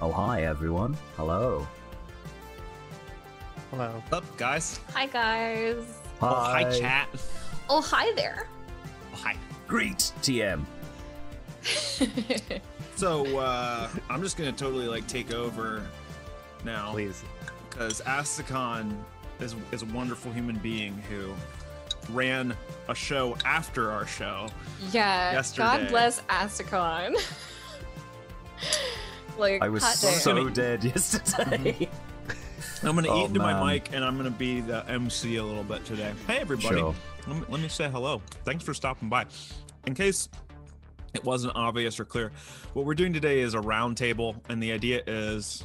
Oh, hi, everyone. Hello. Hello. Up, guys. Hi guys. Oh, hi, chat. Oh hi there. Oh, hi. Great, TM. So, uh, I'm just gonna totally like take over now Please. because Asteconn is is a wonderful human being who ran a show after our show. yeah. Yesterday. God bless Asteconn. like I was hot damn. so dead yesterday. I'm gonna Oh, eat into my mic and I'm gonna be the MC a little bit today. Hey, everybody. Sure. Let, me, let me say hello. Thanks for stopping by. In case it wasn't obvious or clear, what we're doing today is a roundtable, and the idea is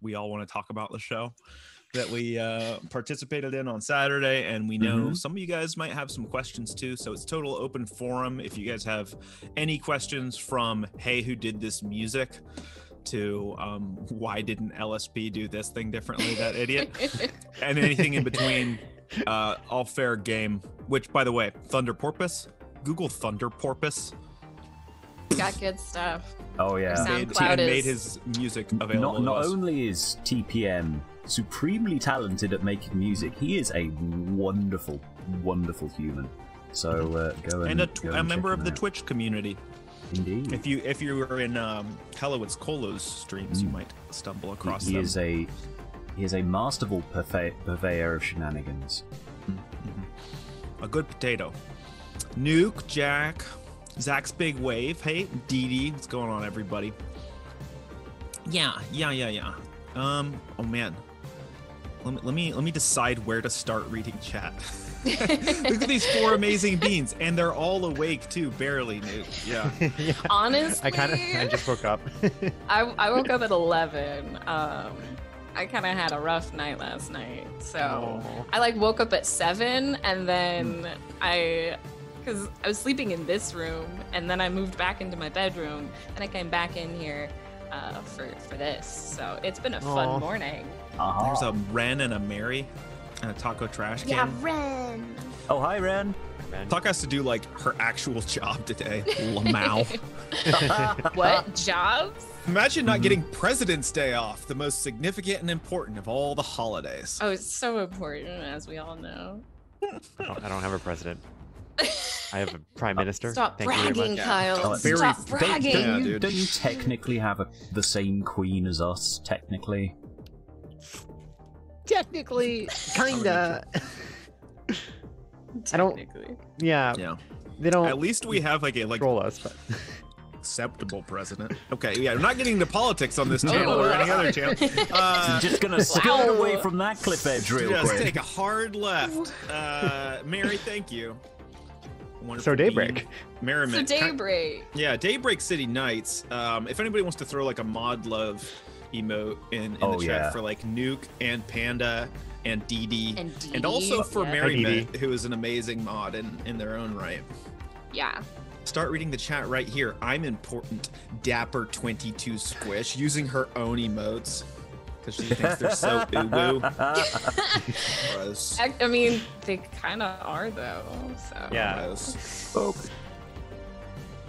we all want to talk about the show that we uh, participated in on Saturday, and we know Mhm. some of you guys might have some questions too. So it's total open forum. If you guys have any questions from Hey, who did this music? To um, why didn't LSP do this thing differently? That idiot and anything in between uh all fair game which by the way thunder porpoise google thunder porpoise Got good stuff. Oh, yeah. Sound- made, SoundCloud and made his music available Not, not only is TPM supremely talented at making music, he is a wonderful, wonderful human. So uh, go and, and a, go tw- a and member check of the out. twitch community Indeed. if you if you were in um hello it's colo's streams you Mm. might stumble across he them. is a he is a masterful purve- purveyor of shenanigans. a good potato. Nuke jack zach's big wave. Hey Dee Dee, what's going on everybody? Yeah yeah yeah yeah. Um oh man. Let me let me let me decide where to start reading chat look at these four amazing beings and they're all awake too barely new. yeah yeah. Honestly, I kind of. I just woke up. I, I woke up at 11. Um, I kind of had a rough night last night. So Oh. I like woke up at 7 and then I, because I was sleeping in this room and then I moved back into my bedroom and I came back in here uh, for, for this. So it's been a fun Aw. morning. Uh-huh. there's a ren and a mary and a taco trash can Ren. Oh, hi, Ren. Man. Talk has to do like her actual job today lamau what? Jobs? Imagine Mm-hmm. not getting President's Day off, the most significant and important of all the holidays. Oh, it's so important, as we all know. I don't, I don't have a president. I have a prime minister. Stop Thank bragging, much. Kyle. Very- Stop don't- bragging. Don't, Yeah, you, dude. don't you technically have a, the same queen as us, technically? Technically, kinda. I don't- Technically. Yeah. Yeah. They don't At least we have like a like control us, but acceptable president. Okay, yeah, we're not getting into politics on this channel or any other channel. Uh, Just gonna skirt away from that cliff edge real just quick. take a hard left. Uh, Mary, thank you. Wonderful so daybreak. being. Merriment. So daybreak. Yeah, Daybreak City Nights. Um, if anybody wants to throw like a mod love emote in, in Oh, the chat yeah. for like Nuke and Panda and Dee Dee. And And also for yeah. Merriment, who is an amazing mod in, in their own right. Yeah. Start reading the chat right here. I'm important. Dapper22 Squish using her own emotes because she thinks they're so ooh woo. Gross. I, I mean, they kind of are though. So. Yeah. Gross. Oh,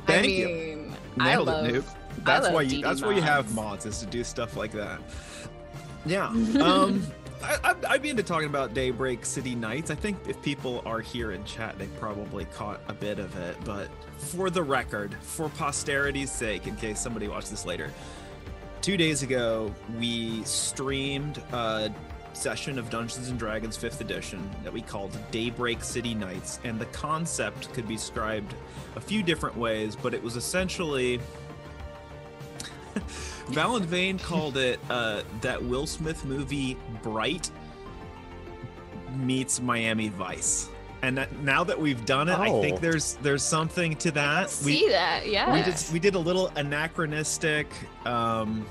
I Thank you. mean, I Nailed love. it, Nuke. That's why you. Dee That's why you have mods. mods is to do stuff like that. Yeah. Um. I, I'd, I'd be into talking about Daybreak City Nights. I think if people are here in chat, they probably caught a bit of it. But for the record, for posterity's sake, in case somebody watched this later, two days ago we streamed a session of Dungeons and Dragons 5th edition that we called Daybreak City Nights, and the concept could be described a few different ways, but it was essentially. Val and Vane called it uh, that Will Smith movie Bright meets Miami Vice. And that, now that we've done it, I think Oh. there's there's something to that. See that? Yeah. we did we did a little anachronistic um,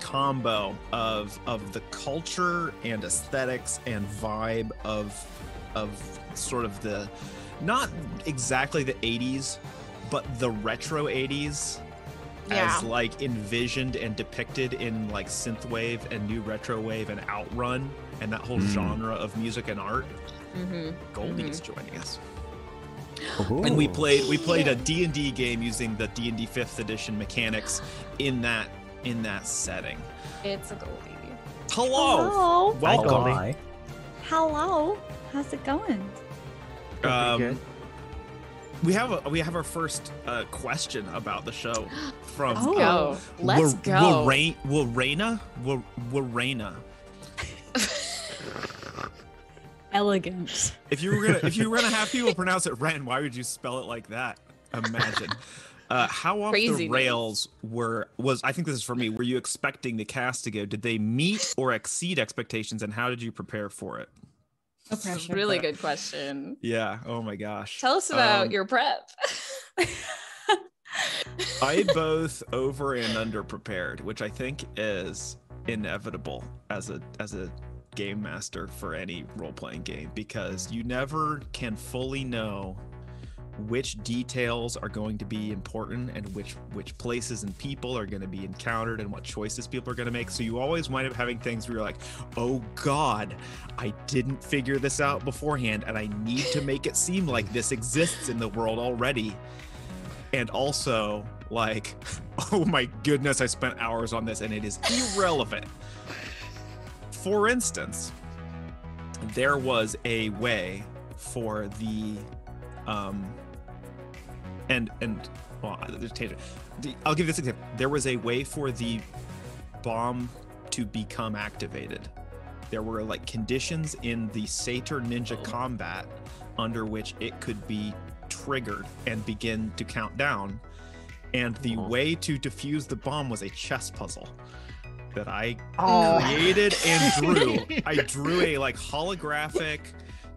combo of of the culture and aesthetics and vibe of of sort of the not exactly the 80s but the retro 80s Yeah. as like envisioned and depicted in like synthwave and new retro wave and outrun and that whole Mm. genre of music and art hmm goldie is joining us Ooh. and we played we played a D&D game using the D&D 5th edition mechanics in that in that setting. It's a Goldie. Hello, Hello. welcome. Goldie. Hi. Hello. How's it going? Pretty Um, good. We have a, we have our first uh, question about the show from Oh. Go. Let's Wa- go. Warrain- Warraina? Warraina. Elegant. If you were gonna if you were gonna have people pronounce it Ren, why would you spell it like that? Imagine. Uh, how off the Craziness. rails were was I think this is for me. Were you expecting the cast to go? Did they meet or exceed expectations, and how did you prepare for it? No pressure. Really good question. Yeah. Oh my gosh. Tell us about Um, your prep. I both over and under prepared, which I think is inevitable as a as a game master for any role playing game because you never can fully know which details are going to be important and which which places and people are going to be encountered and what choices people are going to make. So you always wind up having things where you're like oh god i didn't figure this out beforehand and i need to make it seem like this exists in the world already. And also like oh my goodness i spent hours on this and it is irrelevant. For instance there was a way for the um and and well there's tangent the, i'll give this example there was a way for the bomb to become activated there were like conditions in the satyr ninja oh. combat under which it could be triggered and begin to count down and the Oh. way to defuse the bomb was a chess puzzle that i Oh. created and drew. I drew a like holographic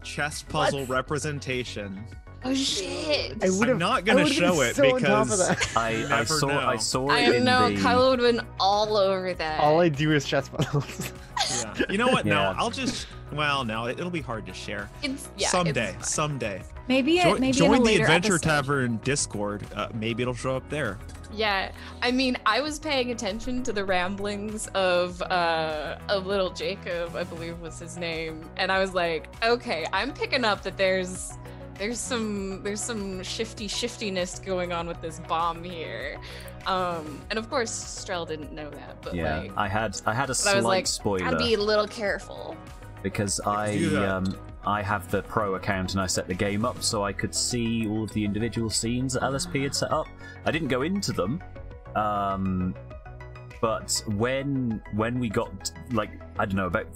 chess puzzle What? representation. Oh shit. I would I'm have not gonna show it so on top of because. I, I saw know. I saw I it don't know. the Kylo would have been all over that. All I do is chess puzzles. yeah. you know what? No, Yeah. I'll just well, no, it, will be hard to share. it's, yeah, someday, it's someday. Maybe it. join maybe join in a the Adventure episode. Tavern Discord. Uh, maybe it'll show up there. Yeah, I mean, I was paying attention to the ramblings of uh, of little Jacob, I believe was his name, and I was like, okay, I'm picking up that there's there's some there's some shifty shiftiness going on with this bomb here, um, and of course Strel didn't know that, but yeah. like, I had I had a but I slight was like, spoiler gotta be a little careful. because I um I have the pro account and I set the game up so I could see all of the individual scenes that LSP had set up. I didn't go into them, um, but when when we got like I don't know about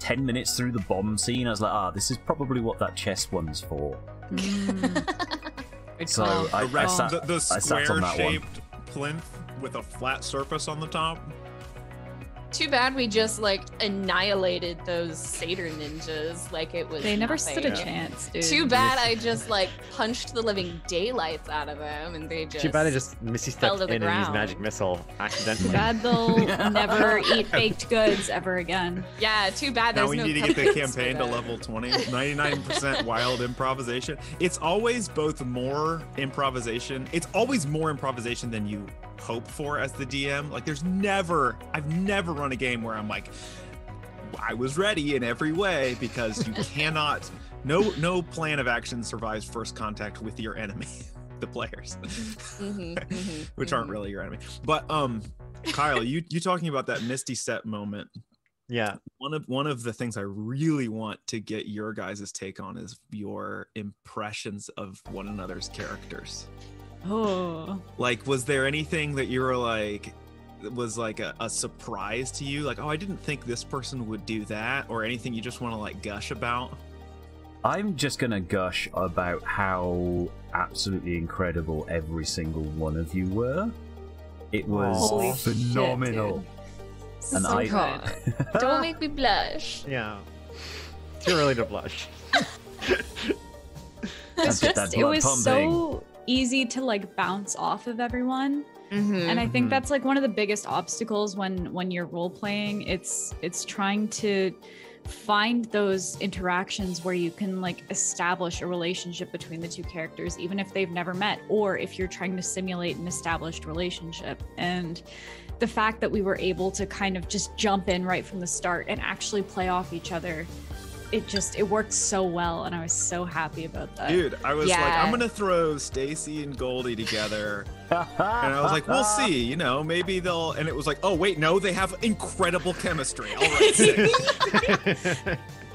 ten minutes through the bomb scene, I was like, ah, this is probably what that chess one's for. Mm. Good So call. I, I Around sat, the, the I sat on that one. square-shaped plinth with a flat surface on the top. Too bad we just like annihilated those Satyr ninjas like it was. They never nothing. stood a chance, dude. Too bad I just like punched the living daylights out of them and they just. Too bad I just Missy fell stepped in the and used magic missile accidentally. Too bad they'll never eat baked goods ever again. Yeah, too bad Now we no need to get the campaign to level 20. 99% wild improvisation. It's always both more improvisation. It's always more improvisation than you hope for as the DM. Like there's never I've never run a game where I'm like I was ready in every way because you cannot no no plan of action survives first contact with your enemy, the players. Mhm, mhm, Which aren't mhm. really your enemy. But um Kyle, you you talking about that Misty Step moment Yeah. one of one of the things I really want to get your guys' take on is your impressions of one another's characters. Oh. Like, was there anything that you were like was like a, a surprise to you? Like, oh, I didn't think this person would do that, or anything you just want to like gush about? I'm just gonna gush about how absolutely incredible every single one of you were. It was Holy shit, phenomenal. dude. and So I good. Don't make me blush. Yeah. Too early to blush. It's That's just that it blood was so easy to like bounce off of everyone. Mm-hmm. and i think Mhm. that's like one of the biggest obstacles when when you're role playing it's it's trying to find those interactions where you can like establish a relationship between the two characters even if they've never met or if you're trying to simulate an established relationship and the fact that we were able to kind of just jump in right from the start and actually play off each other it just it worked so well, and I was so happy about that. Dude, I was like, I'm gonna throw Stacy and Goldie together, and I was like, we'll see. You know, maybe they'll. And it was like, oh wait, no, they have incredible chemistry. All right, six.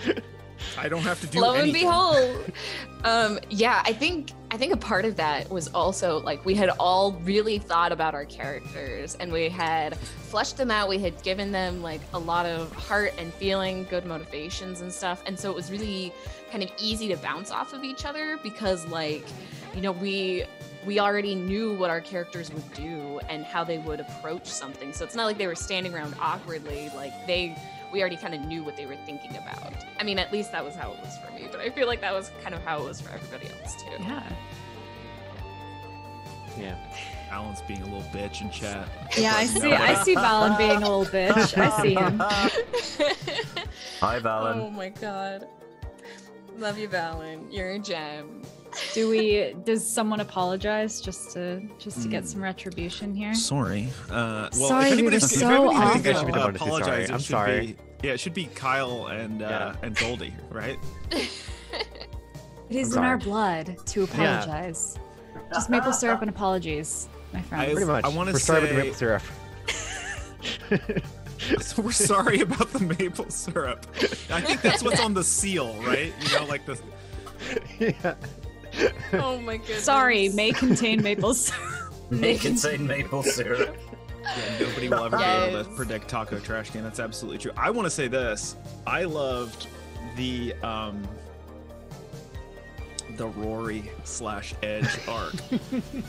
I don't have to do lo and anything. behold. Um yeah i think i think a part of that was also like we had all really thought about our characters and we had fleshed them out. We had given them like a lot of heart and feeling good motivations and stuff. And so it was really kind of easy to bounce off of each other because like you know we we already knew what our characters would do and how they would approach something. So it's not like they were standing around awkwardly like they we already kind of knew what they were thinking about. I mean, at least that was how it was for me, but I feel like that was kind of how it was for everybody else too. Yeah. Yeah. Alan's being a little bitch in chat. Yeah, I see. I see Valen being a little bitch. I see him. Hi, Valen. oh my god. Love you, Valen. You're a gem. Do we? Does someone apologize just to just to get some retribution here? Sorry. Uh, well, Sorry, if we were if so anybody's awful. gonna I should be the one to apologize, sorry. I'm sorry. Be, yeah, it should be Kyle and uh, Yeah. and Goldie, right? It is in our blood to apologize. Just maple syrup and apologies, my friends. Pretty much. I wanna We're sorry the maple syrup. So we're sorry about the maple syrup. I think that's what's on the seal, right? You know, like the. yeah. Oh my goodness. Sorry, may contain maple syrup. May contain maple syrup. Yeah, nobody will ever be able to predict taco trash can. That's absolutely true. I want to say this. I loved the um the Rory slash Edge arc,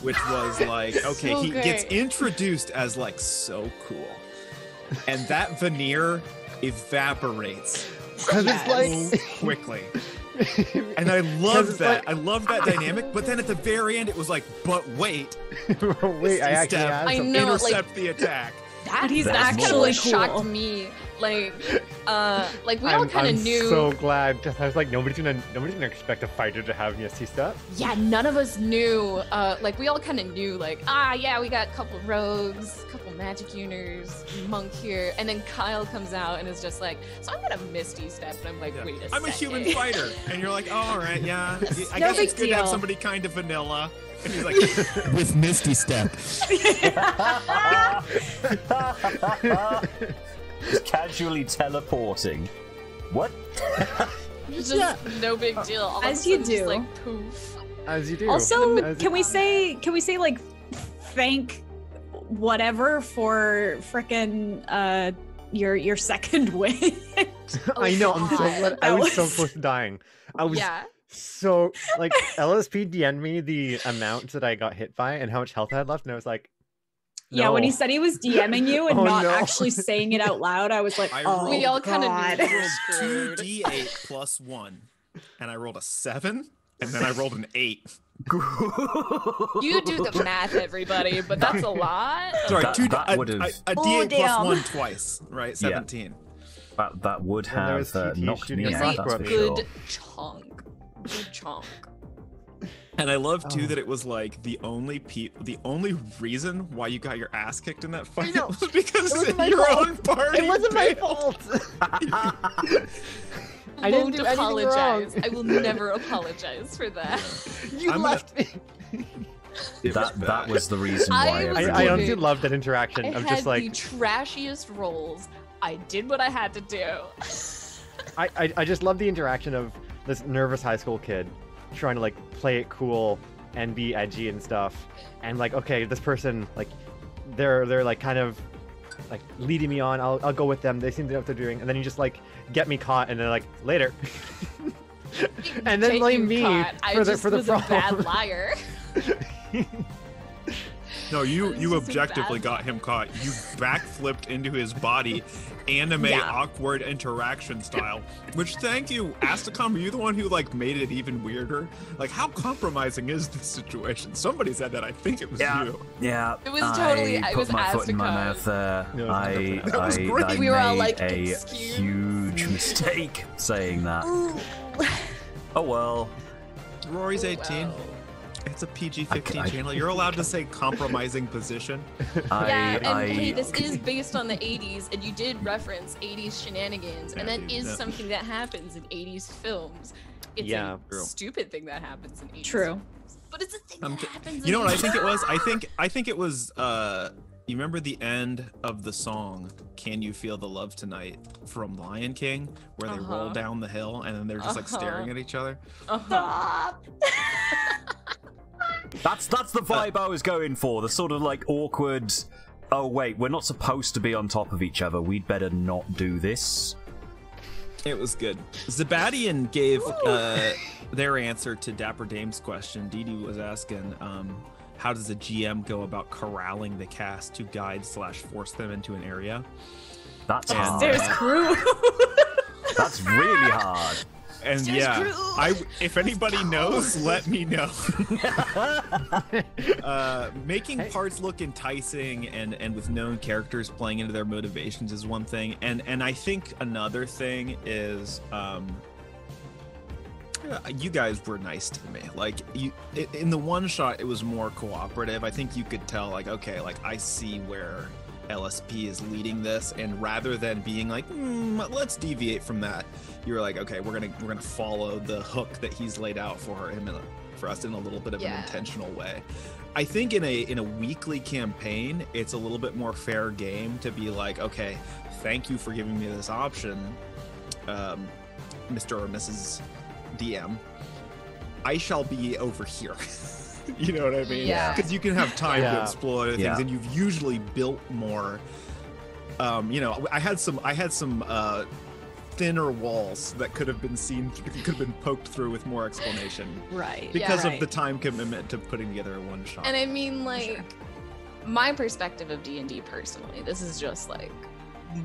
which was like, okay, So he gets introduced as like so cool, and that veneer evaporates Because so quickly. And I love that. like- I love that dynamic. But then at the very end, it was like, but wait, Wait, I actually Steph, have I something. know, like- intercept the attack. That, he's that kind of actually what shocked me. Like, uh, like we all I'm, kind I'm of knew. so glad. I was like, nobody's gonna, nobody's gonna expect a fighter to have Misty step. Yeah, none of us knew. Uh, like we all kind of knew. Like, ah, yeah, we got a couple rogues, a couple magic uners, monk here, and then Kyle comes out and is just like, so I'm gonna misty step, and I'm like, Yeah. wait a I'm a human fighter. And you're like, oh, all right, yeah. I No guess it's big good to have somebody kind of vanilla. And he's like, with Misty Step. Just casually teleporting. What? It's just no big deal. All As you sudden, just, do. like poof. As you do. Also, As you- can we say can we say like thank whatever for frickin' uh your your second win? I know. I'm so glad. I That was so close to dying. I was Yeah. so like LSP DM'd me the amount that I got hit by and how much health I had left, and I was like, Yeah, when he said he was DMing you and Oh, not no. actually saying it out loud, I was like, I oh, We all kinda knew. God. I rolled Screwed. 2d8 plus 1. And I rolled a 7. And then I rolled an 8. You do the math, everybody, but that's a lot. Sorry, That- two, that a, would've- a, a Oh, d8 plus 1 twice, right? 17. That that would And there was have uh, knocked shooting me a out. crossbow That's at for me. sure. Good chunk. Good chunk. And I love too Oh. that it was like the only pe- the only reason why you got your ass kicked in that fight know. was because It wasn't my your fault. own party. It wasn't my fault. I didn't Won't do apologize. wrong. I will never apologize for that. you I'm left me. It That was that was the reason why was I, I everyone- honestly loved that interaction. I I'm had just the like, trashiest roles. I did what I had to do. I, I, I just love the interaction of this nervous high school kid trying to like play it cool and be edgy and stuff, and like, okay, this person like, they're they're like kind of like leading me on. I'll I'll go with them. They seem to know what they're doing, and then you just like get me caught, and then like later. And then blame you me caught. I for the- just for the was a bad liar. No, you you objectively got him caught. You backflipped into his body, anime Yeah. awkward interaction style. Which thank you, Asteconn. Are you the one who like made it even weirder? Like, how compromising is this situation? Somebody said that. I think it was Yeah. you. Yeah, It was totally- I I put was my foot in my mouth there. No, it was I, That was I, great. I We were all like, a "Excuse huge mistake saying that. Oh well. Rory's Oh, 18. wow. It's a PG I- fifteen I- channel. You're allowed to say compromising position. I, yeah, and I, hey, this is based on the 80s, and you did reference 80s shenanigans, and Yeah, that dude, is yeah. something that happens in 80s films. It's Yeah. a True. stupid thing that happens in 80s True. films, but it's a thing I'm that happens. You know what I think it was? I think I think it was. uh You remember the end of the song "Can You Feel the Love Tonight" from Lion King, where they roll Uh-huh. down the hill and then they're just like staring Uh-huh. at each other. Uh-huh. Stop. That's that's the vibe I was going for. The sort of like awkward. Oh wait, we're not supposed to be on top of each other. We'd better not do this. It was good. Zabadian gave uh, their answer to Dapper Dame's question. Dee Dee was asking, um, how does a GM go about corralling the cast to guide slash force them into an area? That's And, hard. There's uh, crew. That's really hard. And There's yeah. I if anybody knows, let me know. uh, making Hey. parts look enticing and and with known characters playing into their motivations is one thing, and and I think another thing is um, you guys were nice to me. Like you in the one shot, it was more cooperative. I think you could tell, like, okay, like I see where LSP is leading this, and rather than being like, "Hmm, let's deviate from that, you were like, okay, we're gonna we're gonna follow the hook that he's laid out for him in a, for us in a little bit of an intentional way. I think in a in a weekly campaign, it's a little bit more fair game to be like, okay, thank you for giving me this option, um, Mr. or Mrs. DM. I shall be over here. you know what I mean? Yeah. Because you can have time to explore other things, Yeah. and you've usually built more. Um, you know, I had some, I had some uh, thinner walls that could have been seen, could have been poked through with more explanation right. because right. of the time commitment to putting together a one shot. And I mean, like, my perspective of D and D personally, this is just like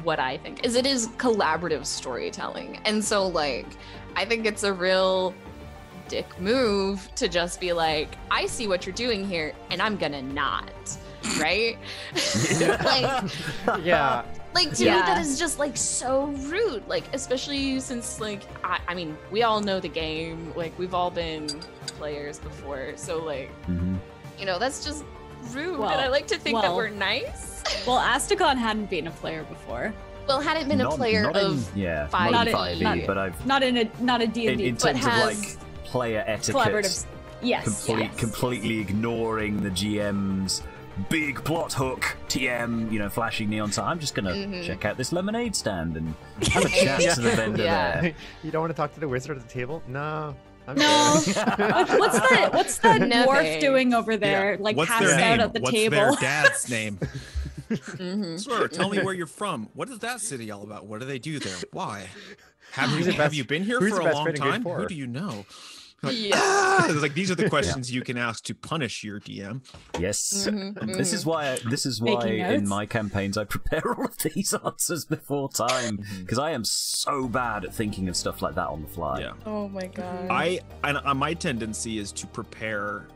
what I think is it is collaborative storytelling, and so like, I think it's a real dick move to just be like, I see what you're doing here, and I'm gonna not, right? like, yeah. like to me that is just like so rude. Like especially since like I, I mean we all know the game. Like we've all been players before. So like Mhm. you know that's just rude. Well- and i like to think that we're nice. Well, Asteconn hadn't been a player before. well hadn't been a player not of in, yeah, five- not in Not in- 5e, not- but I've Not in a not a D and D, but has- like player etiquette, collaborative. Yes. complete, yes. completely ignoring the GM's big plot hook. TM, you know, flashing neon sign. I'm just gonna Mhm. check out this lemonade stand and have a chat to the vendor Yeah. there. you don't want to talk to the wizard at the table? No. I'm No. what's that? What's that dwarf doing over there? Like What's passed their out name? at the What's table. their dad's name? Mhm. Sir, tell me where you're from. What is that city all about? What do they do there? Why? Have you have best- you been here for a long friend in grade time? four? Who do you know? Like, Yeah. ah! It's like these are the questions you can ask to punish your DM. Yes, Mhm, And this is why. this is why in my campaigns I prepare all of these answers before time because I am so bad at thinking of stuff like that on the fly. Yeah. oh my god I and uh, my tendency is to prepare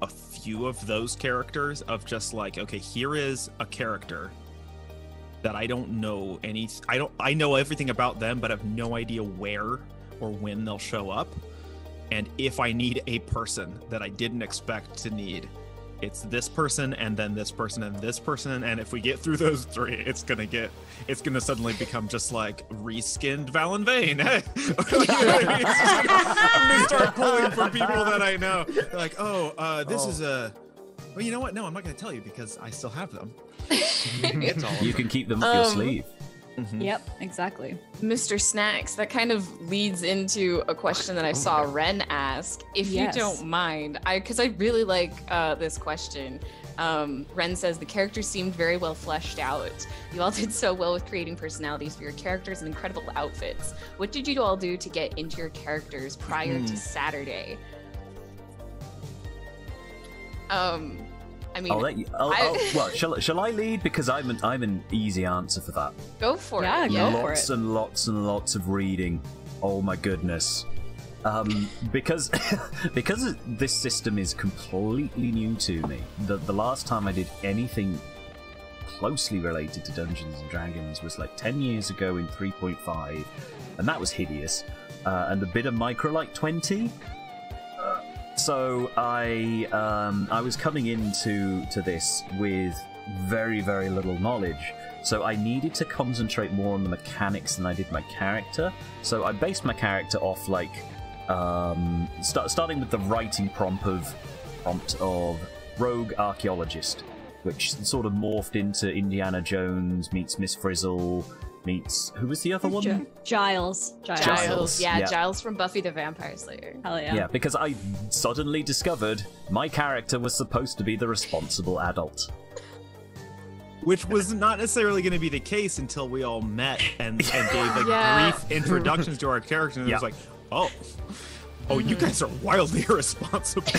a few of those characters of just like, okay, here is a character that I don't know any I don't I know everything about them, but I have no idea where or when they'll show up. And if I need a person that I didn't expect to need, it's this person and then this person and this person. And if we get through those three, it's gonna get it's gonna suddenly become just like reskinned Valen Vane. I'm gonna start pulling from people that I know. Like, oh, uh, this Oh. is a well, you know what? No, I'm not gonna tell you because I still have them. It's all You can keep them up your Um, sleeve. Mhm. Yep, exactly. Mr. Snacks, that kind of leads into a question that I saw Ren ask. If Yes. you don't mind, I because I really like uh, this question. Um, Ren says the characters seemed very well fleshed out. You all did so well with creating personalities for your characters and incredible outfits. What did you all do to get into your characters prior to Hmm. Saturday? Um, I mean, I'll let you. I'll, I- I'll- well, shall, shall I lead because I'm an I'm an easy answer for that. go for Yeah, it. go Yeah, for lots it. and lots and lots of reading. Oh my goodness. Um, because because this system is completely new to me. The the last time I did anything closely related to Dungeons and Dragons was like ten years ago in 3.5, and that was hideous. Uh, and the bit of Microlite20. So I um, I was coming into to this with very very little knowledge, so I needed to concentrate more on the mechanics than I did my character. So I based my character off like um, start, starting with the writing prompt of prompt of rogue archaeologist, which sort of morphed into Indiana Jones meets Miss Frizzle meets who was the other one? Gi- Giles. Giles. Giles. Giles, Yeah, yeah. Giles from Buffy the Vampire Slayer. Hell yeah. Yeah, because I suddenly discovered my character was supposed to be the responsible adult. Which was not necessarily going to be the case until we all met and, and gave like Yeah. brief introductions to our characters. And it was like, oh, oh, you guys are wildly irresponsible.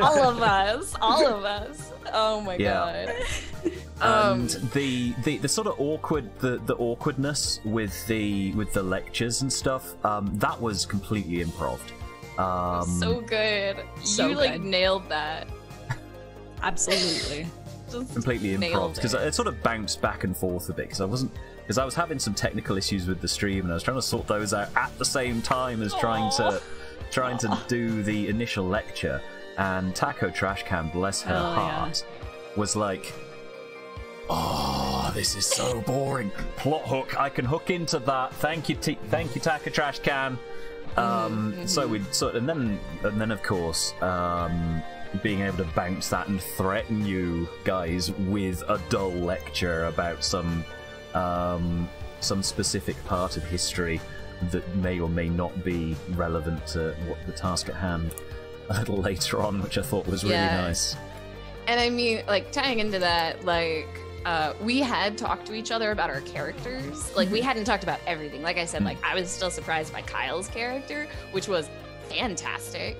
all of us. All of us. Oh my Yeah. god. Um, and the, the the sort of awkward the the awkwardness with the with the lectures and stuff um that was completely improv um so good. so you like nailed that. Absolutely. Completely improv because it. it. sort of bounced back and forth a bit because I wasn't because I was having some technical issues with the stream and I was trying to sort those out at the same time as trying to trying to do the initial lecture and Taco Trash Can bless her Oh, yeah. heart was like oh this is so boring. Plot hook. I can hook into that. Thank you T- thank you Taco Trash Can. Um, so we sort and then and then of course um, being able to bounce that and threaten you guys with a dull lecture about some um, some specific part of history that may or may not be relevant to what the task at hand a little later on, which I thought was really Yeah. nice. And I mean, like tying into that, like uh, we had talked to each other about our characters. Like we hadn't talked about everything. Like I said, like I was still surprised by Kyle's character, which was fantastic.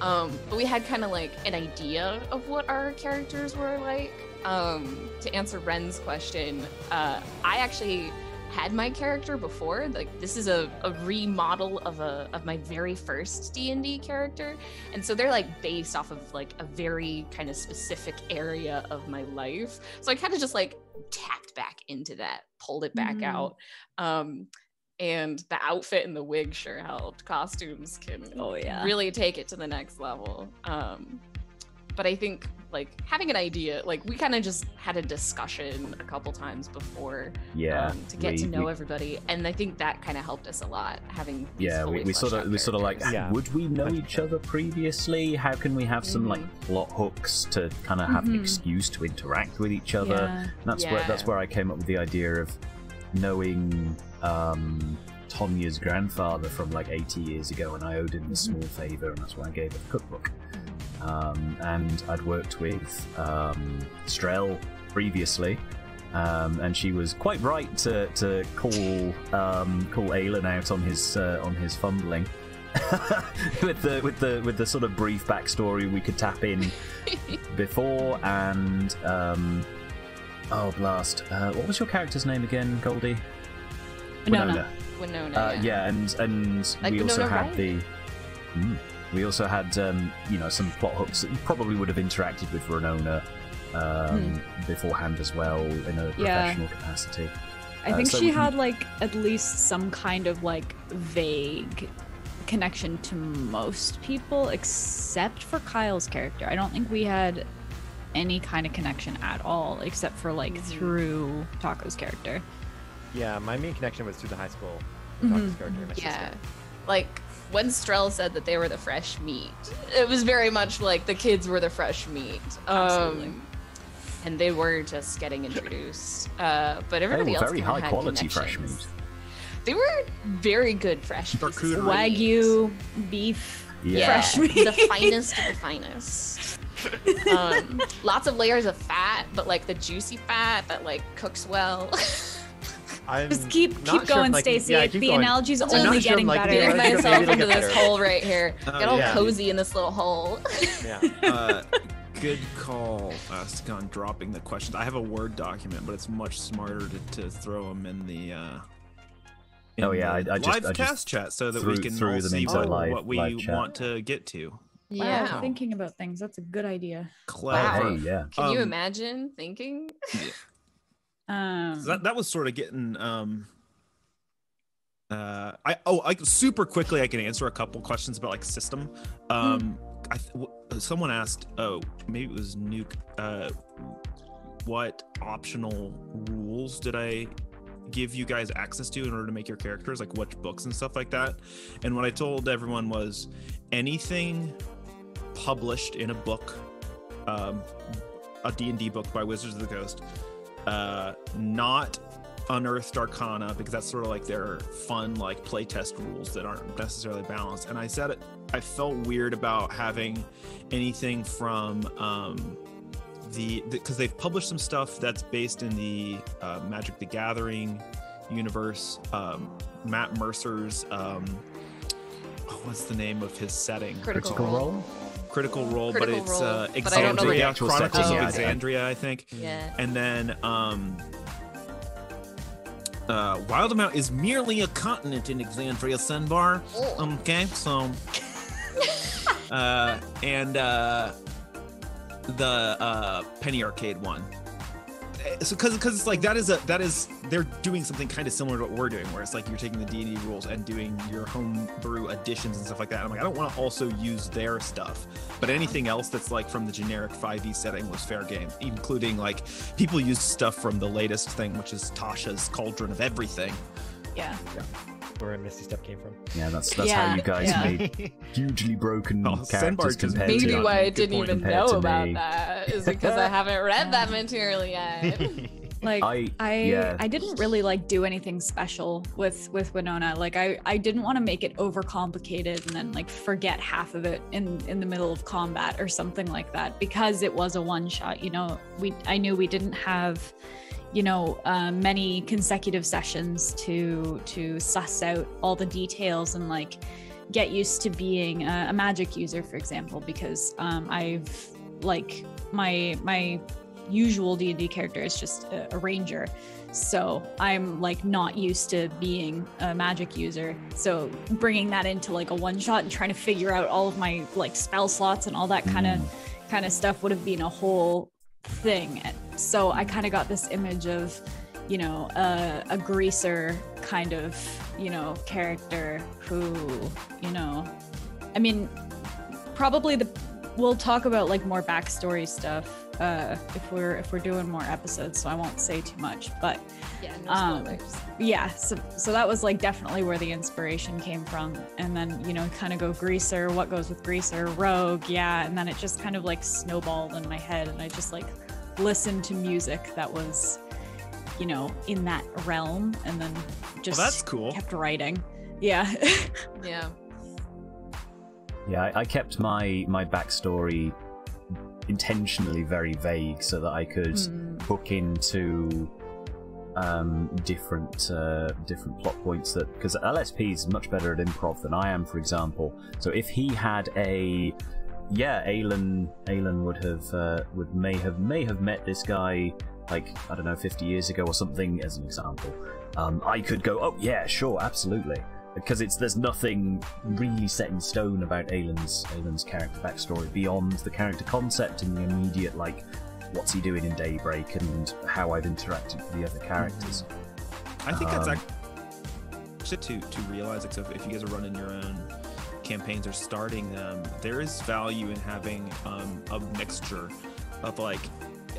Um, but we had kind of like an idea of what our characters were like. Um, to answer Ren's question, uh, I actually had my character before. Like this is a, a remodel of a of my very first D and D character, and so they're like based off of like a very kind of specific area of my life. So I kind of just like tapped back into that, pulled it back Mhm. out. Um, and the outfit and the wig sure helped. Costumes can Oh, yeah. really take it to the next level. Um, but I think like having an idea, like we kind of just had a discussion a couple times before Yeah, um, to get we- to know we- everybody, and I think that kind of helped us a lot. Having these Yeah, we, we sort of out we sort of like. Yeah. would we know each other previously? How can we have some like Mhm. plot hooks to kind of have an Mhm. excuse to interact with each other? Yeah. That's where that's where I came up with the idea of knowing um, Tonya's grandfather from like 80 years ago, and I owed him a small favor, and that's why I gave her the cookbook. Um, and I'd worked with um, Strel previously, um, and she was quite right to, to call um, call Aelin out on his uh, on his fumbling. with the with the with the sort of brief backstory we could tap in before and um, oh blast uh, what was your character's name again Goldie Winona. Winona. uh, yeah and and Like we also Winona had the Hmm. We also had um, you know some plot hooks that you probably would have interacted with Renona um, beforehand as well in a Yeah. professional capacity I Uh, think so she we- had like at least some kind of like vague connection to most people except for Kyle's character. I don't think we had any kind of connection at all except for like Mhm. through Taco's character. Yeah, my main connection was through the high school Mhm. Doctor's character. My Yeah. sister. Like when Strel said that they were the fresh meat, it was very much like the kids were the fresh meat. Absolutely. Um, and they were just getting introduced. Uh, but everybody else very kinda high had quality fresh meat They were very good fresh pieces of Charcuterie. meat. Wagyu beef. yeah, Fresh meat. the finest of the finest. Um, lots of layers of fat, but like the juicy fat that like cooks well. I'm Just keep not keep sure if, going, like, Stacey. yeah, the going. analogy's I'm only not sure getting if, like, better. the Getting Maybe myself into get this better. hole right here. Oh, Get all yeah. cozy in this little hole. Yeah. uh, good call, uh, on dropping the questions. I have a Word document, but it's much smarter to, to throw them in the. Uh, in Oh, yeah, the I- I just- live I just cast chat so that threw- we can threw all them see into what, live- what we want to get to. Yeah. Wow, thinking about things. That's a good idea. Clever. Oh, hey, yeah Can you Um, imagine thinking? Um, So that that was sort of getting um Uh, I oh, I super quickly I can answer a couple questions about like system. Um, I th- someone asked, oh, maybe it was Nuke. Uh, what optional rules did I give you guys access to in order to make your characters, like which books and stuff like that? And what I told everyone was anything published in a book, um, a D and D book by Wizards of the Coast, uh, not unearthed arcana because that's sort of like their fun like playtest rules that aren't necessarily balanced. And i said it i felt weird about having anything from um the because they've published some stuff that's based in the uh, magic the gathering universe. Um matt mercer's um oh, what's the name of his setting? Critical, Critical Role. Role? critical role but Critical it's Role, uh but I don't know the exandria actual chronicles of yeah. exandria i think Yeah. and then um uh Wildemount is merely a continent in Exandria Senbar. Okay, so uh and uh the uh Penny Arcade one. So cuz cuz it's like that is a that is they're doing something kind of similar to what we're doing where it's like you're taking the D&D rules and doing your homebrew additions and stuff like that. I'm like I don't want to also use their stuff. But anything else that's like from the generic 5e setting was fair game, including like people used stuff from the latest thing, which is Tasha's Cauldron of Everything. Yeah. Where Misty Step came from. Yeah, that's that's Yeah, how you guys yeah. made hugely broken Oh, characters Sandbar just compared Maybe to. Yeah, why I didn't even know about me. that is because I haven't read that material yet. Like I- I yeah. I didn't really like do anything special with with Winona. Like I I didn't want to make it overcomplicated and then like forget half of it in in the middle of combat or something like that because it was a one shot. You know, we I knew we didn't have you know uh, many consecutive sessions to to suss out all the details and like get used to being a, a magic user for example because um, i've like my my usual d&d character is just a, a ranger. So i'm like not used to being a magic user. So bringing that into like a one shot and trying to figure out all of my like spell slots and all that kind of kind of stuff would have been a whole thing so i kind of got this image of you know a, a greaser kind of you know character who you know i mean probably the we'll talk about like more backstory stuff uh if we're if we're doing more episodes so i won't say too much but yeah, no Um, yeah so so that was like definitely where the inspiration came from and then you know kind of go greaser what goes with greaser rogue yeah and then it just kind of like snowballed in my head and i just like listened to music that was you know in that realm and then just that's cool. kept writing yeah yeah. Yeah, I, I kept my my backstory intentionally very vague so that I could Mm. hook into um, different uh, different plot points that because LSP is much better at improv than I am, for example. So if he had a yeah, Aelin Aelin would have uh, would may have may have met this guy like I don't know 50 years ago or something as an example. Um, I could go, oh yeah, sure, absolutely, because it's there's nothing really set in stone about Aelin's Aelin's character backstory beyond the character concept and the immediate like what's he doing in Daybreak and how I've interacted with the other characters. I think that's Um, actually to to realize, except if you guys are running your own campaigns or starting them, there is value in having um, a mixture of like.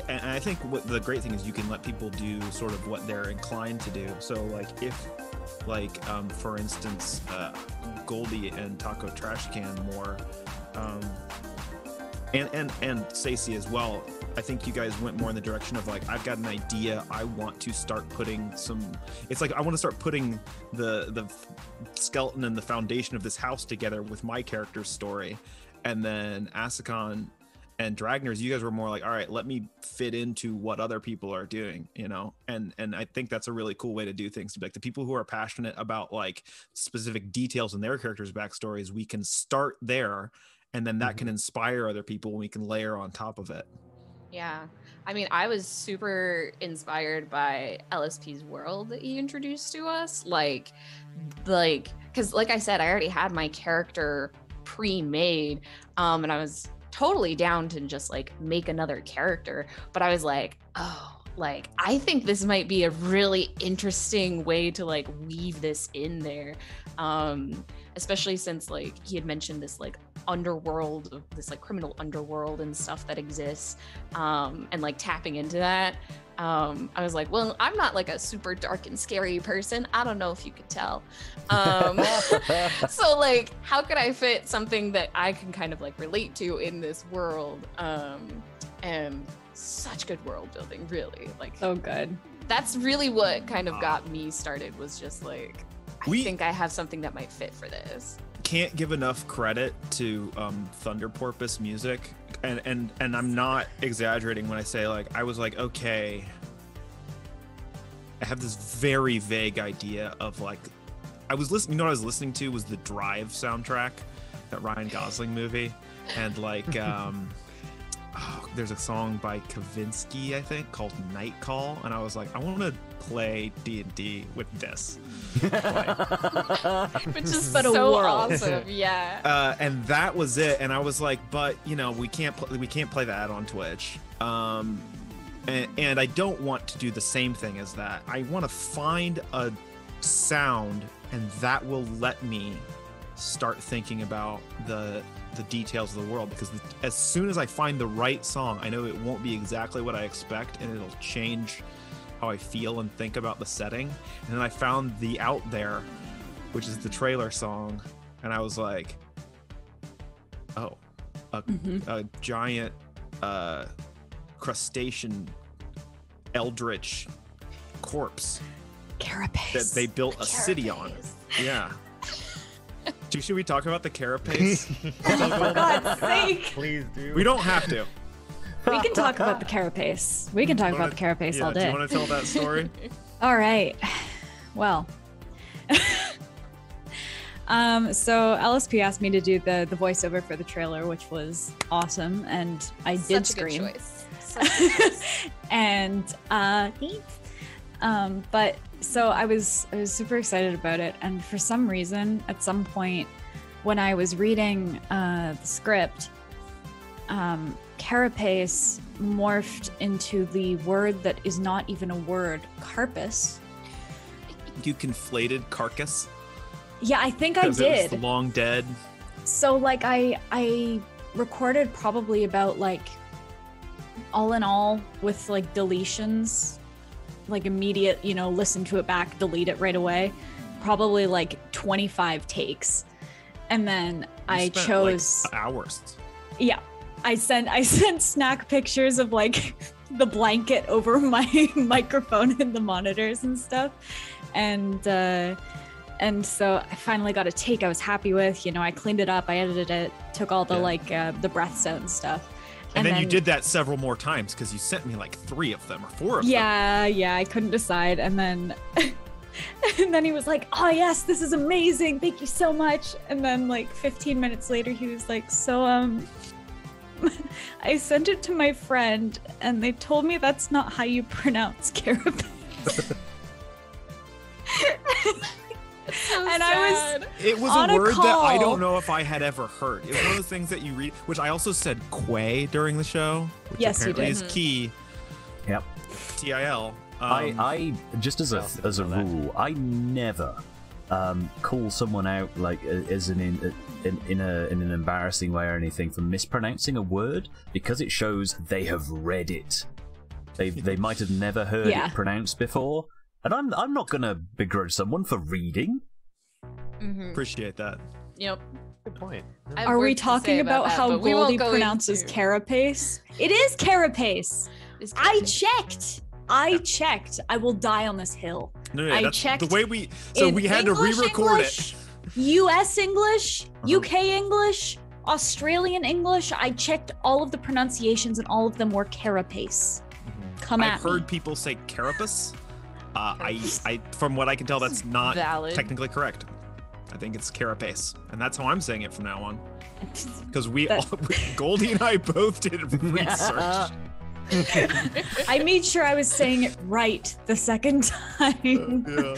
And I think what the great thing is you can let people do sort of what they're inclined to do. So like if like um, for instance uh, Goldie and Taco Trash Can more um, and and and Stacey as well. I think you guys went more in the direction of like I've got an idea. I want to start putting some. It's like I want to start putting the the skeleton and the foundation of this house together with my character's story, and then Asteconn and Dragnerz. You guys were more like, all right, let me fit into what other people are doing, you know. And and I think that's a really cool way to do things. To be like the people who are passionate about like specific details in their characters' backstories, we can start there and then that can mm-hmm. inspire other people and we can layer on top of it Yeah. I mean, I was super inspired by LSP's world that he introduced to us. Like, like, because like I said, I already had my character pre-made, um, and I was totally down to just like make another character. But I was like, oh, like I think this might be a really interesting way to like weave this in there. Um especially since like he had mentioned this like underworld this like criminal underworld and stuff that exists um and like tapping into that um i was like well i'm not like a super dark and scary person. I don't know if you could tell. Um so like how could i fit something that i can kind of like relate to in this world? Um and such good world building really like So good. that's really what kind of got me started was just like i We- think i have something that might fit for this can't give enough credit to um, Thunder Porpoise music, and and and I'm not exaggerating when I say like I was like okay, I have this very vague idea of like I was listening. You know what I was listening to was the Drive soundtrack, that Ryan Gosling movie, and like um, oh, there's a song by Kavinsky I think called Night Call, and I was like I want to play D and D with this. which is But so world. awesome yeah uh, and that was it. And I was like, but you know, we can't pl- we can't play that on Twitch. Um, and, and I don't want to do the same thing as that. I want to find a sound, and that will let me start thinking about the the details of the world. Because as soon as I find the right song, I know it won't be exactly what I expect, and it'll change how I feel and think about the setting. And then I found the out there, which is the trailer song, and I was like, oh, a, Mhm. a giant uh, crustacean eldritch corpse Carapace. that they built a city on. Yeah. Do- Should we talk about the carapace? For God's sake. Please do. we don't have to. We can talk about the carapace. We can talk about the carapace Yeah, all day. Do you want to tell that story? All right. Well. um, so LSP asked me to do the the voiceover for the trailer, which was awesome, and I did Such a good scream. choice. Such a good choice. and uh um but so i was i was super excited about it. And for some reason at some point when i was reading uh the script um carapace morphed into the word that is not even a word carpus. You conflated carcass? Yeah i think i because it was did. the long dead. so like i i recorded probably about like all in all with like deletions like immediate you know listen to it back delete it right away probably like 25 takes. And then You i spent, like, chose hours. yeah. I sent i sent snack pictures of like the blanket over my microphone and the monitors and stuff. And uh and so i finally got a take i was happy with. You know i cleaned it up i edited it took all the Yeah. like uh, the breaths out and stuff And, then, you did that several more times because you sent me like three of them or four of them. yeah yeah i couldn't decide and then and then he was like oh yes this is amazing thank you so much and then like 15 minutes later he was like so um i sent it to my friend and they told me that's not how you pronounce carapace So And I was- It was On a a word that I don't know if I had ever heard. It was one of those things that you read, which I also said quay during the show, which Yes, you apparently did. is key. Yep. T I L. I, Um, I just as a I also as a know that. rule, I never um, call someone out like as an in, in in a in an embarrassing way or anything for mispronouncing a word because it shows they have read it. They they might have never heard Yeah. it pronounced before, and I'm I'm not gonna begrudge someone for reading. Mhm. appreciate that. Yep. Good point. I are we words to say talking about, that, how but goldie go pronounces into- carapace it is carapace i checked i checked i will die on this hill No, no, I checked the way we. So we had English, to re-record English, it. U.S. English, Uh-huh. UK English, Australian English. I checked all of the pronunciations, and all of them were carapace. Come I've at heard people say carapace. Uh, I, I, from what I can tell, that's not valid. technically correct. I think it's carapace, and that's how I'm saying it from now on. Because we, That- all, Goldie and I both did research. I made sure I was saying it right the second time. yeah.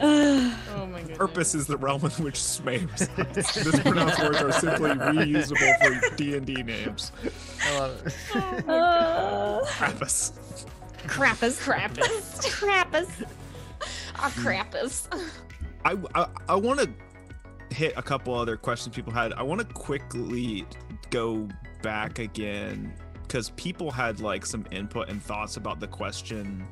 Oh my goodness. Purpose is the realm in which Smay resides. Mispronounced words are simply reusable for D and D names. I love it. Uh, Krampus. Krampus, Krampus, Krampus. Ah, Krampus. I I, I want to hit a couple other questions people had. I want to quickly go back again because people had like some input and thoughts about the question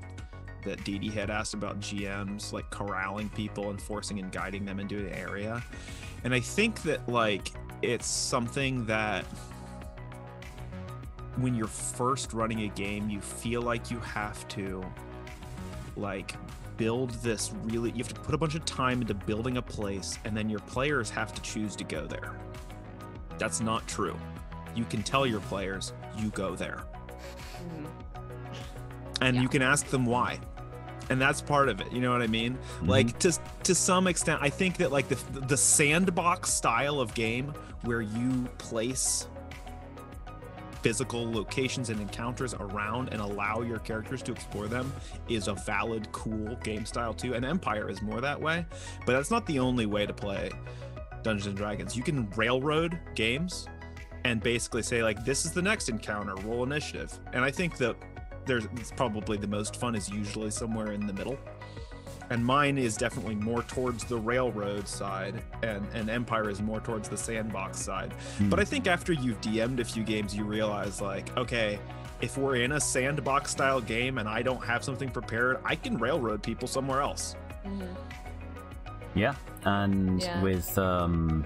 that Dee Dee had asked about GMs like corralling people and forcing and guiding them into an area. And I think that like it's something that when you're first running a game, you feel like you have to like build this really you have to put a bunch of time into building a place and then your players have to choose to go there. That's not true. You can tell your players you go there. Mm-hmm. And Yeah. you can ask them why. And that's part of it. You know what I mean? Mm-hmm. Like to to some extent I think that like the the sandbox style of game where you place physical locations and encounters around and allow your characters to explore them is a valid, cool game style too. And Empire is more that way, but that's not the only way to play Dungeons and Dragons. You can railroad games and basically say like, "This is the next encounter. Roll initiative." And I think that there's probably the most fun is usually somewhere in the middle. And mine is definitely more towards the railroad side, and, and Empire is more towards the sandbox side. But I think after you've DM'd a few games, you realize like, okay, if we're in a sandbox style game and I don't have something prepared, I can railroad people somewhere else. Yeah, and Yeah. with um,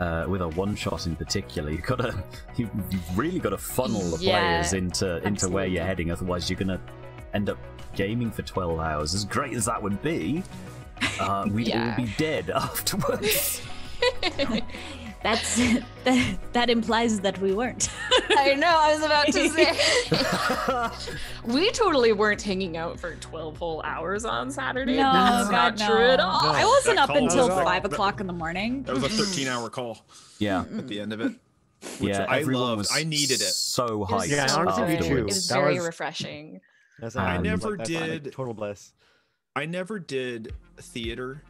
uh, with a one shot in particular, you've gotta you, you've really got to funnel the Yeah, players into into where you're heading. Otherwise, you're gonna end up gaming for twelve hours. As great as that would be, uh, we'd Yeah. all be dead afterwards. that's that, that implies that we weren't. I know, I was about to say. we totally weren't hanging out for 12 whole hours on Saturday. No, That's God, not true at no. all. I wasn't up until was like- five that- o'clock in the morning. That was a 13 hour call yeah, at the end of it. Which yeah. I loved. was I needed it. so It was hyped. Yeah, so honestly, me good. too. It was That very was- refreshing. That's I never like did- total bliss. I never did theater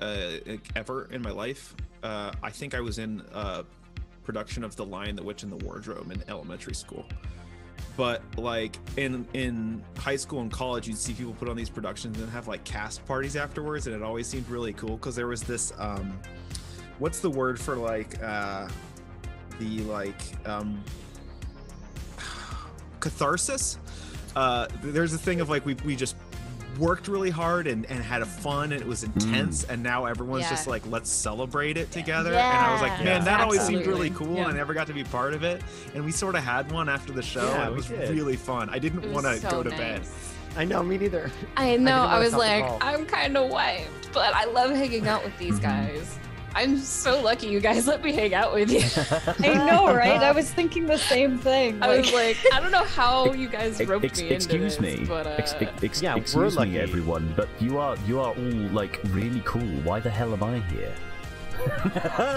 uh, ever in my life. Uh, I think I was in a production of The Lion, the Witch, and the Wardrobe in elementary school. But like in in high school and college, you'd see people put on these productions and have like cast parties afterwards, and it always seemed really cool because there was this um, what's the word for like uh, the like um, catharsis? Uh, there's a thing of like we we just worked really hard and, and had a fun and it was intense and now everyone's just like let's celebrate it together and i was like Yeah. man that always seemed really cool Yeah. and i never got to be part of it and we sort of had one after the show Yeah, and it was did. really fun i didn't want to so go to bed. I know, me neither. I know. didn't I, was like. I'm kind of wiped, but I love hanging out with these guys. I'm so lucky you guys let me hang out with you. I know, right? I was thinking the same thing. I was like, I don't know how you guys roped ex- me into excuse this, me, but uh, ex- ex- ex- Yeah, we're excuse me, everyone, but you are you are all like really cool. Why the hell am I here?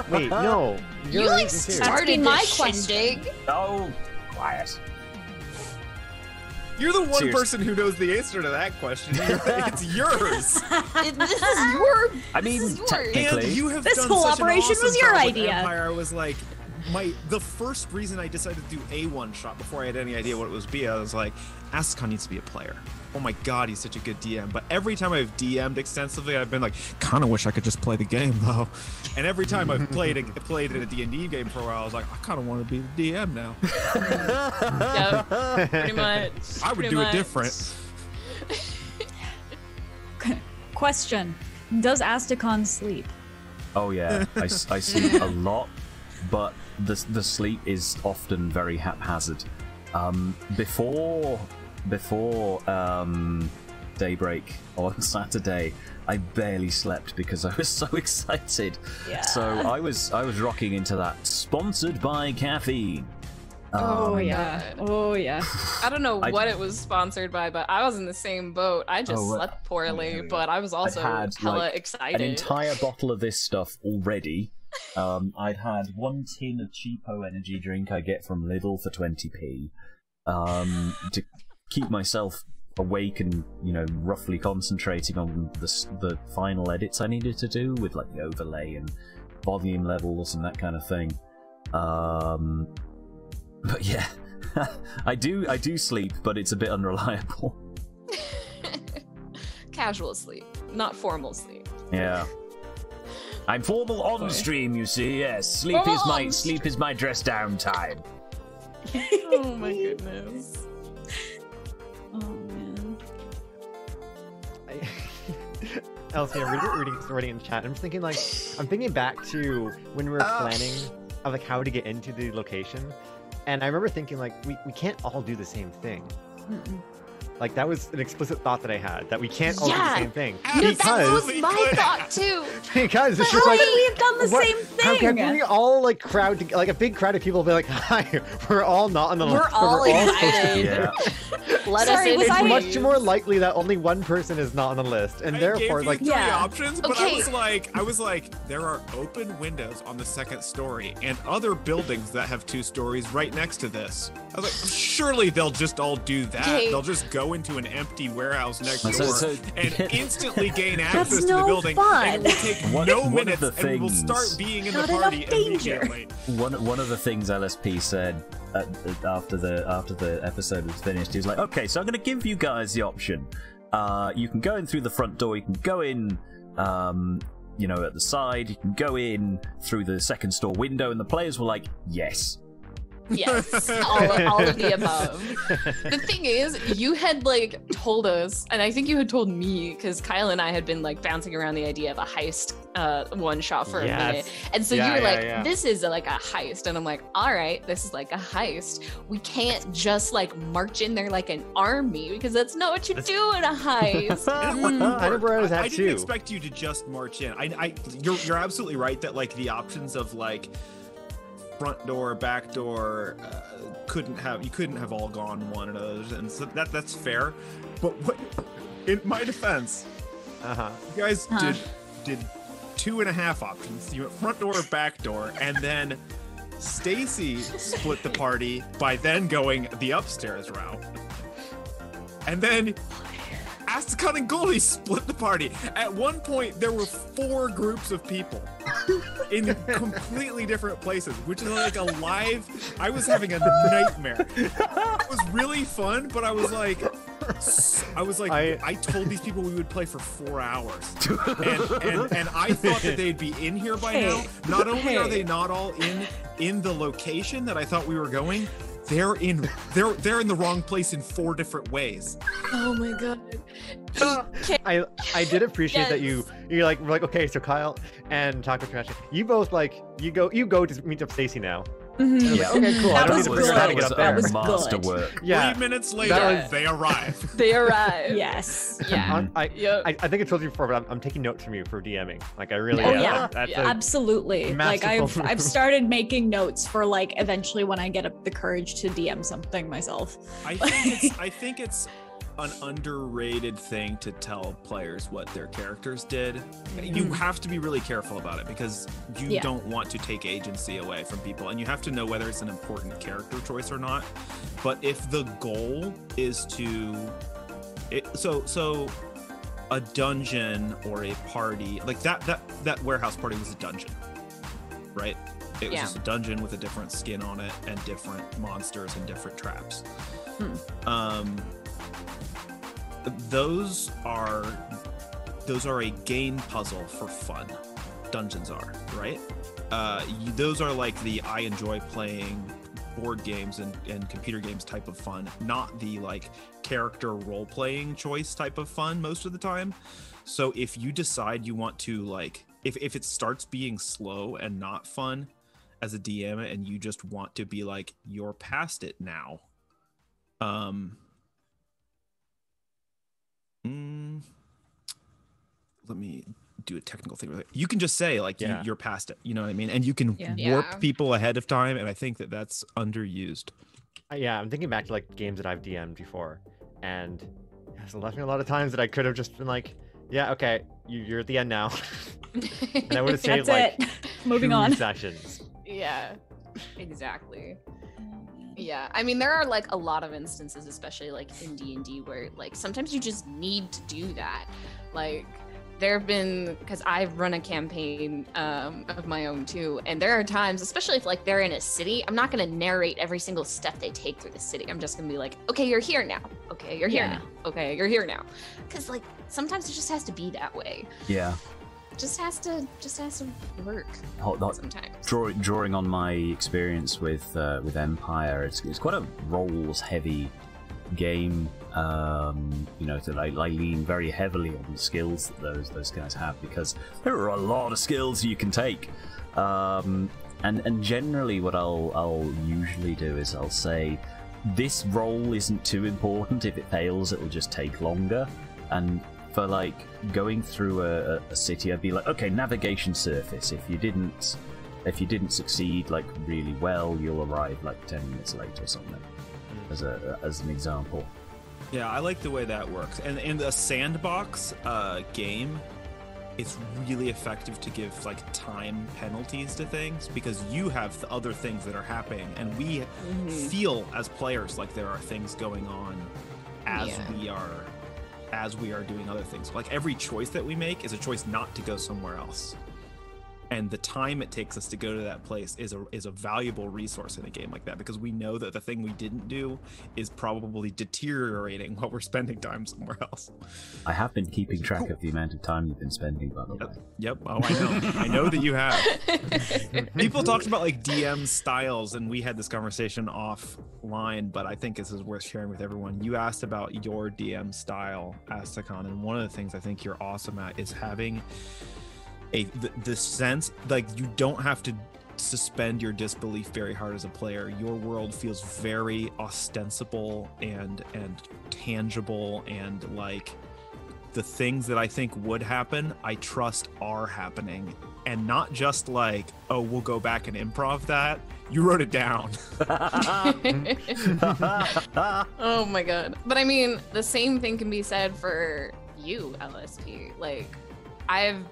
Wait, no. you You're like even too. started my this question. shindig. Oh, quiet. You're the one Seriously. person who knows the answer to that question it's yours It- this is your. I mean, yours. technically, and you have This done whole such an operation awesome was your idea. Empire. I was like, my the first reason I decided to do a one shot before I had any idea what it was be, I was like, Asteconn needs to be a player. Oh my god, he's such a good DM. But every time I've DM'd extensively, I've been like, kind of wish I could just play the game though. And every time I've played a, played in a D&D game for a while, I was like, I kind of want to be the DM now. Yep, pretty much. I would pretty do it different. Question: Does Asteconn sleep? oh yeah, I sleep a lot, but the the sleep is often very haphazard. Um, before before um, daybreak on Saturday, I barely slept because I was so excited. Yeah. So I was I was rocking into that. Sponsored by caffeine. Oh Um, yeah. Oh yeah. I don't know I- what it was sponsored by, but I was in the same boat. I just Oh, slept poorly, here we but I was also had, hella like, excited. an entire bottle of this stuff already. Um, I'd had one tin of cheapo energy drink I get from Lidl for 20p um, to keep myself awake and you know roughly concentrating on the the final edits I needed to do with like the overlay and volume levels and that kind of thing. Um, but yeah, I do I do sleep, but it's a bit unreliable. Casual sleep, not formal sleep. Yeah. I'm formal on Sorry. stream, you see. Yes, sleep is my on sleep is my dress down time. oh my goodness. Elsie, I'm reading, reading, reading in chat. I'm just thinking like, I'm thinking back to when we were planning of like how to get into the location, and I remember thinking like, we, we can't all do the same thing. Mm-mm. Like that was an explicit thought that I had that we can't all do the same thing No, that because was my thought too. because it's How just like we have done the what- same How can thing? we all like crowd to, like a big crowd of people will be like, "Hi, we're all not on the We're list, but all we're all excited. Yeah. Let Sorry, us in. was it's I- much more likely that only one person is not on the list, and I therefore, gave like, three Yeah. options, but I was like, I was like, there are open windows on the second story and other buildings that have two stories right next to this. I was like, surely they'll just all do that. Okay. They'll just go into an empty warehouse next door so- and instantly gain access to the building. fun. And it will take One- no one of minutes, the and we will start being in the party danger. immediately. One one of the things LSP said at, at- after the after the episode was finished, he was like, "Okay, so I'm going to give you guys the option. Uh, you can go in through the front door. You can go in, um, you know, at the side. You can go in through the second store window." And the players were like, "Yes." Yes, all, all of the above. The thing is, you had like told us, and I think you had told me because Kyle and I had been like bouncing around the idea of a heist uh, one shot for a minute, and so Yeah, you were yeah, like, yeah. "This is like a heist," and I'm like, "All right, this is like a heist. We can't just like march in there like an army because that's not what you That's- do in a heist." And it wouldn't Mm. I work. never realized that I didn't too. expect you to just march in. I, I, you're, you're absolutely right that like the options of like front door, back door, uh, couldn't have you couldn't have all gone one of those, and so that that's fair. But what, in my defense, uh huh. you guys Huh. did did two and a half options. You went front door, back door, and then Stacy split the party by then going the upstairs route. And then Asteconn and Goldie split the party. At one point, there were four groups of people in completely different places, which is like a live. I was having a nightmare. It was really fun, but I was like, I was like, I- I, told these people we would play for four hours, and, and and I thought that they'd be in here by Hey, now. Not only are they not all in in the location that I thought we were going. They're in they're they're in the wrong place in four different ways. oh my god! I I did appreciate that you you're like we're like okay so Kyle and Taco Trash you both like you go you go to meet up Stacy now Mhm. Yeah. okay cool I That don't was need to good. figure out get was up That there was masterwork. yeah Three minutes later, was- they arrive. They arrive. Yes. Yeah. I, Yep. I I think I told you before but I'm, I'm taking notes from you for DMing like I really Oh, am. yeah. That- that's Yeah. Absolutely. Like I've I've started making notes for like eventually when I get up the courage to DM something myself. I think it's I think it's an underrated thing to tell players what their characters did. You have to be really careful about it because you Yeah. don't want to take agency away from people and you have to know whether it's an important character choice or not. But if the goal is to it, so so a dungeon or a party like that that that warehouse party was a dungeon right it was Yeah. just a dungeon with a different skin on it and different monsters and different traps Hmm. um those are those are a game puzzle for fun. Dungeons are right? Uh you, those are like the i enjoy playing board games and, and computer games type of fun not the like character role playing choice type of fun most of the time. So if you decide you want to like if, if it starts being slow and not fun as a dm and you just want to be like you're past it now um let me do a technical thing with it. You can just say like Yeah. you, you're past it. You know what I mean? And you can Yeah. warp Yeah. people ahead of time, and I think that that's underused. Uh, yeah, I'm thinking back to like games that I've DM'd before, and it's left me a lot of times that I could have just been like, "Yeah, okay, you, you're at the end now," and I would have saved That's like it. Moving on. sessions. yeah. Exactly. Yeah, I mean there are like a lot of instances, especially like in D and D, where like sometimes you just need to do that. Like there have been because I've run a campaign um, of my own too, and there are times, especially if like they're in a city, I'm not gonna narrate every single step they take through the city. I'm just gonna be like, okay, you're here now. Okay, you're here Yeah. now. Okay, you're here now. Because like sometimes it just has to be that way. Yeah. It just has to, just has to work Hot, hot, sometimes. draw, drawing on my experience with uh, with Empire, it's, it's quite a rolls heavy game. Um, you know, I, I lean very heavily on the skills that those those guys have because there are a lot of skills you can take. Um, and and generally, what I'll I'll usually do is I'll say this roll isn't too important. If it fails, it'll just take longer. And for like going through a, a- a city, I'd be like, okay, navigation surface. If you didn't, if you didn't succeed like really well, you'll arrive like ten minutes late or something. As a as an example. Yeah, I like the way that works. And in the sandbox uh, game, it's really effective to give like time penalties to things because you have the other things that are happening, and we Mhm. feel as players like there are things going on as Yeah. we are as we are doing other things. Like every choice that we make is a choice not to go somewhere else. And the time it takes us to go to that place is a is a valuable resource in a game like that because we know that the thing we didn't do is probably deteriorating while we're spending time somewhere else. I have been keeping track of the amount of time you've been spending, by the way. Yep. Oh, I know. I know that you have. People talked about like DM styles, and we had this conversation offline, but I think this is worth sharing with everyone. You asked about your DM style, Asteconn, and one of the things I think you're awesome at is having a the, the sense like you don't have to suspend your disbelief very hard as a player. Your world feels very ostensible and and tangible and like the things that I think would happen, I trust are happening. And not just like, oh, we'll go back and improv that. You wrote it down. oh my god. But I mean, the same thing can be said for you, LSP. Like, I've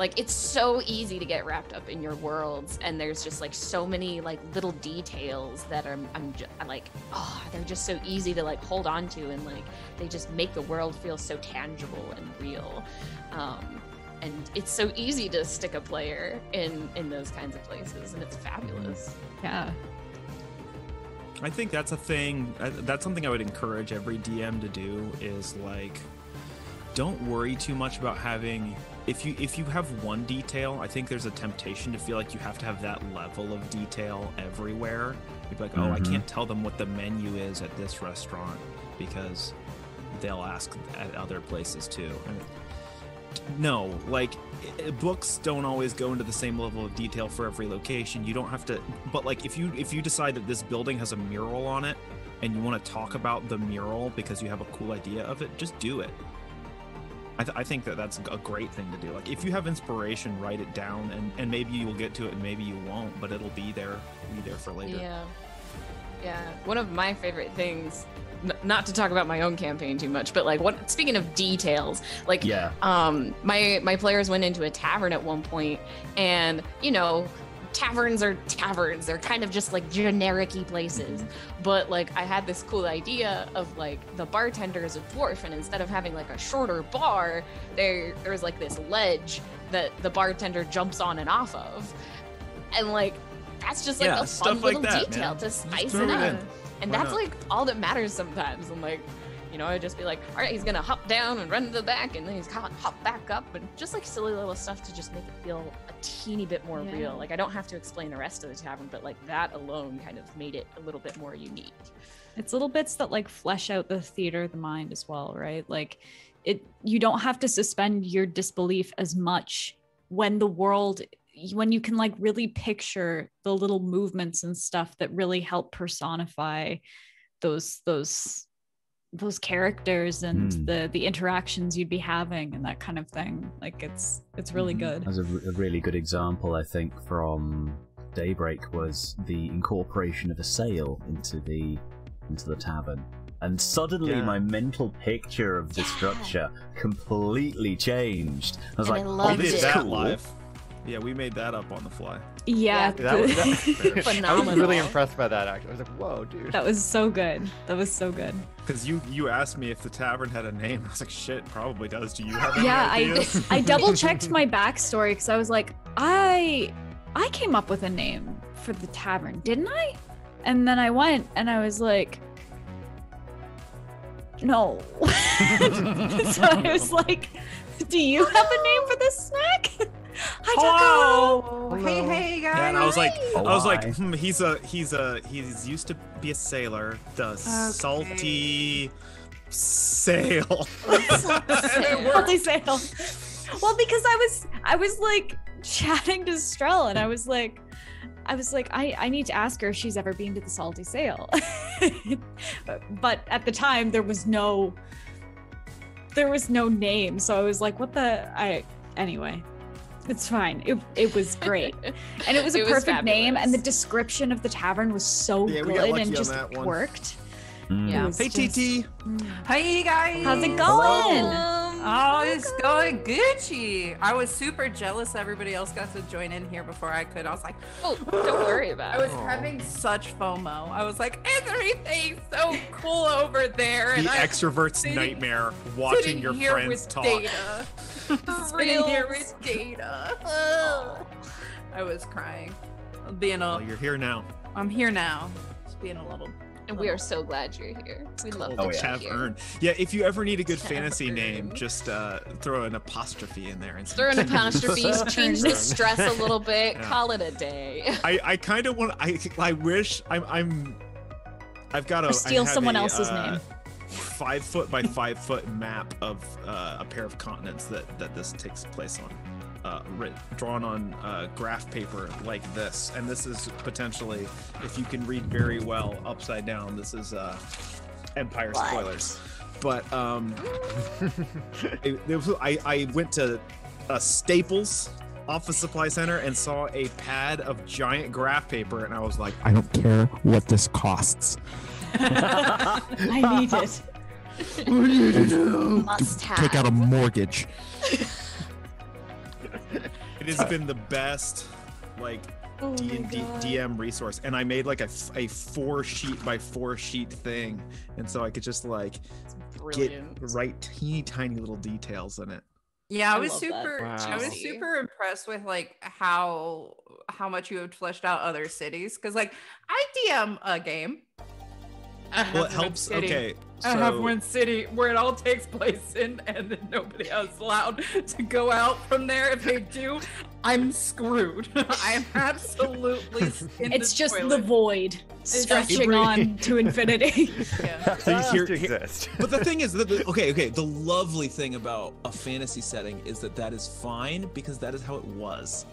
like it's so easy to get wrapped up in your worlds and there's just like so many like little details that are I'm just like oh they're just so easy to like hold on to and like they just make the world feel so tangible and real um and it's so easy to stick a player in in those kinds of places and it's fabulous Yeah. I think that's a thing. uh, That's something I would encourage every DM to do is like, don't worry too much about having. If you if you have one detail, I think there's a temptation to feel like you have to have that level of detail everywhere. You'd be like, oh, I Mhm. can't tell them what the menu is at this restaurant because they'll ask at other places too. And no, like books don't always go into the same level of detail for every location. You don't have to but like if you if you decide that this building has a mural on it and you want to talk about the mural because you have a cool idea of it, just do it. I, th- I think that that's a great thing to do. Like if you have inspiration, write it down, and, and maybe you will get to it, and maybe you won't, but it'll be there, be there for later. Yeah. Yeah. One of my favorite things, n- not to talk about my own campaign too much, but like what speaking of details, like Yeah. um my my players went into a tavern at one point and, you know, taverns are taverns. They're kind of just like generic-y places. But like I had this cool idea of like the bartender is a dwarf and instead of having like a shorter bar, there there's like this ledge that the bartender jumps on and off of. And like that's just like Yeah, a fun like little that, detail man. to spice it it up. in. And Why that's not? like all that matters sometimes. I'm like, you know, I'd just be like, all right, he's gonna hop down and run to the back, and then he's gonna hop back up, and just like silly little stuff to just make it feel a teeny bit more Yeah. real. Like I don't have to explain the rest of the tavern, but like that alone kind of made it a little bit more unique. It's little bits that like flesh out the theater of the mind as well, right? Like it you don't have to suspend your disbelief as much when the world when you can like really picture the little movements and stuff that really help personify those those those characters and Hmm. the the interactions you'd be having and that kind of thing like it's it's really Mhm. good As a, r- a really good example, I think, from Daybreak was the incorporation of a sail into the into the tavern. And suddenly Yeah. my mental picture of the Yeah. structure completely changed. I was And like, loved oh, this did is that cool. live. Yeah, we made that up on the fly. Yeah, That was, that, I was really impressed by that. Actually, I was like, "Whoa, dude!" that was so good. That was so good. Because you you asked me if the tavern had a name. I was like, shit, probably does. Do you have any Yeah, I? I double checked my backstory because I was like, I I came up with a name for the tavern, didn't I? And then I went and I was like, no. so I was like, do you have a name for this snack? I don't know. Hello. Hey, hey, guys. Yeah, and I was like, Oh, I was like, hmm, he's a, he's a, he's used to be a sailor. The salty sail. Salty sail. Well, because I was I was like chatting to Strell and I was like I was like, I, I need to ask her if she's ever been to the salty sail. but at the time there was no there was no name. So I was like, what the I anyway. It's fine. It, it was great. And it was a It was perfect name and the description of the tavern was so Yeah, good and just worked. Mm. It was hey, just- TT. Hey, guys. How's it going? Oh, it's going Gucci. I was super jealous everybody else got to join in here before I could. I was like, Oh, don't worry about it. I was it. having such FOMO. I was like, everything's so cool over there. The And I extrovert's sitting- nightmare, watching your friends talk. Data. sitting here with data. Ugh. I was crying. Being Well, a, you're here now. I'm here now. Just being a little. And we are so glad you're here. We love Oh, that you're here. Tavern. Yeah, if you ever need a good fantasy name, just uh, throw an apostrophe in there. And Throw an apostrophe, change the stress a little bit, Yeah. call it a day. I, I kind of want. I I wish I'm I'm. I've got to Or steal someone else's name. Five foot by five foot map of uh, a pair of continents that that this takes place on. Uh, writ, drawn on uh, graph paper like this, and this is potentially, if you can read very well, upside down. This is uh, Empire spoilers, but um, it- it was- I I went to uh, Staples office supply center and saw a pad of giant graph paper, and I was like, I don't care what this costs. I need it. Must have. Take out a mortgage. it has been the best, like Oh d&d DM resource, and I made like a, a four sheet by four sheet thing, and so I could just like get right teeny tiny little details in it. Yeah, I I was love that. super. I was super impressed with like how how much you had fleshed out other cities because like I DM a game. I Well, it helps. city- Okay, so I have one city where it all takes place in, and then nobody else allowed to go out from there. If they do, I'm screwed. I am absolutely. In It's the just the void stretching Every- on to infinity. Yeah. So you Has hear- to hear- exist. But the thing is, that the, okay, okay. The lovely thing about a fantasy setting is that that is fine because that is how it was.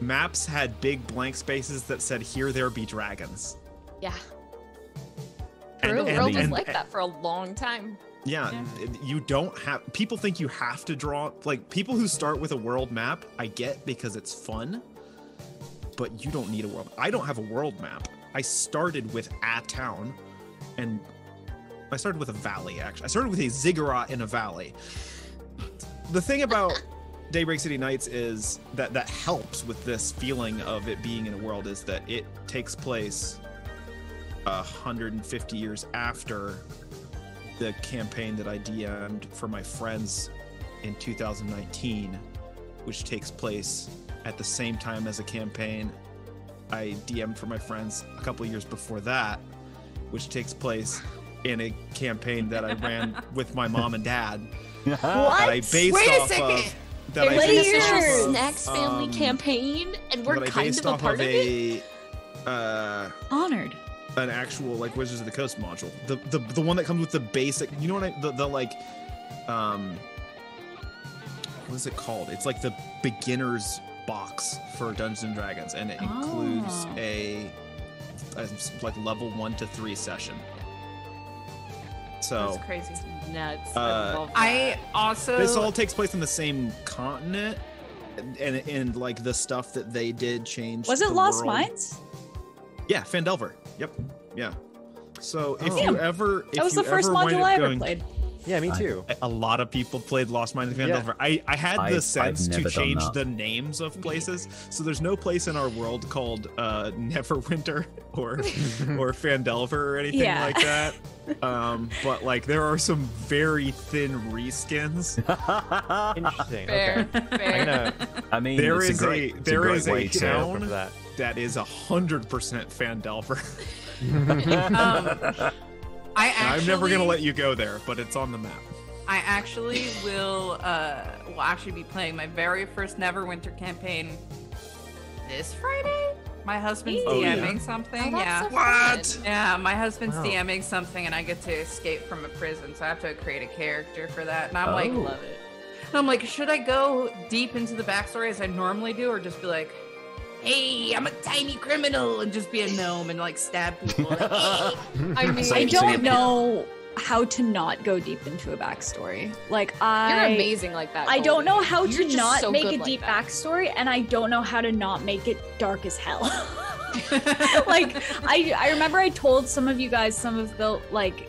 Maps had big blank spaces that said, "Here there be dragons." Yeah. And- The and- world was and- like that for a long time. Yeah, you don't have. People think you have to draw. Like people who start with a world map, I get because it's fun. But you don't need a world. I don't have a world map. I started with a town, and I started with a valley. Actually, I started with a ziggurat in a valley. The thing about Daybreak City Nights is that that helps with this feeling of it being in a world is that it takes place 150 years after the campaign that I DM'd for my friends in 2019, which takes place at the same time as a campaign I DM'd for my friends a couple of years before that, which takes place in a campaign that I ran with my mom and dad that I based Wait a off second. of. That I Wait a based years. off Snacks family um, campaign, and we're kind of a part of of it. a uh, Honored. An actual like Wizards of the Coast module. The the the one that comes with the basic. You know what I the the like, um, what is it called? It's like the beginners box for Dungeons and Dragons, and it includes Oh. a, a like level one to three session. So That's crazy. Nuts. Uh, I love I also this all takes place in the same continent. And, and and like the stuff that they did change. Was it the Lost world. Mines? Yeah, Phandelver. Yep. Yeah. So if Oh. you ever, if That was you the first ever module I ever going- played. Yeah, me too. A lot of people played Lost Mines of Yeah. I, I had the I've sense to change the names of places. So there's no place in our world called uh, Neverwinter or or Phandelver or anything Yeah. like that. Um, but like there are some very thin reskins. Interesting. Fair, Okay. fair. I'm gonna I mean, There it's is a a- great, it's there a great is a way to. town- that. That is a hundred percent Phandelver. Um, I actually, I'm never gonna let you go there, but it's on the map. I actually will uh will actually be playing my very first Neverwinter campaign this Friday. My husband's Oh, yeah? DMing something. Oh, yeah. so What? Yeah, my husband's Wow. DMing something, and I get to escape from a prison, so I have to create a character for that. And I'm like, Oh. Love it. and I'm like, should I go deep into the backstory as I normally do, or just be like, hey, I'm a tiny criminal, and just be a gnome and like stab people? Like, "Hey." I mean, So- I don't you- know how to not go deep into a backstory. Like I You're amazing like that. I don't know how You're to not so make a like deep that. backstory, and I don't know how to not make it dark as hell. like I, I remember I told some of you guys some of the like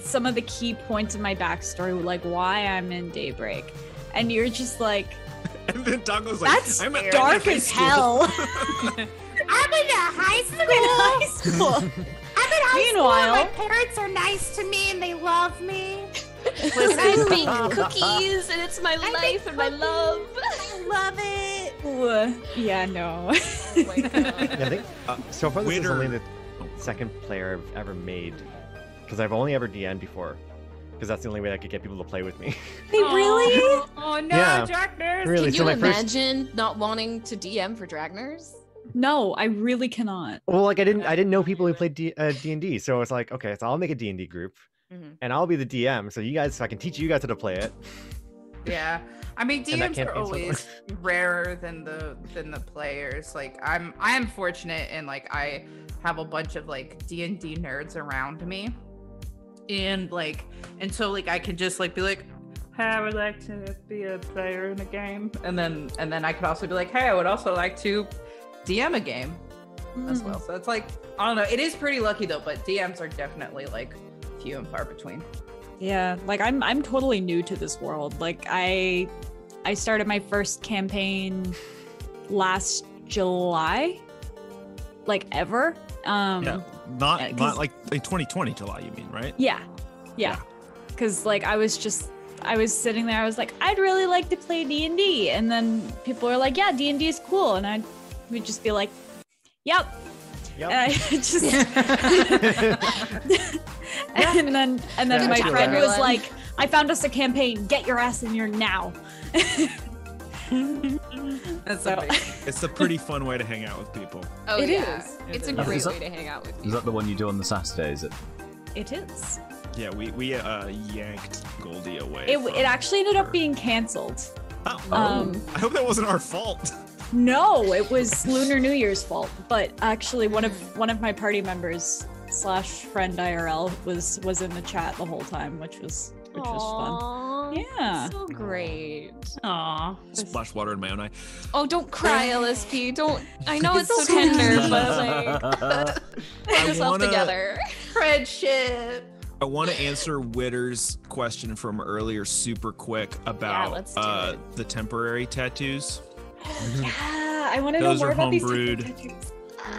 some of the key points of my backstory, like why I'm in Daybreak, and you're just like, And then Douglas like, that's I'm at dark as hell. I'm in a high school. I'm in high school. I'm in high Meanwhile- school. My parents are nice to me and they love me. Listen, I bake cookies and it's my I life make and my love. I love it. Ooh, yeah, no. Oh my God. Yeah, I think uh, so far this is only the second player I've ever made because I've only ever DM'd before because that's the only way I could get people to play with me. They really? Oh no, Yeah. Jack Nurse. Really? Can so you my first imagine not wanting to DM for Dragnerz? No, I really cannot. well, like I didn't I didn't know people who played D uh, D and D, so it's like okay, so I'll make a D and D group Mhm. and I'll be the DM, so you guys so I can teach you guys how to play it. Yeah, I mean And that DMs are campaign's so always rarer than the than the players. Like I'm I am fortunate and like I have a bunch of like D and D nerds around me, and like and so like I can just like be like, hey, I would like to be a player in a game, and then and then I could also be like, hey, I would also like to DM a game as well. So it's like I don't know. It is pretty lucky though, but DMs are definitely like few and far between. Yeah, like I'm I'm totally new to this world. Like I I started my first campaign last July. Like ever. Um Yeah, not Yeah, 'cause- not like in 2020 July. You mean right? yeah. Yeah. Cuz like I was just I was sitting there I was like I'd really like to play D&D and then people were like, "Yeah, D&D is cool." And I would just be like, "Yep." Yep. And I just and then and then Yeah, my friend was like, "I found us a campaign. Get your ass in here now." That's So- It's a pretty fun way to hang out with people. Oh It yeah, is. it's a great that- way to hang out with People. Is that the one you do on the Saturdays? At... It is. Yeah, we we uh yanked Goldie away. It it actually ended up being canceled. Oh, Um, I hope that wasn't our fault. No, it was Lunar New Year's fault. But actually, one of one of my party members slash friend IRL was was in the chat the whole time, which was which was Aw, Yeah. so great. Aw. Splash water in my own eye. Oh, don't cry, LSP. Don't. I know it's, It's so tender, but like, I get yourself wanna- together. Friendship. I want to answer Witter's question from earlier super quick about let's uh, it. the temporary tattoos. yeah. I want to know more are about these homebrewed. tattoos.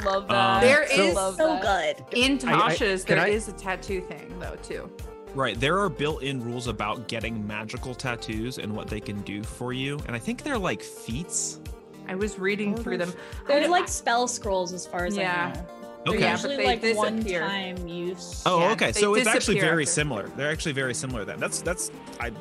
Love that. Um, There so, is So that. good. In I- I- there I- is a tattoo thing though too. Right, there are built-in rules about getting magical tattoos and what they can do for you, and I think they're like feats. I was reading oh, through them. They're like spell scrolls, as far as Yeah. I know. Okay. They're Yeah, usually they like one-time use. Oh, Yeah, okay. So it's actually very after- similar. They're actually very similar then. That's that's I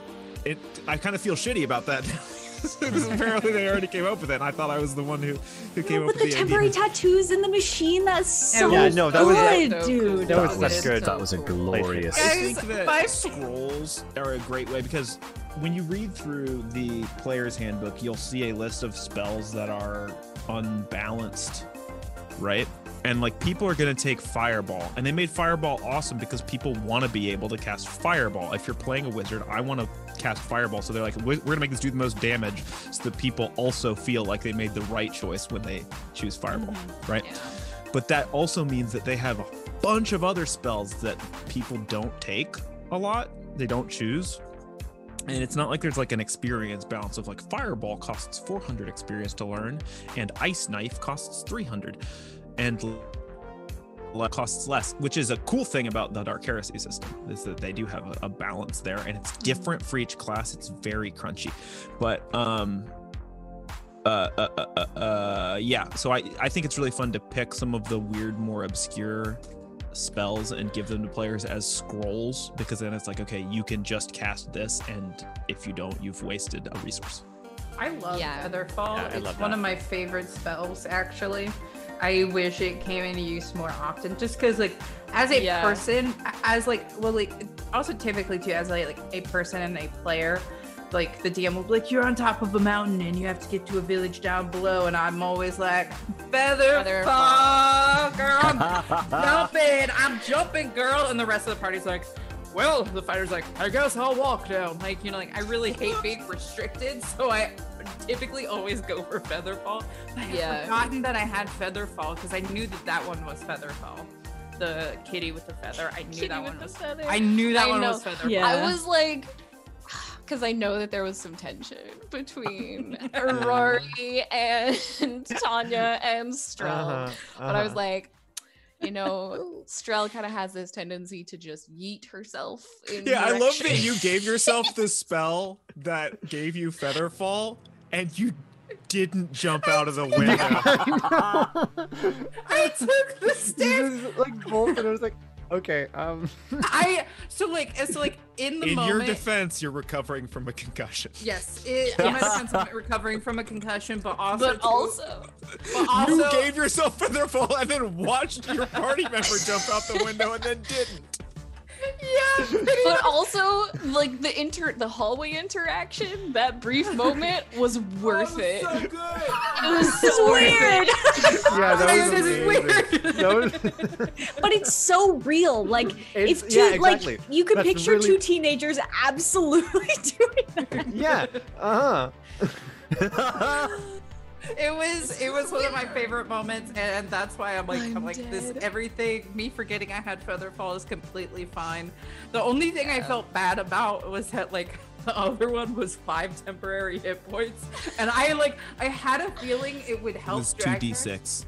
it I kind of feel shitty about that. Because apparently they already came up with it. And I thought I was the one who who came No, up with the the temporary idea. tattoos in the machine, that's so Yeah, no, that was- good, so dude. cool. That was That was good. That was a glorious. I think that my- scrolls are a great way because when you read through the player's handbook, you'll see a list of spells that are unbalanced, right? And like people are going to take fireball, and they made fireball awesome because people want to be able to cast fireball. If you're playing a wizard, I want to cast fireball, so they're like, we're going to make this do the most damage, so that people also feel like they made the right choice when they choose fireball, mm-hmm. right? Yeah. but that also means that they have a bunch of other spells that people don't take a lot They don't choose. And it's not like there's like an experience balance of like fireball costs 400 experience to learn and ice knife costs 300 and costs less, which is a cool thing about the Dark Heresy system is that they do have a, a balance there and it's different for each class. It's very crunchy. But um uh, uh, uh, uh, uh, yeah, so I, I think it's really fun to pick some of the weird, more obscure spells and give them to players as scrolls because then it's like, okay, you can just cast this, and if you don't, you've wasted a resource. I love Yeah. Featherfall. Yeah, I it's love one of my favorite spells, actually. I wish it came into use more often, just because, like, as a Yeah. person, as like, well, like, also typically too, as like, like a person and a player, like the DM will be like, "You're on top of a mountain and you have to get to a village down below," and I'm always like, "Featherfall, girl, I'm jumping, I'm jumping, girl," and the rest of the party's like. Well, the fighter's like, I guess I'll walk down. Like, you know, like I really hate being restricted, so I typically always go for Featherfall. But I had Yeah. forgotten that I had Featherfall because I knew that that one was Featherfall. The kitty with the feather. I knew Kitty that with one the was. feather. I knew that I one know. was Featherfall. Yeah. I was like, because I know that there was some tension between Rory and Tanya and Strel. Uh-huh, But I was uh-huh. like, you know, Strel kind of has this tendency to just yeet herself. In Yeah, I love that you gave yourself the spell that gave you Featherfall, and you didn't jump out of the window. I took the stairs. You just, like both, and I was like, okay, um, I so like so like in the In moment. your defense, you're recovering from a concussion. Yes, it, in my defense, I'm recovering from a concussion, but also, But also, but also, you gave yourself Featherfall and then watched your party member jump out the window and then didn't. Yeah, but also, like the inter, the hallway interaction, that brief moment was worth it. So good. It was so weird, yeah, that was This is weird. That was, but it's so real. Like It's- if two, yeah, exactly. like you could That's picture really- two teenagers absolutely doing that. yeah, uh huh. it was it was one of my favorite moments, and that's why I'm like I'm, I'm like this everything. Me forgetting I had Featherfall is completely fine. The only thing I felt bad about was that like. The other one was five temporary hit points, and I like I had a feeling it would It help. was drag her. 2d6.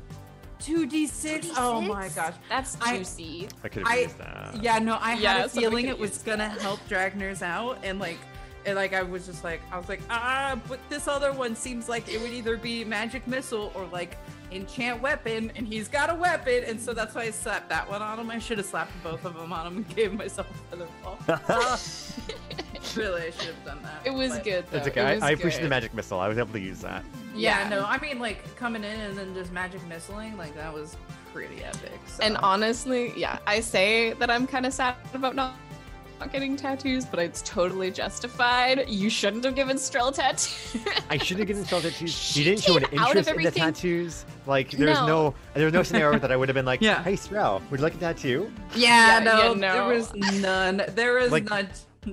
Two d six. Oh my gosh. That's I- juicy. I could have used that. Yeah, no, I Yeah, had a feeling it was used gonna help Dragnerz out, and like, and like I was just like, I was like, ah, but this other one seems like it would either be magic missile or like enchant weapon, and he's got a weapon, and so that's why I slapped that one on him. I should have slapped both of them on him and gave myself another fall. really, I should have done that. It was but- good. Though. It's okay. It I, was I appreciate the magic missile. I was able to use that. Yeah, Yeah. no, I mean like coming in and then just magic missiling, like that was pretty epic. So. And honestly, yeah, I say that I'm kind of sad about not, not getting tattoos, but it's totally justified. You shouldn't have given Strel tattoos. I shouldn't have given Strel tattoos. She He didn't show an came out of interest in the everything- tattoos. Like there's No. no, there was no scenario that I would have been like, Yeah. "Hey, Strel, would you like a tattoo?" yeah, Yeah, no, yeah, no. there was none. There was Like, none.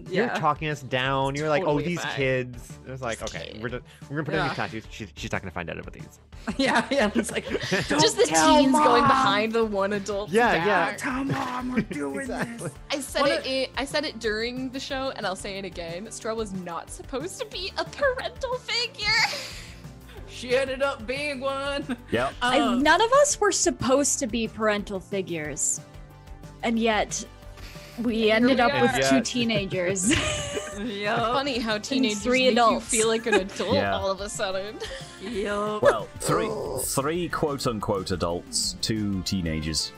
You're talking us down. You're like, "Oh, these fine. kids." It was like, These "Okay, kids. we're, just, we're gonna put in these tattoos. She's, she's not gonna find out about these." yeah, yeah. It's like "Don't Just the tell teens going behind the one adult. Yeah, back. yeah. Tell mom we're doing Exactly. this. I said it, of- it. I said it during the show, and I'll say it again. Strel was not supposed to be a parental figure. She ended up being one. Yep. I- Um, none of us were supposed to be parental figures, and yet we ended we up with are. two teenagers. Yup. Funny how teenagers three make adults. you feel like an adult Yeah. all of a sudden. Yup. Well, three three quote unquote adults, two teenagers.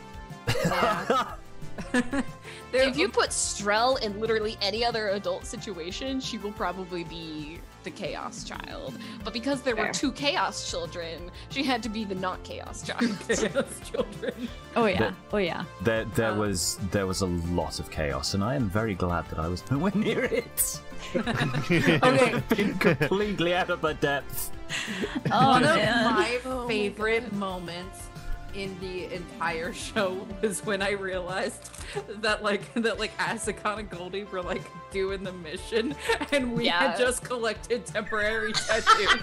There- If you put Strel in literally any other adult situation, she will probably be the chaos child. But because there were two chaos children, she had to be the not chaos child. Chaos children. oh yeah, The- oh yeah. There there Uh. was there was a lot of chaos, and I am very glad that I was nowhere near it. Okay. Been completely out of my depth. Oh One of man. my Oh my favorite moments in the entire show was when I realized that like that like Asteconn and Goldie were like doing the mission and we Yeah. had just collected temporary tattoos.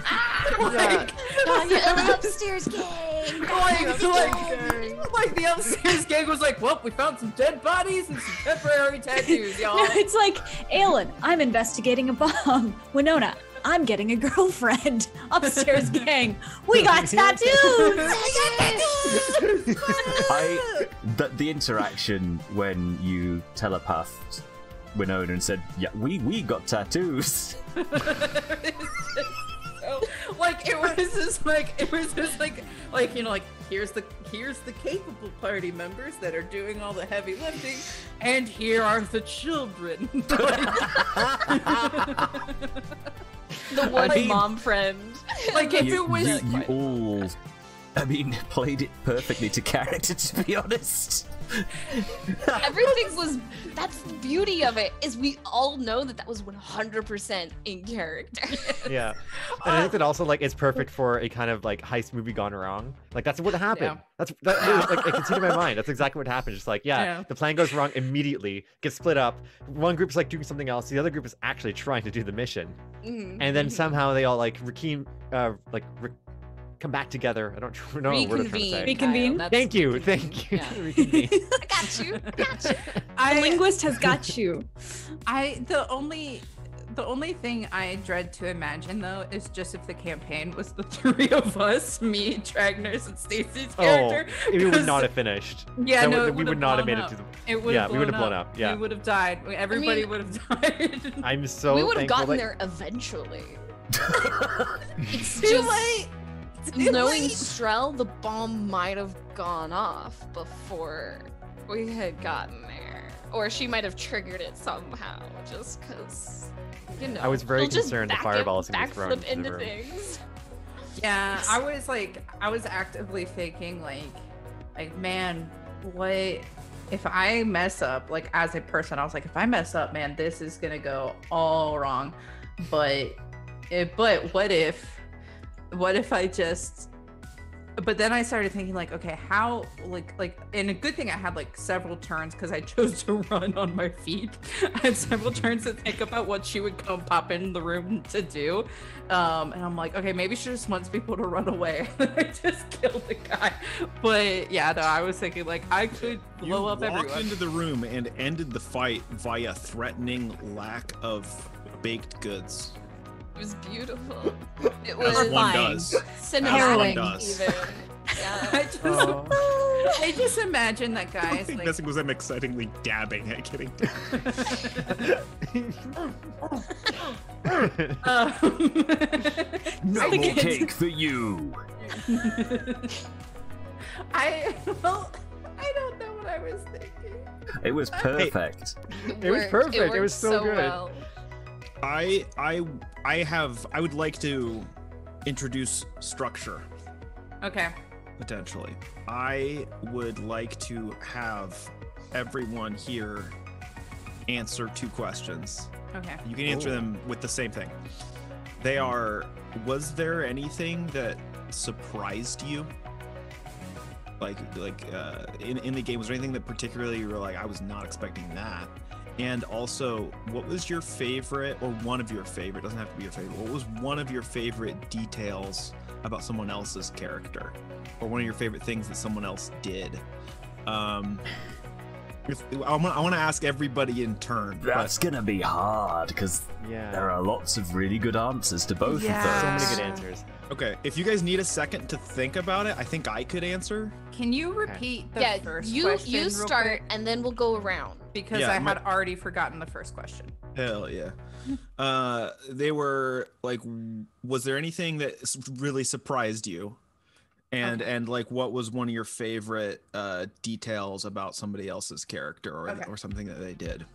like, Tanya and the upstairs gang. like, like, like the upstairs gang was like, well, we found some dead bodies and some temporary tattoos, y'all. No, it's like, Aelin, I'm investigating a bomb. Winona, I'm getting a girlfriend. Upstairs gang, we got tattoos. I the, the interaction when you telepathed Winona and said, "Yeah, we we got tattoos." so, like it was just like it was just like like you know like here's the here's the capable party members that are doing all the heavy lifting and here are the children The one mean- mom friend. like if you, it was you, you all, I mean, played it perfectly to character. To be honest, Everything was. That's the beauty of it. Is we all know that that was 100% in character. Yeah, and I think that also like it's perfect for a kind of like heist movie gone wrong. Like that's what happened. Yeah. That's that like I can see in my mind. That's exactly what happened. Just like yeah, Yeah. the plan goes wrong immediately, gets split up. One group's like doing something else. The other group is actually trying to do the mission, Mhm. and then somehow they all like rekeem, uh, like re- come back together. I don't know what I'm trying to Reconvene. say. Reconvene? Kyle, Thank you, reconvene. thank you. Yeah. Reconvene. I got you. Got you. The linguist has got you. I the only the only thing I dread to imagine though is just if the campaign was the three of us, me, Dragnerz, and Stacy's Oh, character. we would not have finished. Yeah, That no, would- it we would not have made up. it to the. It would Yeah, have we would have blown up, yeah. we would have died. Everybody mean- would have died. I'm so we would have gotten that- there eventually. it's Too just late. Too knowing late. Strel, the bomb might have gone off before we had gotten there, or she might have triggered it somehow, just because. You know, I was very concerned the back fireball it- gonna be thrown backflip into the room. things. Yeah, I was like, I was actively thinking, like, like, man, what if I mess up? Like, as a person, I was like, if I mess up, man, this is gonna go all wrong. But, it, but what if, what if I just? But then I started thinking, like, okay, how, like, like, and a good thing I had like several turns because I chose to run on my feet. I had several turns to think about what she would come pop in the room to do. Um, and I'm like, okay, maybe she just wants people to run away. I just killed the guy. But yeah, no, I was thinking like I could You blow up walked everyone. into the room and ended the fight via threatening lack of baked goods. It was beautiful. It was As one does. cinematic Harrowing. does. even. Yeah. I just, Oh. I just imagine that I guys think like, messing was them excitingly dabbing at getting. um, No more get- cake for you. I well, I don't know what I was thinking. It was perfect. It was worked. perfect. It worked was so good. well. I I I have I would like to introduce structure Okay. potentially. I would like to have everyone here answer two questions. Okay. You can answer Ooh. them with the same thing. They are was there anything that surprised you? Like like uh in, in the game, was there anything that particularly you were like, I was not expecting that? And also, what was your favorite or one of your favorite, doesn't have to be your favorite, what was one of your favorite details about someone else's character? Or one of your favorite things that someone else did? Um if, I want I want to ask everybody in turn. but- That's gonna be hard because yeah. there are lots of really good answers to both Yeah. so many good answers. Okay, if you guys need a second to think about it, I think I could answer. Can you repeat the yeah, first you question? you real start quick? and then we'll go around. because Yeah, I my- had already forgotten the first question. Hell yeah. Uh, they were like, w- was there anything that s- really surprised you? And Okay. and like, what was one of your favorite uh, details about somebody else's character or Okay. or something that they did?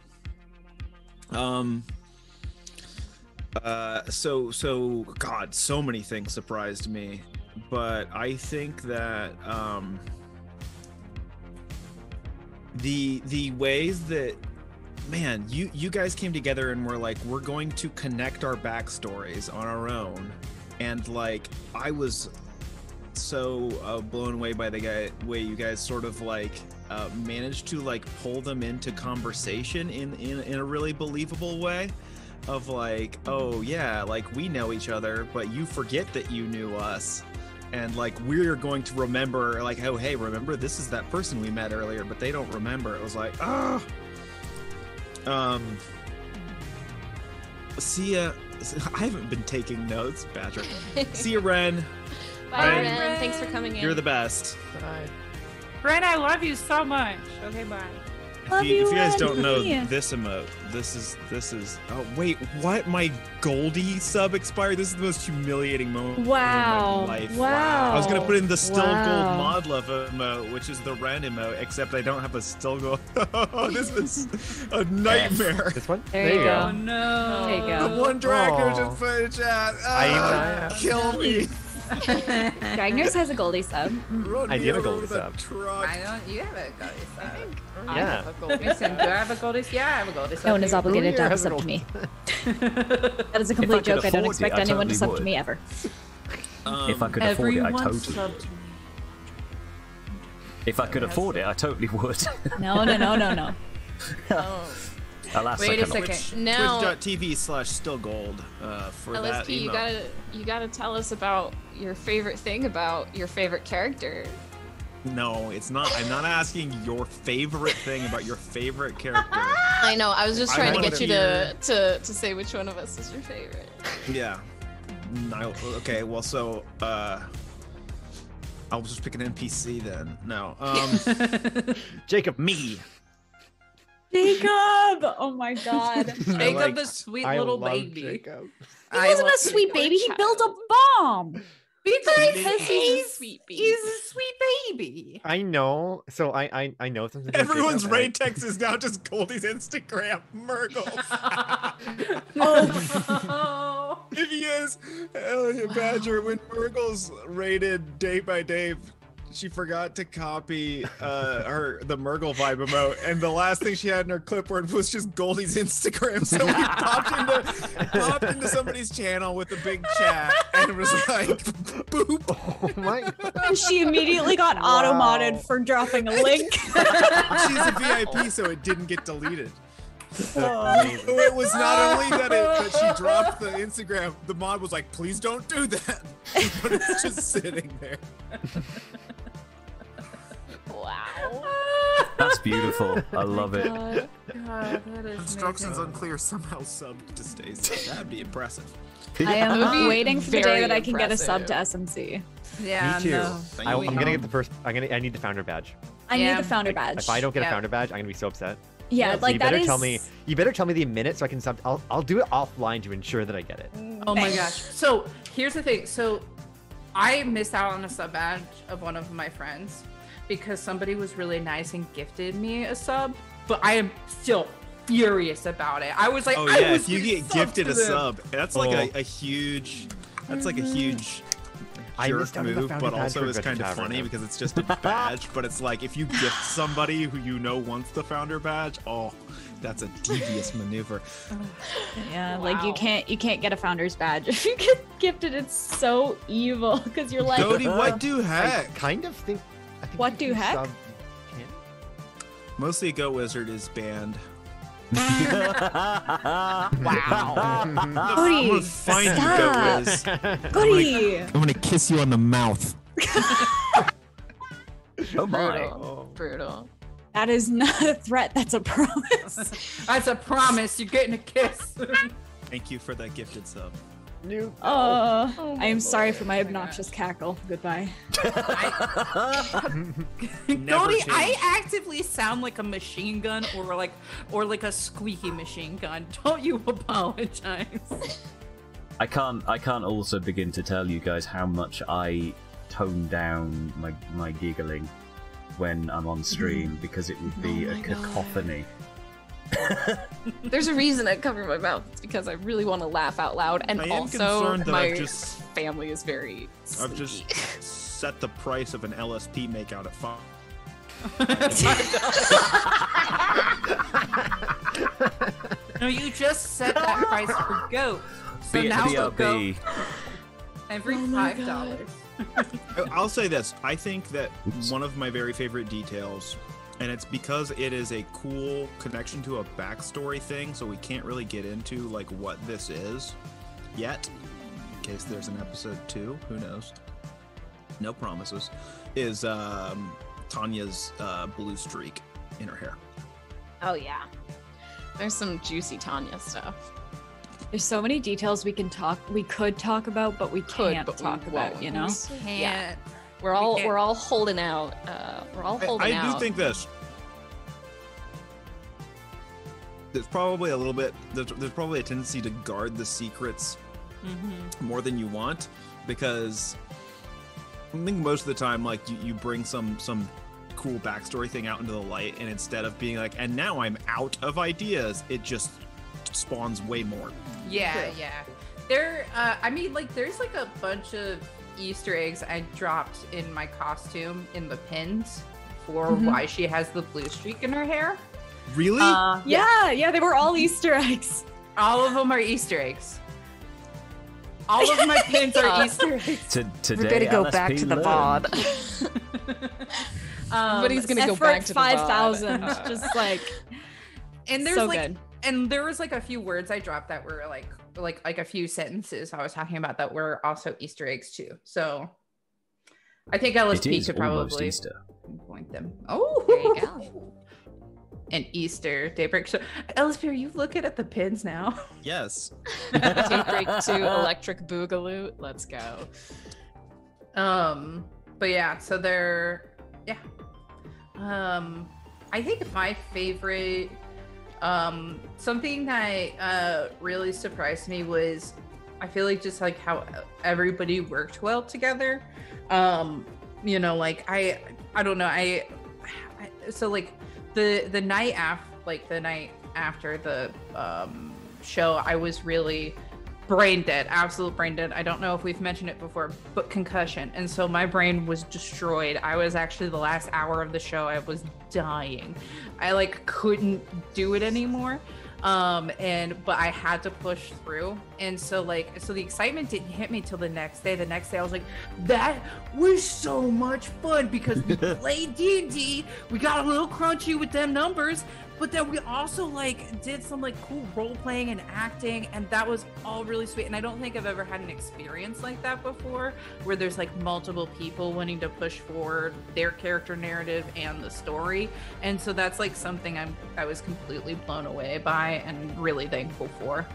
Um. Uh, so so God, so many things surprised me, but I think that um. The the ways that man you you guys came together and were like we're going to connect our backstories on our own and like i was so uh, blown away by the guy way you guys sort of like uh, managed to like pull them into conversation in, in in a really believable way of like oh yeah like we know each other but you forget that you knew us and like we're going to remember like oh hey remember this is that person we met earlier but they don't remember it was like ah um see ya i haven't been taking notes badger see ya ren Bye, Bye. Ren. Thanks for coming in. you're the best Bye. Ren, I love you so much. Okay, bye. Love if you, if you, you guys don't know Yeah. this emote, this is this is. Oh wait, what? My Goldie sub expired. This is the most humiliating moment Wow. of my life. Wow. I was gonna put in the still Wow. gold mod love emote, which is the Ren emote, except I don't have a still gold. Oh, this is a nightmare. This one? There you go. no. There you go. The one Dracula Aw. just put in chat. I- Ah, I- kill me. Dragnerz has a Goldie sub. Run I do have a Goldie sub. truck. I don't. You have a Goldie sub. Yeah. I have a Goldie. Listen, do I have a Goldie? Yeah, I have a Goldie sub. No one is obligated to have a sub to me. That is a complete could joke. I don't afford it, expect I anyone to sub to me ever. if I could afford it, I totally. sub to me. If I could afford it, I totally would. No, no, no, no, no. Oh. Alas, I Wait a cannot. second. Now, Twitch.tv slash still gold uh, for that LSP, you gotta you gotta tell us about your favorite thing about your favorite character. No, it's not. I'm not asking your favorite thing about your favorite character. I know. I was just trying to wanna get you to, to to say which one of us is your favorite. yeah. No, okay, well, so uh, I'll just pick an NPC then. No, um, Jacob. me. Jacob! Oh my god. I Jacob, like- the sweet I little love baby. Jacob. He I wasn't love a sweet Poor baby. He built a bomb. Because Because he's a he's sweet He's baby. a sweet baby. I know. So I I, I know something. Everyone's Jacob, and text is now just Goldie's Instagram. Murgles. Oh. if he is, uh, Elliot Badger, when Murgles rated day by day, she forgot to copy uh, her the Murgle vibe emote, and the last thing she had in her clipboard was just Goldie's Instagram. So we popped into popped into somebody's channel with a big chat, and it was like, boop. Oh my. And she immediately got auto Wow. modded for dropping a link. She's a VIP, so it didn't get deleted. So it was not only that, it, that she dropped the Instagram, the mod was like, please don't do that. But it's just sitting there. That's oh beautiful. I love it. God, that is Instructions amazing. unclear, somehow sub to Stacy. That'd be impressive. I would am be waiting for the day that I can get a sub to. SMC. Yeah, Me too. no. I, you. I'm gonna get the first. I'm gonna. I need the founder badge. I Yeah. need the founder Like, badge. If I don't get Yeah. a founder badge, I'm gonna be so upset. yeah, Yeah, So like you that better is. tell me. You better tell me the minute so I can sub. I'll I'll do it offline to ensure that I get it. Oh my gosh. So here's the thing. So I missed out on a sub badge of one of my friends because somebody was really nice and gifted me a sub, but I am still furious about it. I was like, Oh I yeah, was if you get gifted a sub, that's like Oh. a, a huge, that's like a mm-hmm. huge I jerk missed out on the move, but also for it's kind of funny Tavern. because it's just a badge. but it's like if you gift somebody who you know wants the founder badge, oh, that's a devious maneuver. Yeah, like you can't you can't get a founder's badge if you get gifted. It's so evil because you're like, Cody, what do I heck? kind of think. I think What do can heck? sub- can- Mostly Go Wizard is banned. wow, I'm gonna Cody, find you, stop. Go Wiz. Cody. I'm gonna kiss you on the mouth. Oh my. Brutal. Brutal. That is not a threat. That's a promise. That's a promise. You're getting a kiss. Thank you for that gifted sub. New. Uh, Oh I am my sorry for my obnoxious cackle. Goodbye. Never Cody. I actively sound like a machine gun or like or like a squeaky machine gun. Don't you apologize. I can't. I can't also begin to tell you guys how much I tone down my my giggling when I'm on stream because it would be Oh a cacophony. God. Cacophony. There's a reason I cover my mouth. It's because I really want to laugh out loud, and I am also concerned that my I've just- family is very. I've just set the price of an LSP makeout at five. no, you just set that price for goat. So now the goat BRB. every Oh my five dollars. I- I'll say this. I think that Oops. one of my very favorite details, and it's because it is a cool connection to a backstory thing, so we can't really get into like what this is yet. In case there's an episode two, who knows? No promises. Is um, Tanya's uh, blue streak in her hair? Oh yeah. There's some juicy Tanya stuff. There's so many details we can talk, we could talk about, but we Could, can't but we talk about. won't. You know. we Can't. Yeah. We're all can't- we're all holding out. Uh, we're all I, holding I out. I do think this. There's probably a little bit. There's, there's probably a tendency to guard the secrets Mm-hmm. more than you want because I think most of the time, like you, you bring some some cool backstory thing out into the light, and instead of being like, and now I'm out of ideas, it just spawns way more. Yeah, yeah. There, uh, I mean, like, there's like a bunch of Easter eggs I dropped in my costume in the pins for Mhm. why she has the blue streak in her hair. Really? Uh, Yeah, yeah, they were all Easter eggs. all of them are Easter eggs. All of my pins are Easter eggs. To, today, We're gonna go LSP back to the learned. VOD. Um, Everybody's gonna go back to the five VOD. thousand. Just like and there's so like good. and there was like a few words I dropped that were like like like a few sentences I was talking about that were also Easter eggs too. So I think It LSP could probably Easter. point them. Oh, There you go. And Easter daybreak. So LSP, are you looking at the pins now? yes. Daybreak to Electric Boogaloo. Let's go. Um, but yeah, so they're yeah. Um, I think my favorite, um, something that uh really surprised me was, I feel like just like how everybody worked well together. Um, you know, like I, I don't know, I, I so like the the night after, like the night after the um show, I was really brain dead, absolute brain dead. I don't know if we've mentioned it before, but concussion. And so my brain was destroyed. I was actually the last hour of the show, I was dying. I like couldn't do it anymore. Um and but I had to push through. And so like so the excitement didn't hit me till the next day. The next day I was like, that was so much fun because we played D&D. We got a little crunchy with them numbers, but then we also like did some like cool role playing and acting and that was all really sweet and i don't think i've ever had an experience like that before where there's like multiple people wanting to push forward their character narrative and the story and so that's like something i'm i was completely blown away by and really thankful for.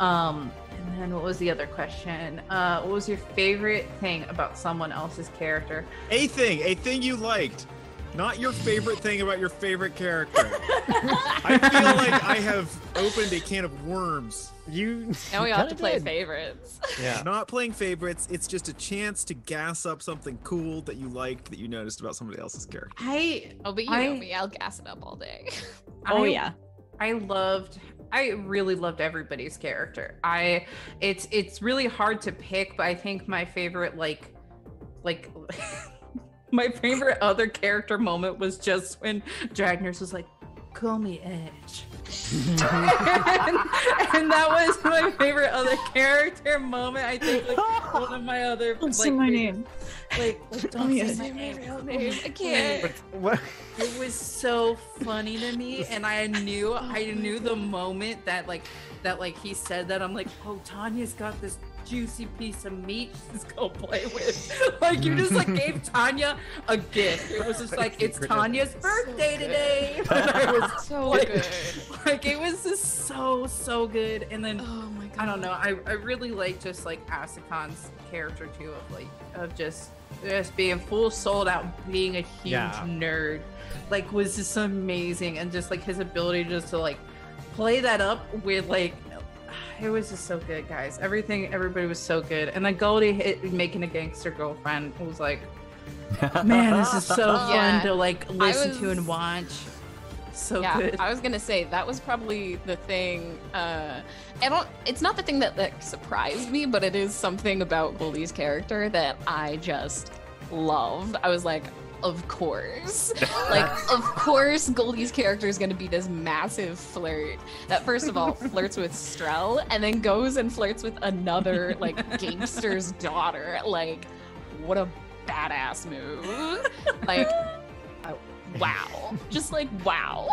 Um and then what was the other question? Uh what was your favorite thing about someone else's character? A thing, a thing you liked, not your favorite thing about your favorite character. I feel like I have opened a can of worms. You Now we all have to play did. favorites. Yeah. Not playing favorites, it's just a chance to gas up something cool that you liked that you noticed about somebody else's character. i Oh, but you I- know me, I'll gas it up all day. oh I- yeah. I loved I really loved everybody's character. I it's it's really hard to pick, but I think my favorite like like my favorite other character moment was just when Dragnerz was like, call me Edge. and, and that was my favorite other character moment. I think like one of my other Don't say my favorite- name. Like, like don't me say Edge. my name. name. I can't. What? It was so funny to me, and I knew I knew the moment that like that like he said that I'm like, oh Tanya's got this juicy piece of meat she's gonna play with. like you just like gave Tanya a gift. It was just like it's Tanya's birthday today. And I was So like, good. like it was just so so good. And then Oh my god. I don't know. I, I really like just like Asteconn's character too of like of just just being full sold out, being a huge Yeah. nerd. Like was just amazing and just like his ability just to like play that up with like it was just so good, guys. Everything everybody was so good. And then Goldie hit making a gangster girlfriend was like, man, this is so fun Yeah. to like listen to and watch. So yeah, good. I was gonna say that was probably the thing. Uh, I don't. It's not the thing that like surprised me, but it is something about Goldie's character that I just loved. I was like, of course, like of course, Goldie's character is gonna be this massive flirt that first of all flirts with Strel and then goes and flirts with another like gangster's daughter. Like, what a badass move. like, wow. Just like, wow.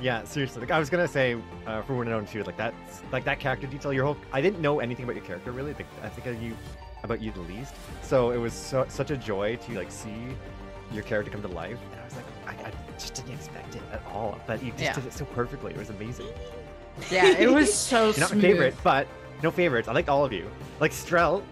Yeah, seriously. Like I was gonna say, uh, for one and too, like that, like that character detail. Your whole, I didn't know anything about your character really. Like, I think I knew about you the least. So it was so, such a joy to like see your character come to life. And I was like, I, I just didn't expect it at all. But you just Yeah. did it so perfectly. It was amazing. Yeah, it was so You're not my favorite, but no favorites. I liked all of you. Like Strel.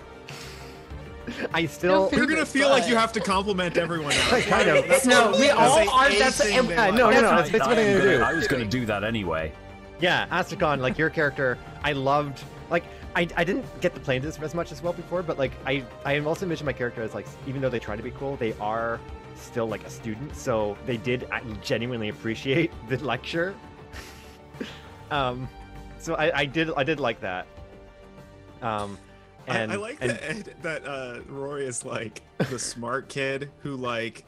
I still. You're gonna feel like you have to compliment everyone else. Kind of. That's No, we all are- that's- thing and- uh, like. no, no, no, I- it's- it's what I'm gonna do. I was going to do that anyway. Yeah, Asteconn, like your character, I loved. Like, I, I didn't get to play into this as much as well before, but like I I also mentioned my character as like even though they try to be cool, they are still like a student, so they did uh, genuinely appreciate the lecture. um, so I, I did I did like that. Um, and I, I like and, that that uh, Roy is like the smart kid who like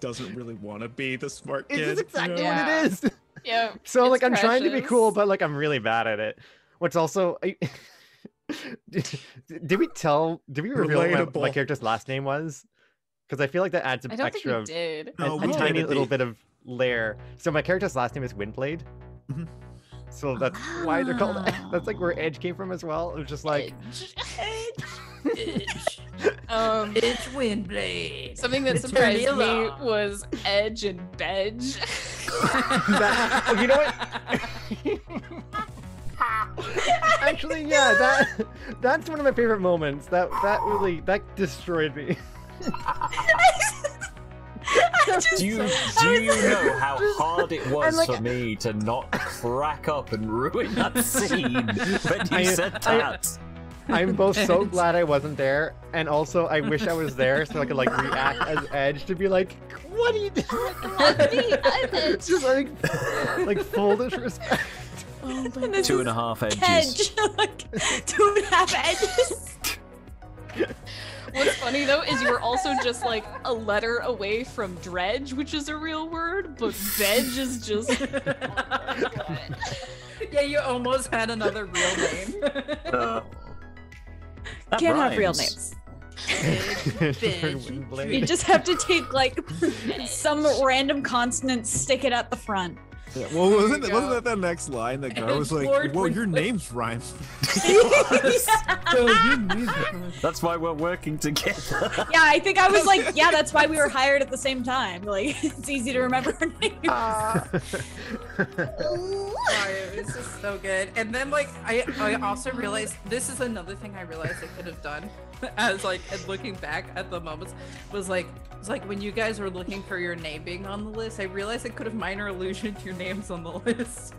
doesn't really want to be the smart kid. It's exactly you know? Yeah. what it is. yeah. So It's like I'm trying to be cool, but like I'm really bad at it. What's also I, did, did we tell did we reveal what my, my character's last name was? Because I feel like that adds an I don't extra of did. a, No, a tiny did. little bit of layer. So my character's last name is Windblade. Mhm. So that's why they're called. Ah. That's like where Edge came from as well. It was just like edge. um, It's Windblade. something that It's surprised me was Edge and Bedge. that. Oh, you know what? Actually, yeah, that that's one of my favorite moments. That that really that destroyed me. Do you, do you know how hard it was like- for me to not crack up and ruin that scene when you I- said that? I'm both so glad I wasn't there, and also I wish I was there so I could like react as Edge to be like, "What are you doing?" It's just like, like full disrespect. Oh two and a half edges. Edge, like two and a half edges. What's funny though is you were also just like a letter away from dredge, which is a real word, but veg is just yeah, you almost had another real name. Uh, Can't have real names. You just have to take like some random consonant, stick it at the front. Yeah, well, wasn't, There you wasn't go. that the next line that guy was like, Lord "Well, your name's rhyme." That's why we're working together. Yeah, I think I was like, yeah, that's why we were hired at the same time. Like, it's easy to remember her name. Oh, it was just so good. And then like I I also realized this is another thing I realized I could have done as like and looking back at the moments was like it's like when you guys were looking for your name being on the list, I realized I could have minor illusioned your names on the list.